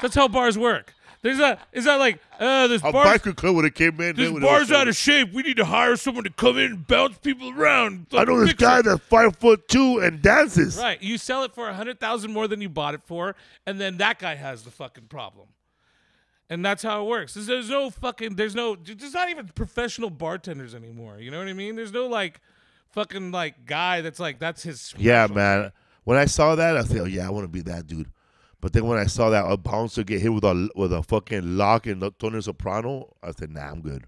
That's how bars work. There's a is that like uh this A bars biker club would have came in. this bar's out of shape. We need to hire someone to come in and bounce people around. I know this guy it. that's five foot two and dances. Right. You sell it for a hundred thousand more than you bought it for, and then that guy has the fucking problem. And that's how it works. There's, there's no fucking. There's no. There's not even professional bartenders anymore. You know what I mean? There's no like, fucking like guy that's like that's his. Yeah, man. When I saw that, I said, "Oh yeah, I want to be that dude." But then when I saw that a bouncer get hit with a with a fucking lock and Tony Soprano, I said, "Nah, I'm good."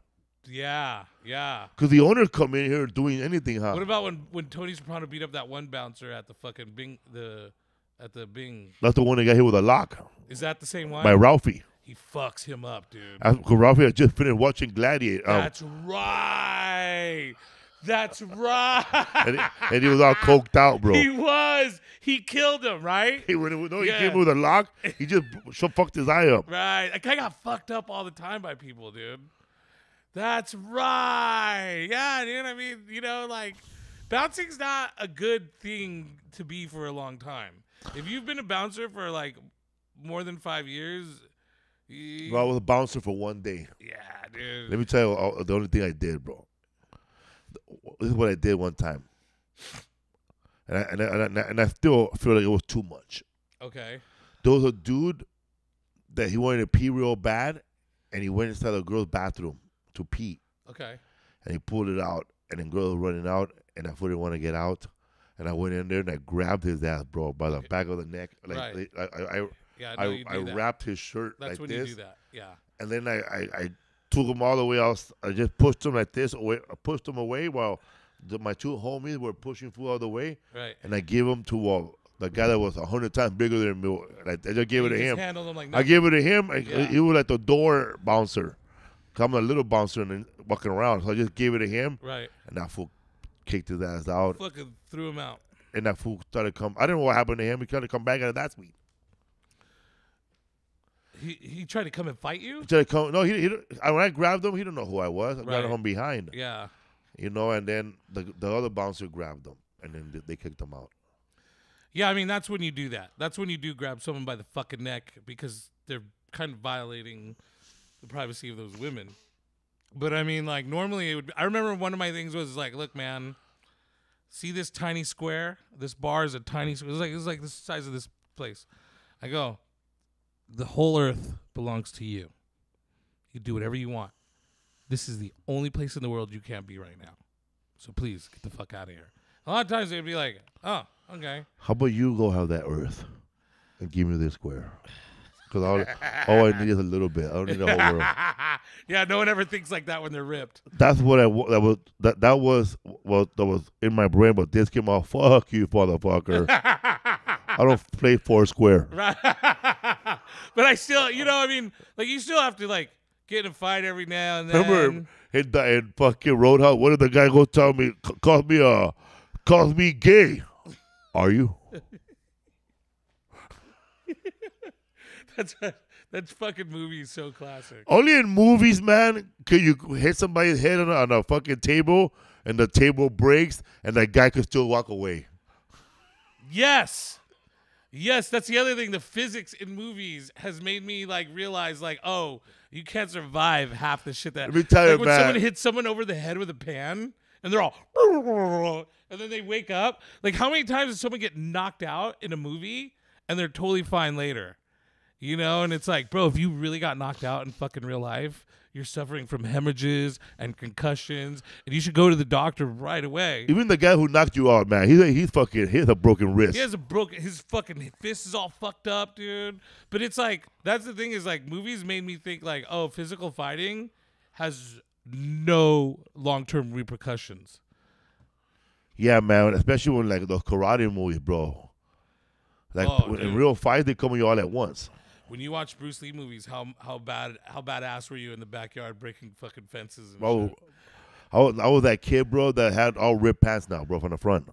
Yeah, yeah. Cause the owner come in here doing anything, huh? What about when when Tony Soprano beat up that one bouncer at the fucking Bing the at the Bing? That's the one that got hit with a lock Is that the same one? by Ralphie. He fucks him up, dude. Had just finished watching Gladiator, um, That's right. That's right. and, he, and he was all coked out, bro. He was. He killed him, right? He, when, no, he Yeah. came with a lock. He just so fucked his eye up. Right. That guy got fucked up all the time by people, dude. That's right. Yeah, dude. I mean, you know, like bouncing's not a good thing to be for a long time. If you've been a bouncer for like more than five years, Bro, I was a bouncer for one day. yeah, dude. Let me tell you uh, the only thing I did, bro. This is what I did one time, and I, and I, and I, and I still feel like it was too much. okay. There was a dude that he wanted to pee real bad, and he went inside the girl's bathroom to pee, Okay. and he pulled it out, and the girl was running out, and I didn't want to get out, and I went in there and I grabbed his ass, bro, by the back of the neck, like Right. I, I, I, Yeah, I I, know you do I wrapped his shirt That's like when this, you do that. Yeah. and then I, I, I took him all the way out. I just pushed him like this, away, I pushed him away while the, my two homies were pushing food all the way, Right. and I gave him to uh, the guy that was a hundred times bigger than me. I, I just gave it to him. Handled him like I gave it to him. I, Yeah. He was like the door bouncer. I'm a little bouncer and walking around, so I just gave it to him, right. and that fool kicked his ass out, Fucking threw him out. and that fool started come. I didn't know what happened to him. He tried to come back, and that me. He he tried to come and fight you. He tried to come. No, he, he I- when I grabbed him, he didn't know who I was. I grabbed him behind. Yeah. you know, and then the the other bouncer grabbed him, and then they- kicked him out. Yeah, I mean that's when you do that. That's when you do grab someone by the fucking neck because they're kind of violating the privacy of those women. But I mean, like normally it would. I remember one of my things was like, look, man, see this tiny square? This bar is a tiny. It was like it was like the size of this place. I go, the whole earth belongs to you. You do whatever you want. This is the only place in the world you can't be right now. So please get the fuck out of here. A lot of times they'd be like, oh, okay. How about you go have that earth and give me this square? Because all, all I need is a little bit. I don't need the whole world. yeah, no one ever thinks like that when they're ripped. That's what I that was that that was well that was in my brain, but this came out. Fuck you, motherfucker. I don't play four square. Right. but I still, you know, I mean, like you still have to like get in a fight every now and then. Remember in, the- in fucking Roadhouse, what did the guy go tell me? Call me uh, call me gay. Are you? That's that's fucking movie is so classic. Only in movies, man, can you hit somebody's head on a, on a fucking table and the table breaks and that guy could still walk away. Yes. Yes, that's the other thing. The physics in movies has made me like realize, like, oh, you can't survive half the shit that. Let me tell like you, when man. someone hits someone over the head with a pan, and they're all, and then they wake up. Like, how many times does someone get knocked out in a movie and they're totally fine later? You know, and it's like, bro, if you really got knocked out in fucking real life, you're suffering from hemorrhages and concussions, and you should go to the doctor right away. Even the guy who knocked you out, man, he's he's fucking he has a broken wrist. He has a broken. His fucking fist is all fucked up, dude. But it's like that's the thing is like movies made me think like, oh, physical fighting has no long term repercussions. Yeah, man, especially when like those karate movies, bro. Like Oh, in real fights, they come at you all at once. When you watch Bruce Lee movies, how how bad how badass were you in the backyard breaking fucking fences and Bro, shit? I was, I was that kid, bro, that had all ripped pants now, bro, from the front.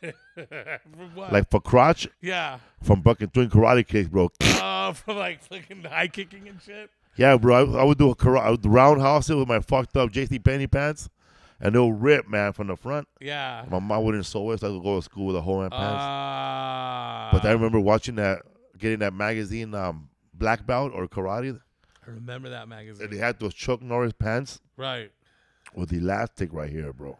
Like for crotch, yeah, from fucking doing karate kicks, bro. uh, from like fucking high kicking and shit. Yeah, bro, I, I would do a karate, I would roundhouse it with my fucked up JC Penney pants, and they'll rip, man, from the front. Yeah. My mom wouldn't sew it, so I would go to school with a whole man pants. Uh, but I remember watching that, getting that magazine, um, Black Belt or Karate, I remember that magazine. and they had those Chuck Norris pants Right. with the elastic right here, bro.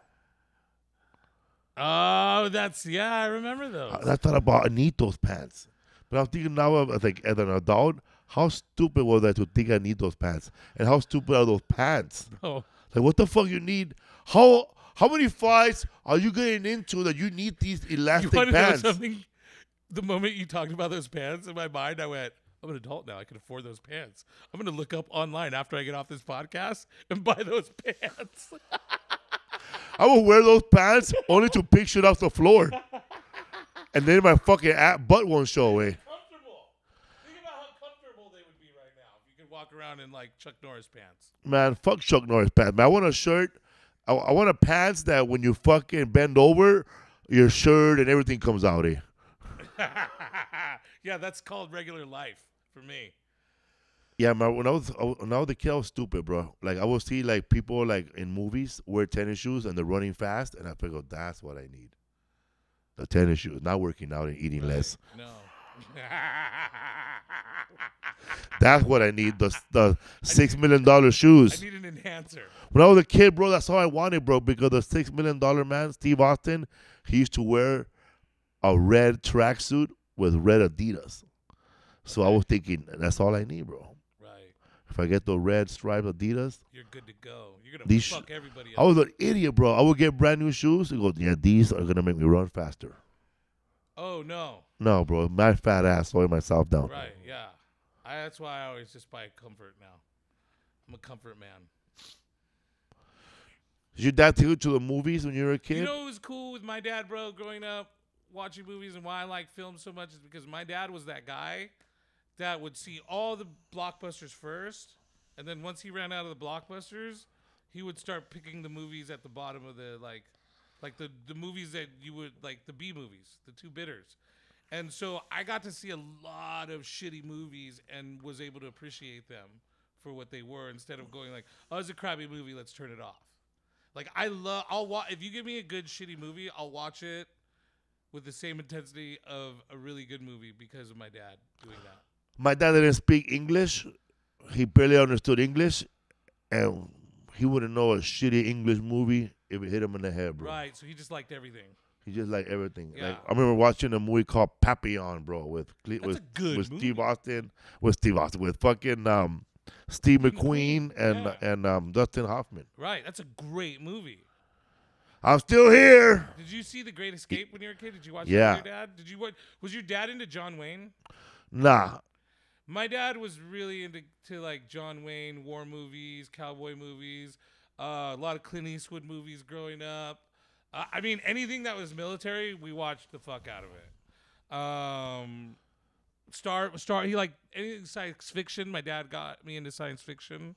Oh, that's yeah. I remember those. I, I thought about I need those pants, but I'm thinking now, as like as an adult, How stupid was I to think I need those pants? And how stupid are those pants? Oh, Like, what the fuck you need? How how many fights are you getting into that you need these elastic know pants? something? The moment you talked about those pants in my mind, I went, I'm an adult now. I can afford those pants. I'm going to look up online after I get off this podcast and buy those pants. I will wear those pants only to pick shit off the floor, and then my fucking butt won't show away. comfortable. Think about how comfortable they would be right now if you could walk around in like Chuck Norris pants. Man, fuck Chuck Norris pants. Man, I want a shirt. I, I want a pants that when you fucking bend over, your shirt and everything comes out. Eh? yeah, that's called regular life for me. Yeah, man. When I was I, was- when I was a kid, I was stupid, bro. Like I would see like people like in movies wear tennis shoes and they're running fast, and I figure oh, that's what I need. The tennis shoes, not working out and eating less. No. That's what I need. The the six million dollar shoes. I need an enhancer. When I was a kid, bro, that's all I wanted, bro. Because the six million dollar man, Steve Austin, he used to wear a red tracksuit with red Adidas. So I was thinking, that's all I need, bro. Right. If I get the red striped Adidas, You're good to go. You're to These fuck everybody I was an idiot, bro. I would get brand new shoes and go, yeah, these are gonna make me run faster. Oh, no. No, bro, my fat ass slowing myself down. Right, yeah. I, that's why I always just buy comfort now. I'm a comfort man. Did your dad take you to the movies when you were a kid? You know what was cool with my dad, bro, growing up, watching movies, and why I like films so much is because my dad was that guy that would see all the blockbusters first, and then once he ran out of the blockbusters, he would start picking the movies at the bottom of the like, like the the movies that you would like the B movies, the two bitters. And so I got to see a lot of shitty movies and was able to appreciate them for what they were instead of going like, "Oh, it's a crappy movie, let's turn it off." Like I love, I'll watch if you give me a good shitty movie, I'll watch it with the same intensity of a really good movie because of my dad doing that. My dad didn't speak English. He barely understood English, and he wouldn't know a shitty English movie if it hit him in the head, bro. Right, so he just liked everything. He just liked everything. Yeah. Like I remember watching a movie called Papillon, bro, with Cle- with with. Steve Austin, with Steve Austin, with fucking um, Steve McQueen and Yeah. and um, Dustin Hoffman. Right, that's a great movie. I'm still here. Did you see The Great Escape when you were a kid? Did you watch Yeah. it with your dad? Did you what? Was your dad into John Wayne? Nah, My dad was really into to like John Wayne war movies, cowboy movies, uh, a lot of Clint Eastwood movies growing up. Uh, I mean, anything that was military, we watched the fuck out of it. Um, Star, Star, he like anything science fiction. My dad got me into science fiction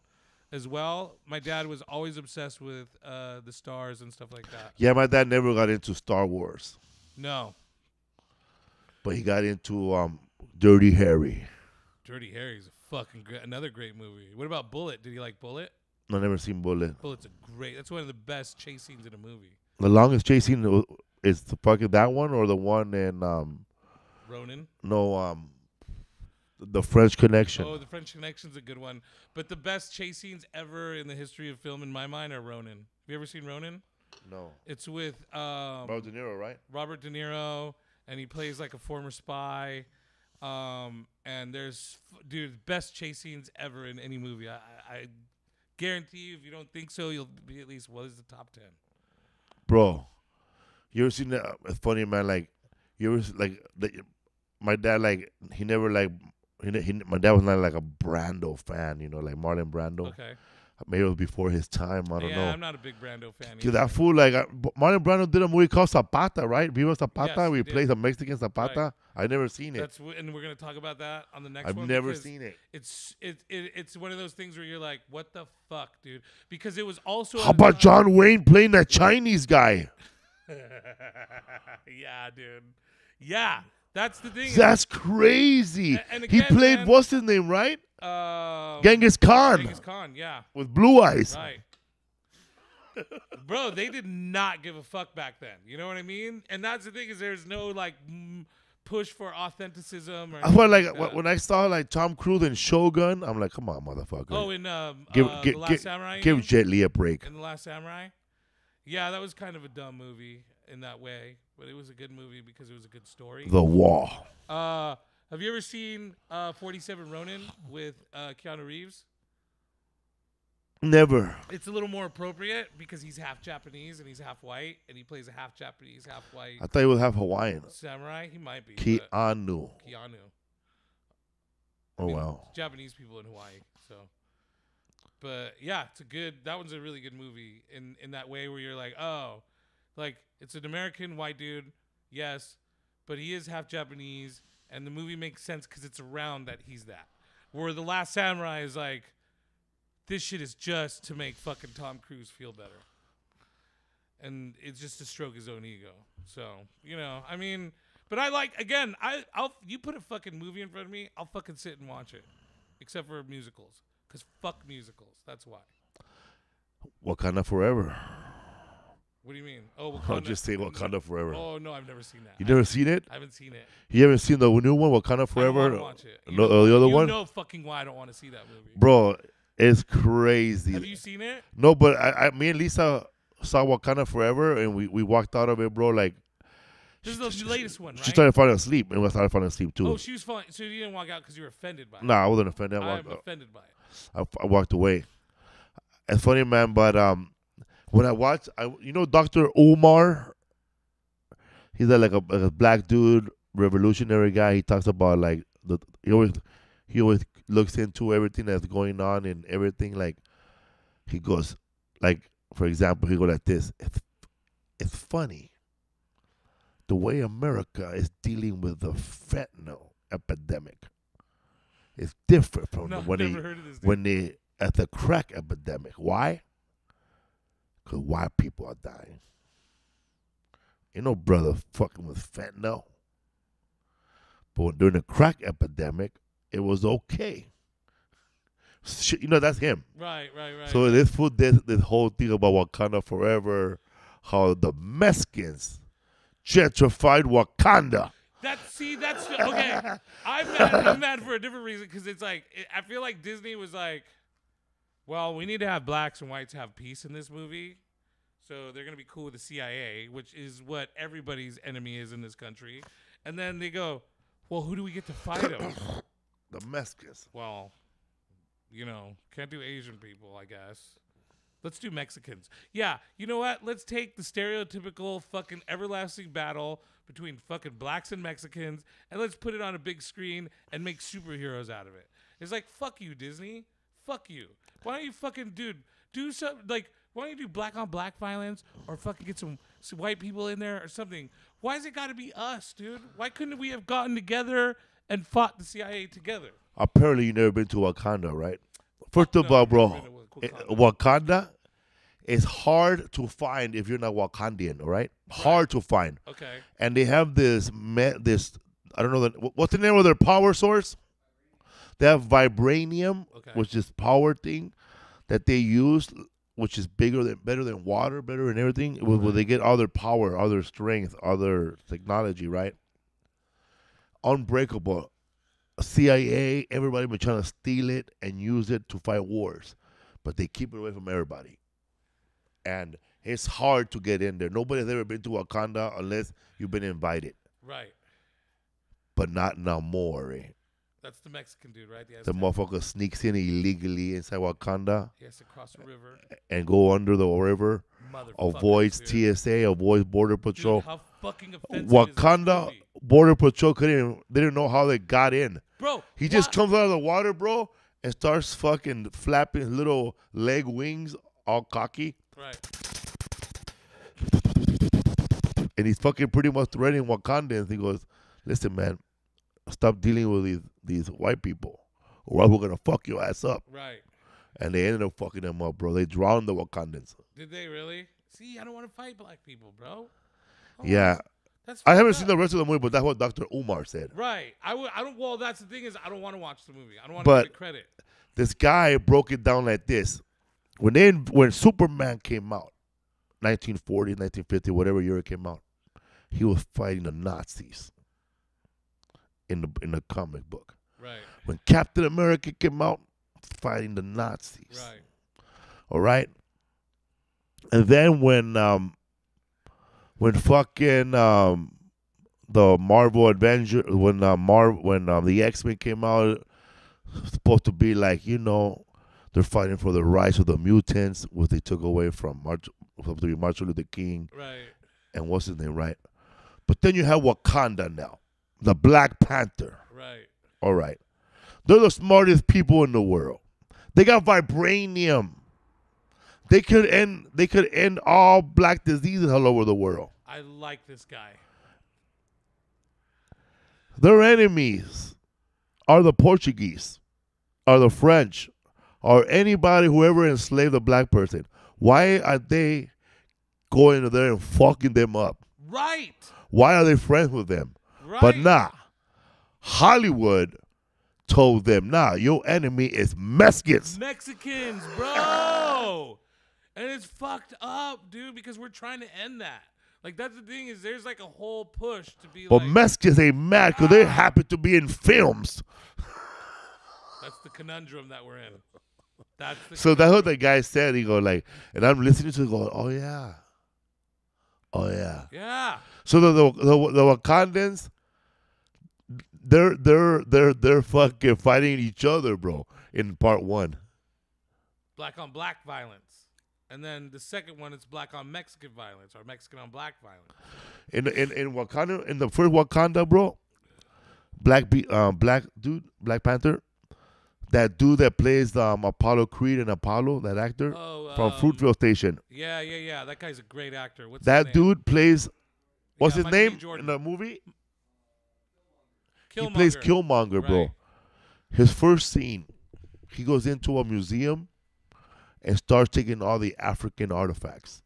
as well. My dad was always obsessed with uh, the stars and stuff like that. yeah, my dad never got into Star Wars, No, but he got into um, Dirty Harry. Dirty Harry's a fucking great, another great movie. What about Bullitt? Did you like Bullitt? I never seen Bullitt. Bullitt's a great. That's one of the best chase scenes in a movie. The longest chase scene is the fucking that one or the one in um Ronin. no um the French Connection. Oh, the French Connection's a good one. But the best chase scenes ever in the history of film, in my mind, are Ronin. Have you ever seen Ronin? no, It's with um, Robert De Niro, right? Robert De Niro, and he plays like a former spy. Um, and there's, f- dude, best chase scenes ever in any movie. I, I guarantee you, if you don't think so, you'll be at least what is the top ten? Bro, you ever seen that? It's funny, man. Like you ever like the, my dad like he never like he, he my dad was not like a Brando fan, you know, like Marlon Brando. Okay. Maybe it was before his time. I don't yeah, know. I'm not a big Brando fan. Dude, either. that fool like B- Marlon Brando did a movie called Zapata, right? Viva Zapata. Yes, where he he did. plays a Mexican Zapata. Right. I never seen it. That's w- and we're gonna talk about that on the next I've one. never seen it. It's it, it it's one of those things where you're like, what the fuck, dude? Because it was also How about John Wayne playing that Chinese guy? yeah, dude. Yeah, that's the thing. That's crazy. A- and he played man- what's his name, right? um, Genghis Khan Genghis Khan. Yeah, with blue eyes. right. Bro, they did not give a fuck back then. You know what I mean? And that's the thing is, there's no like push for authenticism or. That's why, like, that. when I saw like Tom Cruise in Shogun, I'm like, come on, motherfucker. Oh, in um, give, uh, give, the Last give, Samurai. give? Jet Li a break. in the Last Samurai. Yeah, that was kind of a dumb movie in that way, but it was a good movie because it was a good story. The Wall. Uh, Have you ever seen uh, 47 Ronin with uh, Keanu Reeves? Never. It's a little more appropriate because he's half Japanese and he's half white, and he plays a half Japanese, half white I thought he was half Hawaiian. samurai. He might be. but Keanu. Keanu. Oh mean, wow. Japanese people in Hawaii. So, but yeah, it's a good. That one's a really good movie in in that way where you're like, oh, like it's an American white dude, yes, but he is half Japanese, and the movie makes sense because it's around that he's that. Where the Last Samurai is like, this shit is just to make fucking Tom Cruise feel better. And it's just to stroke his own ego. So, you know, I mean, but I like again, I I'll you put a fucking movie in front of me, I'll fucking sit and watch it. Except for musicals. Cause fuck musicals. That's why. Wakanda Forever. What do you mean? Oh, I'll just say Wakanda Forever. Oh no, I've never seen that. You I- never seen it? I haven't seen it. You haven't seen the new one, Wakanda I don't Forever? watch it. You No, know, the other you one? know fucking why I don't want to see that movie. Bro, it's crazy. Have you seen it? No, but I, I, me and Lisa saw Wakanda Forever, and we, we walked out of it, bro. Like This is the latest one, right? she started falling asleep, and we started falling asleep too. oh, she was falling. So you didn't walk out because you were offended by it. nah, I wasn't offended. I I'm offended by it. I, I walked away. It's funny, man, but um, when I watched, I you know Doctor Umar. He's a, like a, like a black dude, revolutionary guy. He talks about like the he always he always looks into everything that's going on and everything. Like he goes, like for example, he goes like this. It's it's funny the way America is dealing with the fentanyl epidemic. It's different from No, the, when never they heard of this. When they at the crack epidemic. Why? Because white people are dying. You know, brother, fucking with fentanyl. But during the crack epidemic, it was okay. Shit, you know, that's him. right, right, right. So this fool did this whole thing about Wakanda forever, how the Mexicans gentrified Wakanda. That see, that's okay. I'm mad. I'm mad for a different reason because it's like I feel like Disney was like, well, we need to have blacks and whites have peace in this movie, so they're gonna be cool with the CIA, which is what everybody's enemy is in this country. And then they go, well, who do we get to fight them? The Mexicans. well, you know, can't do Asian people, I guess. Let's do Mexicans. Yeah, you know what? Let's take the stereotypical fucking everlasting battle between fucking blacks and Mexicans and let's put it on a big screen and make superheroes out of it. It's like, fuck you, Disney. Fuck you. Why don't you fucking, dude, do some, like, why don't you do black on black violence or fucking get some, some white people in there or something? Why has it got to be us, dude? Why couldn't we have gotten together and fought the CIA together? Apparently, you never been to Wakanda, right? First of no, all, bro, never been to eh, Wakanda. Wakanda is hard to find if you're not Wakandian, all right? Hard to find. Okay. And they have this me- this I don't know the, what's the name of their power source? They have vibranium, Okay. which is power thing that they use, which is bigger than better than water, better than everything. Where, where they get all their power, all their strength, all their technology, right? Unbreakable. CIA, everybody been trying to steal it and use it to fight wars, but they keep it away from everybody. And it's hard to get in there. Nobody's ever been to Wakanda unless you've been invited, Right. but not no more. Eh? That's the Mexican dude, right? The The motherfucker sneaks in illegally inside Wakanda He has to cross the river. and go under the river, Motherfucker. avoids dude. TSA, avoids Border Dude, Patrol. how fucking offensive is this Wakanda? Border Patrol couldn't they didn't know how they got in. Bro, He just why- comes out of the water, bro, and starts fucking flapping his little leg wings all cocky. Right. And he's fucking pretty much threatening Wakandans. He goes, Listen, man, stop dealing with these these white people. Or else we're gonna fuck your ass up. Right. And they ended up fucking them up, bro. They drowned the Wakandans. Did they really? See, I don't want to fight black people, bro. Oh, Yeah. That's I haven't fucked seen the rest of the movie, but that's what Dr. Umar said. Right. I would. I don't. Well, that's the thing is, I don't want to watch the movie. I don't want to give it credit. This guy broke it down like this. When they when Superman came out, 1940, 1950, whatever year it came out, he was fighting the Nazis in the in the comic book. Right. When Captain America came out, fighting the Nazis. Right. All right. And then when um when fucking um the Marvel Avenger when uh, Mar when um, the X Men came out, supposed to be like you know, they're fighting for the rights of the mutants, which they took away from March, be Martin Luther King Right. and what's his name, right? But then you have Wakanda now, the Black Panther. Right. All right, they're the smartest people in the world. They got vibranium. They could end. They could end all black diseases all over the world. I like this guy. Their enemies are the Portuguese, are the French, or anybody who ever enslaved a black person. Why are they going there and fucking them up? Right. Why are they friends with them? Right. But nah, Hollywood told them, nah, your enemy is Mexicans. Mexicans, bro. and it's fucked up, dude, because we're trying to end that. Like that's the thing is there's like a whole push to be But like Mexicans ain't mad because they ah. happen to be in films. that's the conundrum that we're in. That's the So that's what the guy said. He go like, and I'm listening to it going, oh yeah, oh yeah. Yeah. So the the the, the Wakandans, they're they're they're they're fucking fighting each other, bro. In part one, Black on black violence. And then the second one is black on Mexican violence or Mexican on black violence. in in in Wakanda, in the first Wakanda, bro, black be um black dude, Black Panther, that dude that plays um Apollo Creed and Apollo, that actor Oh, from um, Fruitvale Station, Yeah, yeah, yeah. That guy's a great actor. What's that dude plays. What's Yeah, his Michael name in the movie? Killmonger. He plays Killmonger, bro. Right. His first scene, he goes into a museum and starts taking all the African artifacts.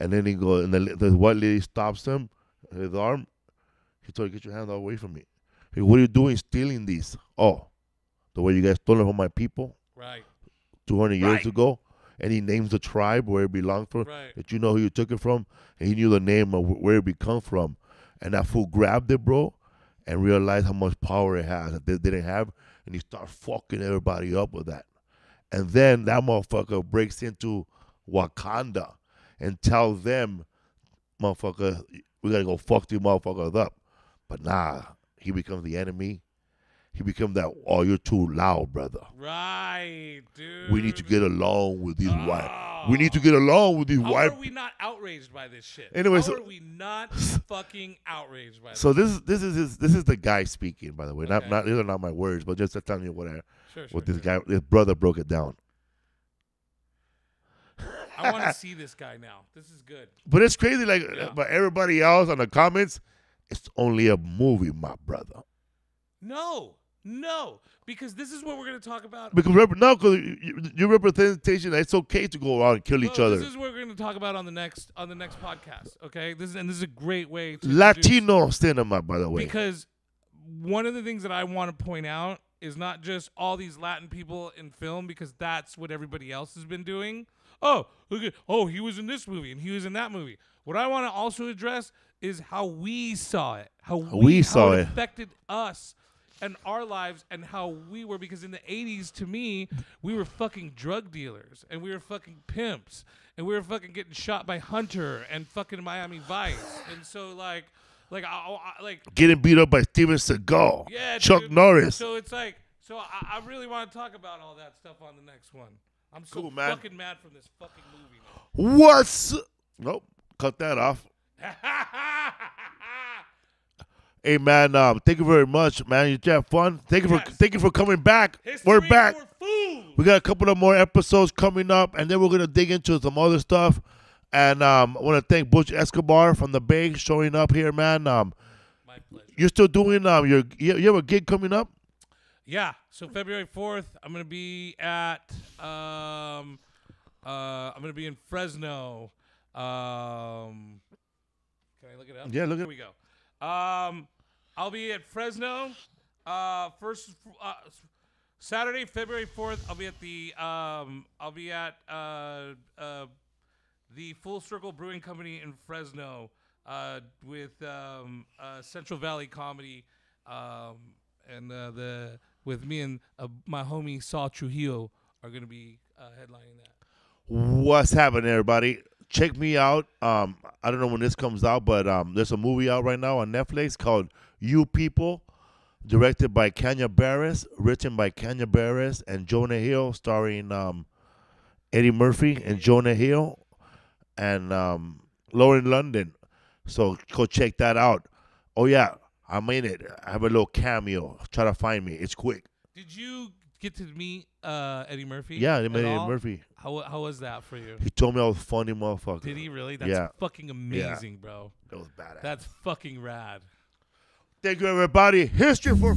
And then he goes, and the, the white lady stops him, his arm. He told her, "Get your hand away from me." Hey, what are you doing stealing these? Oh, the way you guys stole it from my people Right. 200 years ago. And he names the tribe where it belonged from. Right. That you know who you took it from, and he knew the name of where it be come from. And that fool grabbed it, bro, and realize how much power it has that they didn't have, and he started fucking everybody up with that. And then that motherfucker breaks into Wakanda and tells them, motherfucker, we gotta go fuck these motherfuckers up. But nah, he becomes the enemy. He becomes that, oh, you're too loud, brother. Right, dude. We need to get along with these white. Ah. We need to get along with these How white are we not outraged by this shit? Anyway, How so- are we not fucking outraged by So this? this is this is this is the guy speaking, by the way. Not Okay. not these are not my words, but just to tell you what I, Sure, sure, what this sure. guy this brother broke it down. I want to see this guy now. This is good. But it's crazy, like Yeah. but everybody else on the comments, it's only a movie, my brother. No, no, because this is what we're gonna talk about. Because rep- no, because your representation, it's okay to go around and kill each other. This is what we're gonna talk about on the next on the next podcast. Okay, this is and this is a great way to introduce- Latino cinema, by the way. because one of the things that I want to point out is not just all these Latin people in film because that's what everybody else has been doing. Oh, look at oh, he was in this movie and he was in that movie. What I want to also address is how we saw it, how we, we saw how it. affected us and our lives and how we were because in the 80s to me we were fucking drug dealers and we were fucking pimps and we were fucking getting shot by Hunter and fucking Miami Vice and so like like I, I like Getting beat up by Steven Seagal, yeah, Chuck dude. Norris. So it's like, so I, I really want to talk about all that stuff on the next one. I'm so Cool, man. fucking mad from this fucking movie. What's nope? Cut that off. Hey man, um, thank you very much, man. You have fun. Thank you for thank you for coming back. History We're back. We got a couple of more episodes coming up, and then we're gonna dig into some other stuff. And um, I want to thank Butch Escobar from the Bay showing up here, man. Um, My pleasure. you're still doing um, your you, have a gig coming up? Yeah. So February 4th, I'm gonna be at um, uh, I'm gonna be in Fresno. Um, can I look it up? Yeah, look Here we go. Um, I'll be at Fresno. Uh, first uh, Saturday, February 4th. I'll be at the um, I'll be at uh, uh, the Full Circle Brewing Company in Fresno uh, with um, uh, Central Valley Comedy, um, and uh, the with me and uh, my homie Saul Trujillo are gonna be uh, headlining that. What's happening, everybody? Check me out. Um, I don't know when this comes out, but um, there's a movie out right now on Netflix called You People, directed by Kenya Barris, written by Kenya Barris and Jonah Hill, starring um, Eddie Murphy and Jonah Hill and um, Lauren London. So go check that out. Oh yeah, I'm in it. I have a little cameo. Try to find me. It's quick. Did you get to meet uh, Eddie Murphy? Yeah, they made Eddie all? Murphy. How how was that for you? He told me I was a funny motherfucker. Did he really? That's Yeah. fucking amazing, bro. That was badass. That's fucking rad. Thank you, everybody. History for.